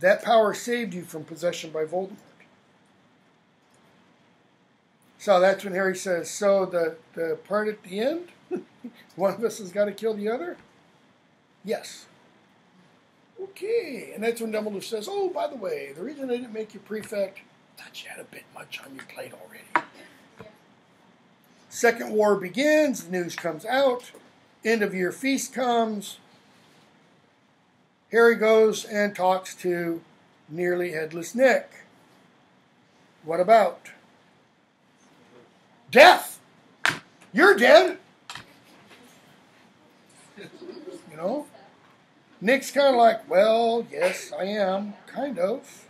That power saved you from possession by Voldemort. So that's when Harry says, So the, the part at the end, one of us has got to kill the other? Yes. Okay. And that's when Dumbledore says, Oh, by the way, the reason I didn't make you prefect, thought you had a bit much on your plate already. Second war begins, the news comes out, end of year feast comes. Harry goes and talks to nearly headless Nick. What about? Death! You're dead! You know? Nick's kind of like, well, yes, I am, kind of.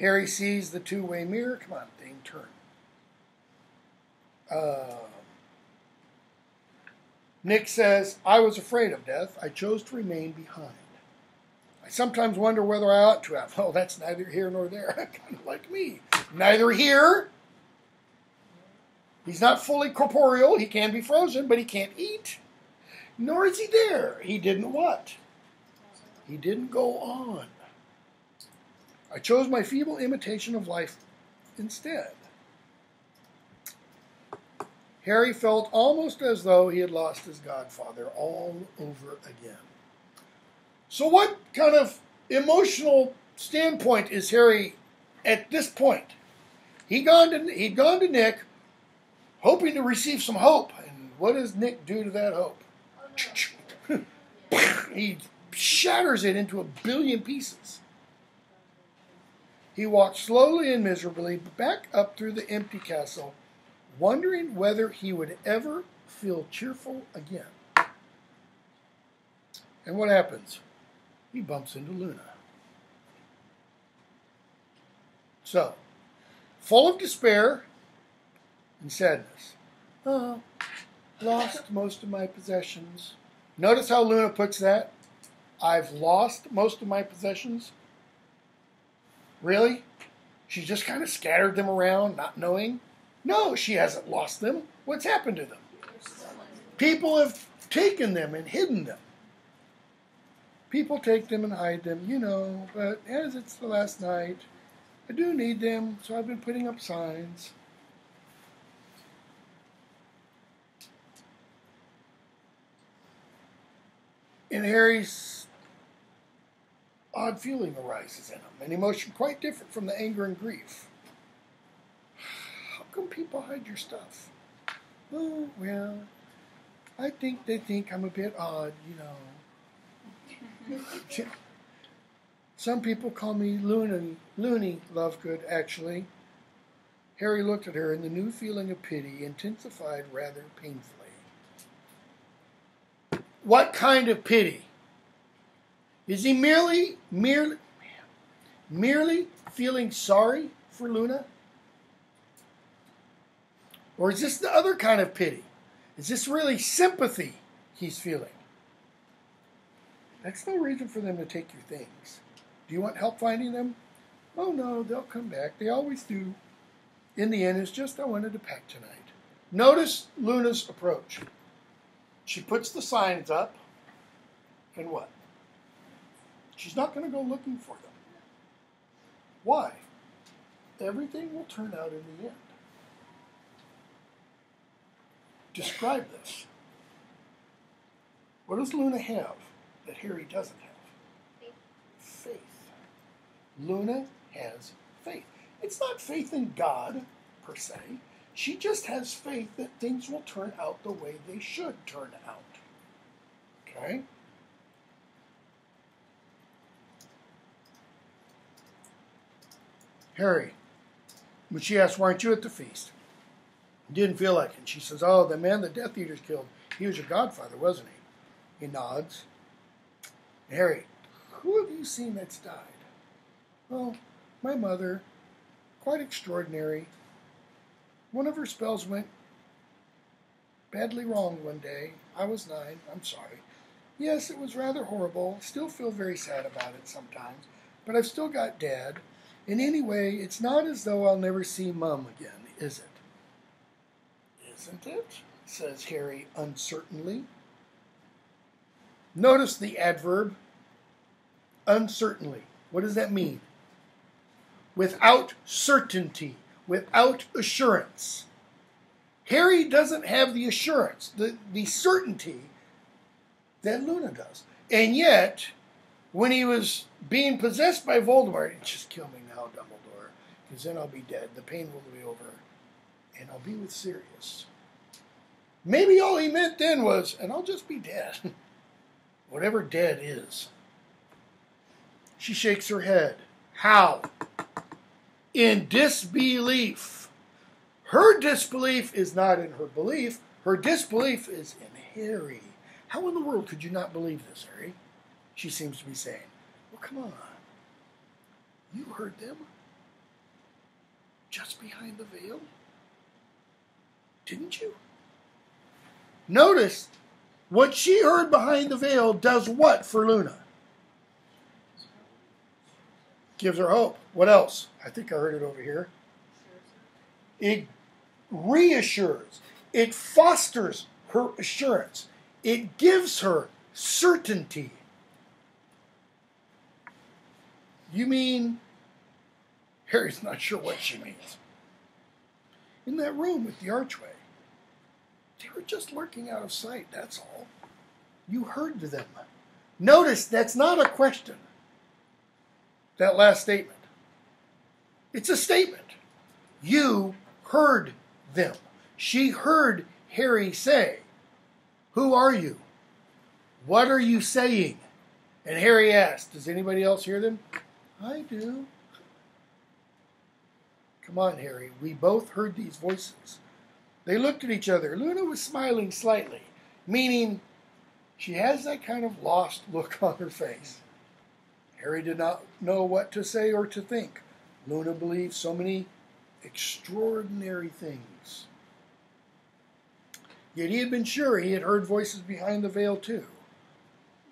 Harry sees the two way mirror. Come on, thing, turn. Uh, Nick says, I was afraid of death. I chose to remain behind. I sometimes wonder whether I ought to have. Well, that's neither here nor there. kind of like me. Neither here. He's not fully corporeal. He can be frozen, but he can't eat. Nor is he there. He didn't what? He didn't go on. I chose my feeble imitation of life instead. Harry felt almost as though he had lost his godfather all over again. So, what kind of emotional standpoint is Harry at this point? He gone to he'd gone to Nick, hoping to receive some hope, and what does Nick do to that hope? he shatters it into a billion pieces. He walked slowly and miserably back up through the empty castle, wondering whether he would ever feel cheerful again. And what happens? He bumps into Luna. So, full of despair and sadness. Oh, lost most of my possessions. Notice how Luna puts that? I've lost most of my possessions. Really? She just kind of scattered them around, not knowing? No, she hasn't lost them. What's happened to them? People have taken them and hidden them. People take them and hide them, you know, but as it's the last night, I do need them, so I've been putting up signs. And Harry's odd feeling arises in him, an emotion quite different from the anger and grief. How come people hide your stuff? Oh, well, I think they think I'm a bit odd, you know. Some people call me loony, loony Lovegood, actually. Harry looked at her, and the new feeling of pity intensified rather painfully. What kind of pity? Is he merely, merely, merely feeling sorry for Luna? Or is this the other kind of pity? Is this really sympathy he's feeling? That's no reason for them to take your things. Do you want help finding them? Oh no, they'll come back. They always do. In the end, it's just I wanted to pack tonight. Notice Luna's approach. She puts the signs up, and what? She's not going to go looking for them. Why? Everything will turn out in the end. Describe this. What does Luna have that Harry doesn't have? Faith. Luna has faith. It's not faith in God, per se. She just has faith that things will turn out the way they should turn out. Okay? Harry, when she asked, Why aren't you at the feast? Didn't feel like it. And she says, Oh, the man the Death Eaters killed, he was your godfather, wasn't he? He nods. Harry, who have you seen that's died? Well, my mother, quite extraordinary. One of her spells went badly wrong one day. I was nine. I'm sorry. Yes, it was rather horrible. Still feel very sad about it sometimes. But I've still got Dad. And anyway, it's not as though I'll never see Mum again, is it? Isn't it? says Harry uncertainly. Notice the adverb uncertainly. What does that mean? Without certainty, without assurance. Harry doesn't have the assurance, the, the certainty that Luna does. And yet, when he was being possessed by Voldemort, just kill me now, Dumbledore, because then I'll be dead. The pain will be over, and I'll be with Sirius. Maybe all he meant then was, and I'll just be dead. Whatever dead is. She shakes her head. How? In disbelief. Her disbelief is not in her belief, her disbelief is in Harry. How in the world could you not believe this, Harry? She seems to be saying. Well, come on. You heard them just behind the veil? Didn't you? Notice what she heard behind the veil does what for Luna? Gives her hope. What else? I think I heard it over here. It reassures, it fosters her assurance, it gives her certainty. You mean Harry's not sure what she means. In that room with the archway, they were just lurking out of sight, that's all. You heard them. Notice that's not a question, that last statement. It's a statement. You heard them. She heard Harry say, Who are you? What are you saying? And Harry asked, Does anybody else hear them? I do. Come on, Harry. We both heard these voices. They looked at each other. Luna was smiling slightly, meaning she has that kind of lost look on her face. Harry did not know what to say or to think. Luna believed so many extraordinary things. Yet he had been sure he had heard voices behind the veil too.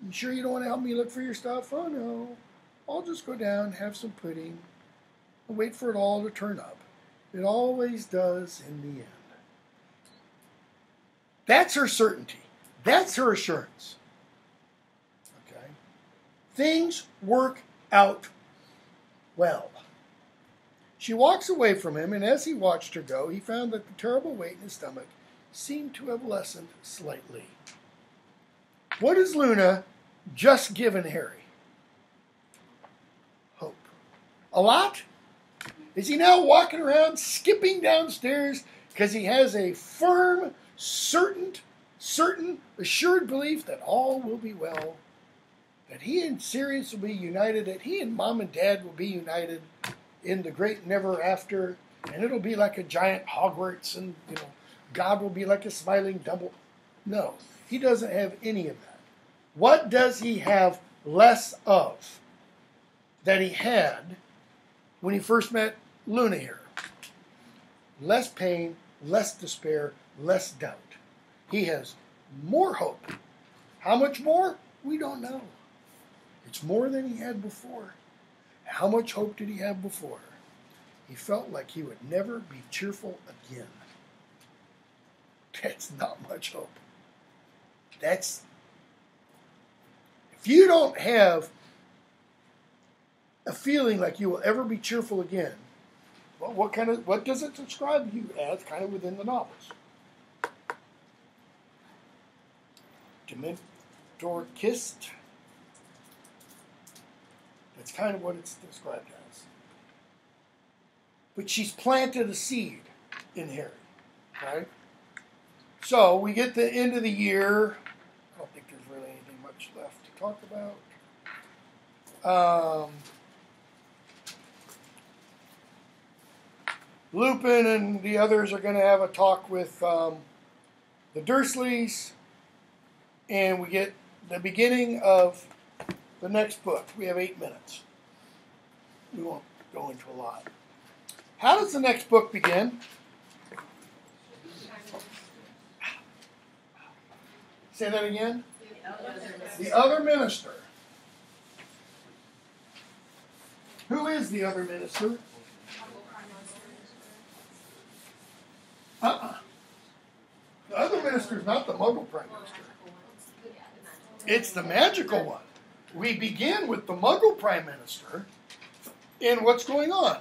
You sure you don't want to help me look for your stuff? Oh no. I'll just go down, have some pudding, and wait for it all to turn up. It always does in the end. That's her certainty. That's her assurance. Okay? Things work out well. She walks away from him, and as he watched her go, he found that the terrible weight in his stomach seemed to have lessened slightly. What has Luna just given Harry? Hope. A lot? Is he now walking around skipping downstairs because he has a firm, certain, certain, assured belief that all will be well? That he and Sirius will be united, that he and mom and dad will be united in the great never after, and it'll be like a giant Hogwarts, and you know, God will be like a smiling double. No, he doesn't have any of that. What does he have less of? that he had when he first met Luna here. Less pain, less despair, less doubt. He has more hope. How much more? We don't know. It's more than he had before. How much hope did he have before? He felt like he would never be cheerful again. That's not much hope. That's if you don't have a feeling like you will ever be cheerful again, well, what kind of what does it describe you as? Kind of within the novels. Dementor kissed. That's kind of what it's described as. But she's planted a seed in Harry, right? So we get the end of the year. I don't think there's really anything much left to talk about. Um, Lupin and the others are going to have a talk with um, the Dursleys, and we get the beginning of the next book. We have eight minutes. We won't go into a lot. How does the next book begin? Say that again. The other minister. Who is the other minister? Uh-uh. The other minister is not the Muggle Prime Minister. It's the magical one. We begin with the Muggle Prime Minister and what's going on.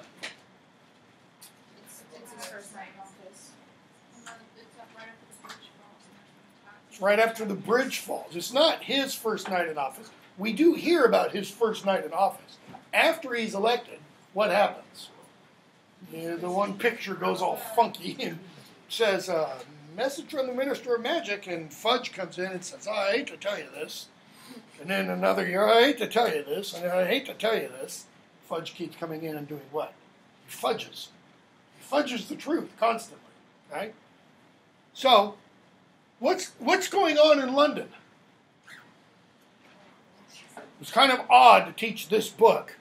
It's, right after the bridge falls. It's not his first night in office. We do hear about his first night in office. After he's elected, what happens? Yeah, the one picture goes all funky and says, uh, message from the Minister of Magic, and Fudge comes in and says, I hate to tell you this. And then another year, I hate to tell you this, and I hate to tell you this. Fudge keeps coming in and doing what? He fudges. He fudges the truth constantly, right? So, what's what's going on in London? It's kind of odd to teach this book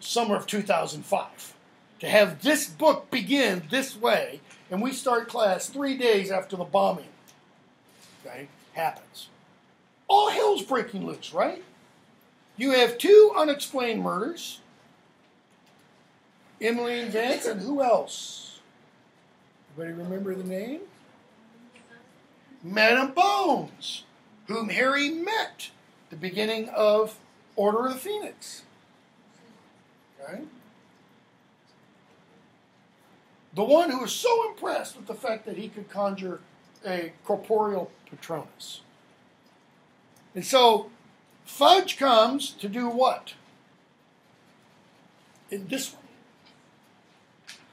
summer of 2005 to have this book begin this way and we start class three days after the bombing. Okay? Happens. All hell's breaking loose right? You have two unexplained murders. Emmeline vance and who else? Anybody remember the name? Madam bones whom harry met the beginning of order of the phoenix. Okay the one who was so impressed with the fact that he could conjure a corporeal Patronus. And so Fudge comes to do what? In this one.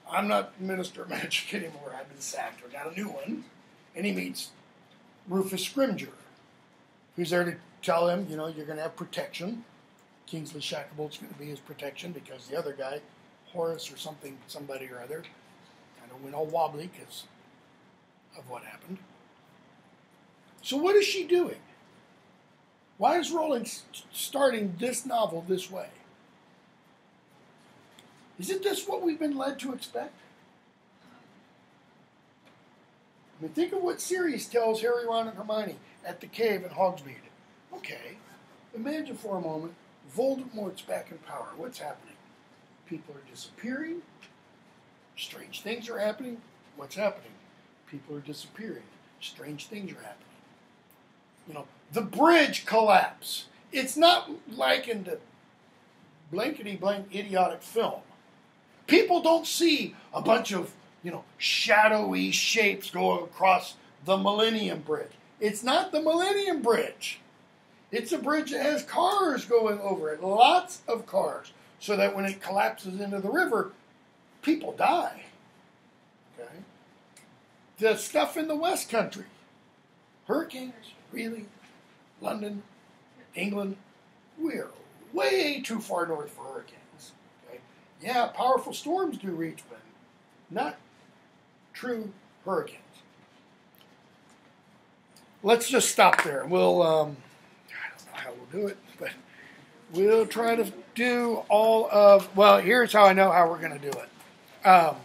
I'm not Minister of Magic anymore. I've been sacked or got a new one. And he meets Rufus Scrimgeour, who's there to tell him, you know, you're going to have protection. Kingsley Shacklebolt's going to be his protection because the other guy, Horace or something, somebody or other, of went all wobbly because of what happened. So, what is she doing? Why is Rowling starting this novel this way? Isn't this what we've been led to expect? I mean, think of what Sirius tells Harry, Ron, and Hermione at the cave in Hogsmeade. Okay, imagine for a moment Voldemort's back in power. What's happening? People are disappearing. Strange things are happening. What's happening? People are disappearing. Strange things are happening. You know, the bridge collapse. It's not likened to blankety blank idiotic film. People don't see a bunch of, you know, shadowy shapes go across the Millennium Bridge. It's not the Millennium Bridge. It's a bridge that has cars going over it, lots of cars, so that when it collapses into the river, people die. Okay? The stuff in the West Country, hurricanes, really, London, England, we're way too far north for hurricanes. Okay? Yeah, powerful storms do reach, but not true hurricanes. Let's just stop there. We'll, um, I don't know how we'll do it, but We'll try to do all of. Well, here's how I know how we're going to do it. Um,